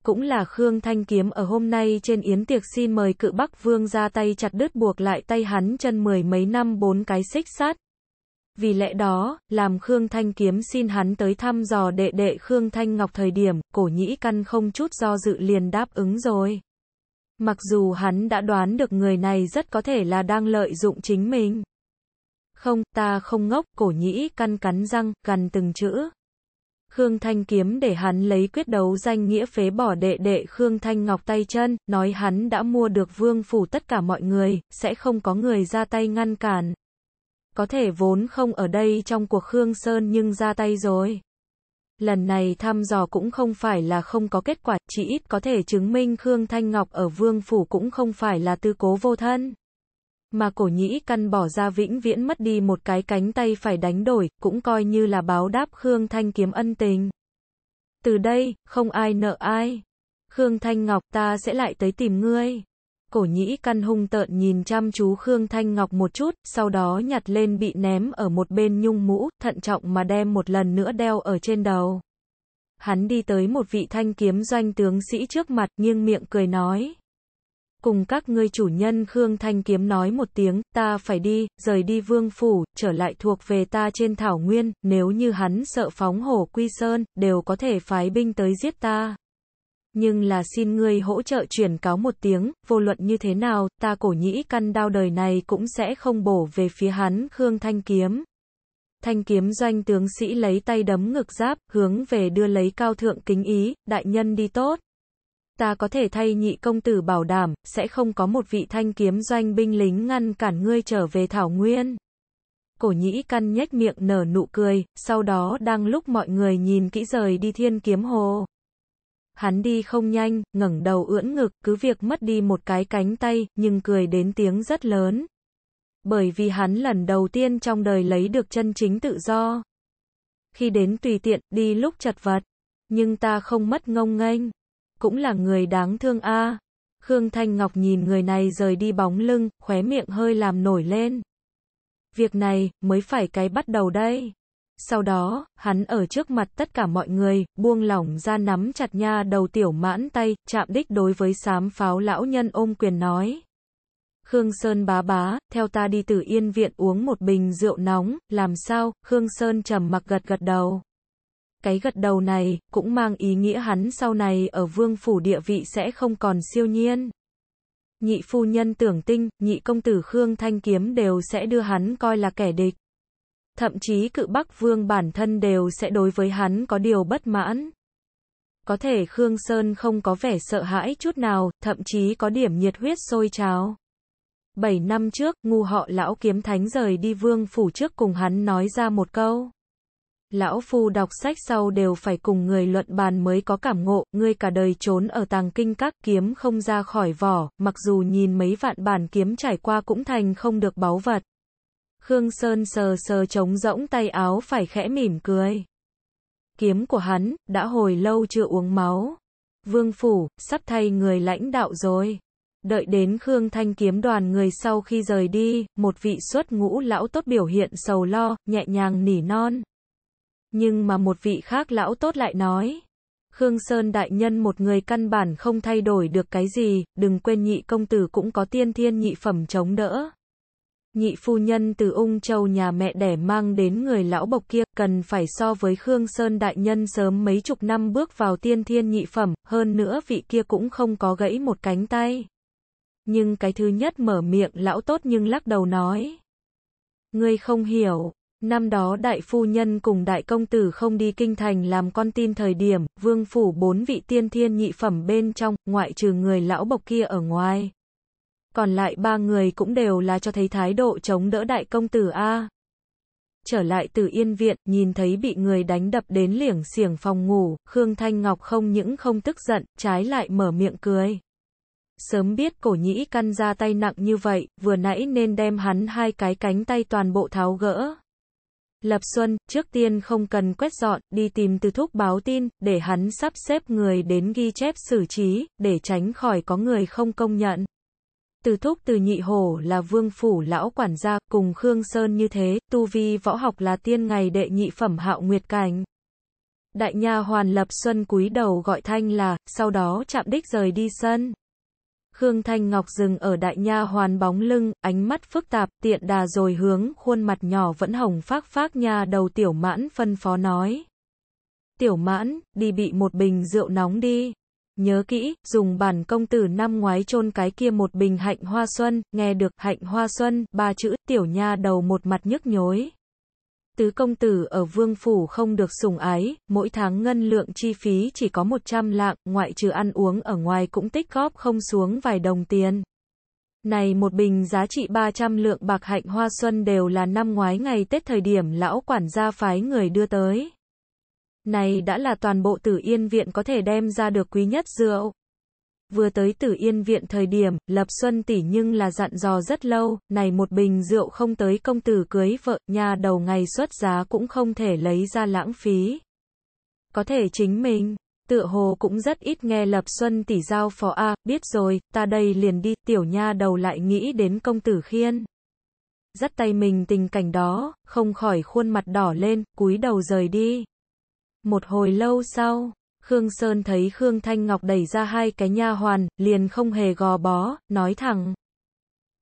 Cũng là Khương Thanh Kiếm ở hôm nay trên yến tiệc xin mời cự Bắc Vương ra tay chặt đứt buộc lại tay hắn chân mười mấy năm bốn cái xích sắt. Vì lẽ đó, làm Khương Thanh Kiếm xin hắn tới thăm dò đệ đệ Khương Thanh Ngọc thời điểm, cổ nhĩ căn không chút do dự liền đáp ứng rồi. Mặc dù hắn đã đoán được người này rất có thể là đang lợi dụng chính mình. Không, ta không ngốc, cổ nhĩ căn cắn răng, gần từng chữ. Khương Thanh Kiếm để hắn lấy quyết đấu danh nghĩa phế bỏ đệ đệ Khương Thanh Ngọc tay chân, nói hắn đã mua được vương phủ tất cả mọi người, sẽ không có người ra tay ngăn cản có thể vốn không ở đây trong cuộc Khương Sơn nhưng ra tay rồi. Lần này thăm dò cũng không phải là không có kết quả, chỉ ít có thể chứng minh Khương Thanh Ngọc ở Vương Phủ cũng không phải là tư cố vô thân. Mà cổ nhĩ căn bỏ ra vĩnh viễn mất đi một cái cánh tay phải đánh đổi, cũng coi như là báo đáp Khương Thanh kiếm ân tình. Từ đây, không ai nợ ai. Khương Thanh Ngọc ta sẽ lại tới tìm ngươi. Cổ nhĩ căn hung tợn nhìn chăm chú Khương Thanh Ngọc một chút, sau đó nhặt lên bị ném ở một bên nhung mũ, thận trọng mà đem một lần nữa đeo ở trên đầu. Hắn đi tới một vị thanh kiếm doanh tướng sĩ trước mặt, nghiêng miệng cười nói. Cùng các ngươi chủ nhân Khương Thanh Kiếm nói một tiếng, ta phải đi, rời đi vương phủ, trở lại thuộc về ta trên thảo nguyên, nếu như hắn sợ phóng hổ quy sơn, đều có thể phái binh tới giết ta nhưng là xin ngươi hỗ trợ chuyển cáo một tiếng, vô luận như thế nào, ta cổ nhĩ căn đao đời này cũng sẽ không bổ về phía hắn Khương Thanh Kiếm. Thanh kiếm doanh tướng sĩ lấy tay đấm ngực giáp, hướng về đưa lấy cao thượng kính ý, đại nhân đi tốt. Ta có thể thay nhị công tử bảo đảm, sẽ không có một vị thanh kiếm doanh binh lính ngăn cản ngươi trở về Thảo Nguyên. Cổ nhĩ căn nhếch miệng nở nụ cười, sau đó đang lúc mọi người nhìn kỹ rời đi thiên kiếm hồ. Hắn đi không nhanh, ngẩng đầu ưỡn ngực, cứ việc mất đi một cái cánh tay, nhưng cười đến tiếng rất lớn. Bởi vì hắn lần đầu tiên trong đời lấy được chân chính tự do. Khi đến tùy tiện, đi lúc chật vật. Nhưng ta không mất ngông nghênh. Cũng là người đáng thương a. Khương Thanh Ngọc nhìn người này rời đi bóng lưng, khóe miệng hơi làm nổi lên. Việc này, mới phải cái bắt đầu đây. Sau đó, hắn ở trước mặt tất cả mọi người, buông lỏng ra nắm chặt nha đầu tiểu mãn tay, chạm đích đối với sám pháo lão nhân ôm quyền nói. Khương Sơn bá bá, theo ta đi tử yên viện uống một bình rượu nóng, làm sao, Khương Sơn trầm mặc gật gật đầu. Cái gật đầu này, cũng mang ý nghĩa hắn sau này ở vương phủ địa vị sẽ không còn siêu nhiên. Nhị phu nhân tưởng tinh, nhị công tử Khương Thanh Kiếm đều sẽ đưa hắn coi là kẻ địch. Thậm chí cự Bắc Vương bản thân đều sẽ đối với hắn có điều bất mãn. Có thể Khương Sơn không có vẻ sợ hãi chút nào, thậm chí có điểm nhiệt huyết sôi trào. Bảy năm trước, ngu họ lão kiếm thánh rời đi vương phủ trước cùng hắn nói ra một câu. Lão phu đọc sách sau đều phải cùng người luận bàn mới có cảm ngộ, ngươi cả đời trốn ở tàng kinh các kiếm không ra khỏi vỏ, mặc dù nhìn mấy vạn bản kiếm trải qua cũng thành không được báu vật. Khương Sơn sờ sờ trống rỗng tay áo phải khẽ mỉm cười. Kiếm của hắn, đã hồi lâu chưa uống máu. Vương Phủ, sắp thay người lãnh đạo rồi. Đợi đến Khương Thanh kiếm đoàn người sau khi rời đi, một vị xuất ngũ lão tốt biểu hiện sầu lo, nhẹ nhàng nỉ non. Nhưng mà một vị khác lão tốt lại nói. Khương Sơn đại nhân một người căn bản không thay đổi được cái gì, đừng quên nhị công tử cũng có tiên thiên nhị phẩm chống đỡ. Nhị phu nhân từ ung châu nhà mẹ đẻ mang đến người lão bộc kia, cần phải so với Khương Sơn đại nhân sớm mấy chục năm bước vào tiên thiên nhị phẩm, hơn nữa vị kia cũng không có gãy một cánh tay. Nhưng cái thứ nhất mở miệng lão tốt nhưng lắc đầu nói. Ngươi không hiểu, năm đó đại phu nhân cùng đại công tử không đi kinh thành làm con tin thời điểm, vương phủ bốn vị tiên thiên nhị phẩm bên trong, ngoại trừ người lão bộc kia ở ngoài còn lại ba người cũng đều là cho thấy thái độ chống đỡ đại công tử A. Trở lại từ yên viện, nhìn thấy bị người đánh đập đến liểng xiềng phòng ngủ, Khương Thanh Ngọc không những không tức giận, trái lại mở miệng cười. Sớm biết cổ nhĩ căn ra tay nặng như vậy, vừa nãy nên đem hắn hai cái cánh tay toàn bộ tháo gỡ. Lập Xuân, trước tiên không cần quét dọn, đi tìm từ thúc báo tin, để hắn sắp xếp người đến ghi chép xử trí, để tránh khỏi có người không công nhận. Từ thúc từ nhị hổ là vương phủ lão quản gia, cùng Khương Sơn như thế, tu vi võ học là tiên ngày đệ nhị phẩm hạo nguyệt cảnh. Đại nha hoàn lập xuân cúi đầu gọi thanh là, sau đó chạm đích rời đi sân. Khương Thanh Ngọc dừng ở đại nha hoàn bóng lưng, ánh mắt phức tạp, tiện đà rồi hướng, khuôn mặt nhỏ vẫn hồng phác phác nha đầu tiểu mãn phân phó nói. Tiểu mãn, đi bị một bình rượu nóng đi. Nhớ kỹ, dùng bản công tử năm ngoái chôn cái kia một bình hạnh hoa xuân, nghe được hạnh hoa xuân, ba chữ, tiểu nha đầu một mặt nhức nhối. Tứ công tử ở vương phủ không được sủng ái, mỗi tháng ngân lượng chi phí chỉ có 100 lạng, ngoại trừ ăn uống ở ngoài cũng tích góp không xuống vài đồng tiền. Này một bình giá trị 300 lượng bạc hạnh hoa xuân đều là năm ngoái ngày Tết thời điểm lão quản gia phái người đưa tới. Này đã là toàn bộ tử yên viện có thể đem ra được quý nhất rượu. Vừa tới tử yên viện thời điểm, lập xuân tỷ nhưng là dặn dò rất lâu, này một bình rượu không tới công tử cưới vợ, nhà đầu ngày xuất giá cũng không thể lấy ra lãng phí. Có thể chính mình, Tựa hồ cũng rất ít nghe Lập Xuân tỷ giao phó a, biết rồi, ta đây liền đi, tiểu nha đầu lại nghĩ đến công tử khiên. Dắt tay mình tình cảnh đó, không khỏi khuôn mặt đỏ lên, cúi đầu rời đi. Một hồi lâu sau, Khương Sơn thấy Khương Thanh Ngọc đẩy ra hai cái nha hoàn, liền không hề gò bó, nói thẳng.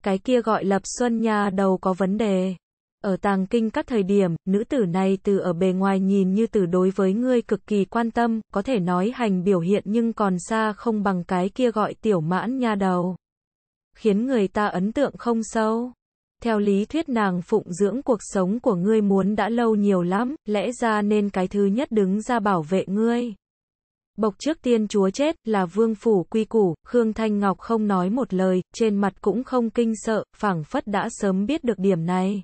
Cái kia gọi Lập Xuân nha đầu có vấn đề. Ở tàng kinh các thời điểm, nữ tử này từ ở bề ngoài nhìn như từ đối với ngươi cực kỳ quan tâm, có thể nói hành biểu hiện nhưng còn xa không bằng cái kia gọi tiểu mãn nha đầu. Khiến người ta ấn tượng không sâu. Theo lý thuyết nàng phụng dưỡng cuộc sống của ngươi muốn đã lâu nhiều lắm, lẽ ra nên cái thứ nhất đứng ra bảo vệ ngươi. Bộc trước tiên chúa chết, là vương phủ quy củ, Khương Thanh Ngọc không nói một lời, trên mặt cũng không kinh sợ, phảng phất đã sớm biết được điểm này.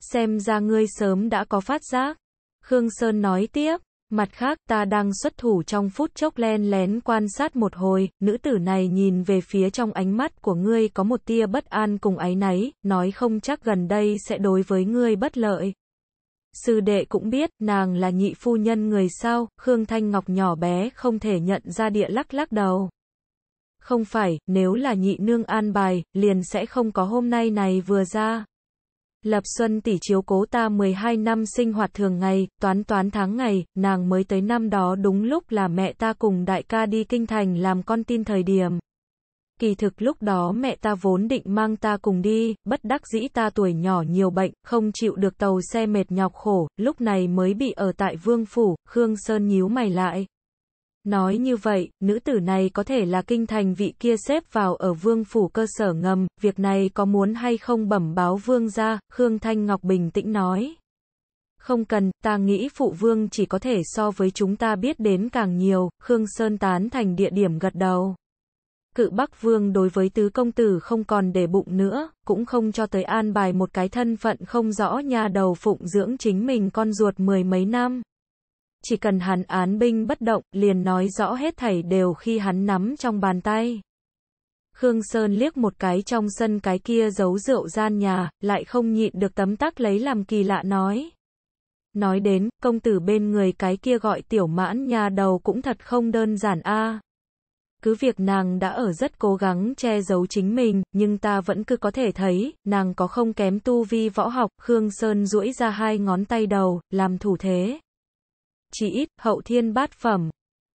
Xem ra ngươi sớm đã có phát giác. Khương Sơn nói tiếp, mặt khác ta đang xuất thủ trong phút chốc len lén quan sát một hồi, nữ tử này nhìn về phía trong ánh mắt của ngươi có một tia bất an cùng áy náy, nói không chắc gần đây sẽ đối với ngươi bất lợi. Sư đệ cũng biết, nàng là nhị phu nhân người sao, Khương Thanh Ngọc nhỏ bé không thể nhận ra địa lắc lắc đầu. Không phải, nếu là nhị nương an bài, liền sẽ không có hôm nay này vừa ra. Lập Xuân tỷ chiếu cố ta 12 năm sinh hoạt thường ngày, toán toán tháng ngày, nàng mới tới năm đó đúng lúc là mẹ ta cùng đại ca đi kinh thành làm con tin thời điểm. Kỳ thực lúc đó mẹ ta vốn định mang ta cùng đi, bất đắc dĩ ta tuổi nhỏ nhiều bệnh, không chịu được tàu xe mệt nhọc khổ, lúc này mới bị ở tại vương phủ, Khương Sơn nhíu mày lại. Nói như vậy, nữ tử này có thể là kinh thành vị kia xếp vào ở vương phủ cơ sở ngầm, việc này có muốn hay không bẩm báo vương ra, Khương Thanh Ngọc bình tĩnh nói. Không cần, ta nghĩ phụ vương chỉ có thể so với chúng ta biết đến càng nhiều, Khương Sơn tán thành địa điểm gật đầu. Cự Bắc Vương đối với tứ công tử không còn để bụng nữa, cũng không cho tới an bài một cái thân phận không rõ nhà đầu phụng dưỡng chính mình con ruột mười mấy năm. Chỉ cần hắn án binh bất động, liền nói rõ hết thảy đều khi hắn nắm trong bàn tay. Khương Sơn liếc một cái trong sân cái kia giấu rượu gian nhà, lại không nhịn được tấm tắc lấy làm kỳ lạ nói. Nói đến, công tử bên người cái kia gọi tiểu mãn nhà đầu cũng thật không đơn giản a. Cứ việc nàng đã ở rất cố gắng che giấu chính mình, nhưng ta vẫn cứ có thể thấy, nàng có không kém tu vi võ học, Khương Sơn duỗi ra hai ngón tay đầu, làm thủ thế. Chỉ ít, hậu thiên bát phẩm.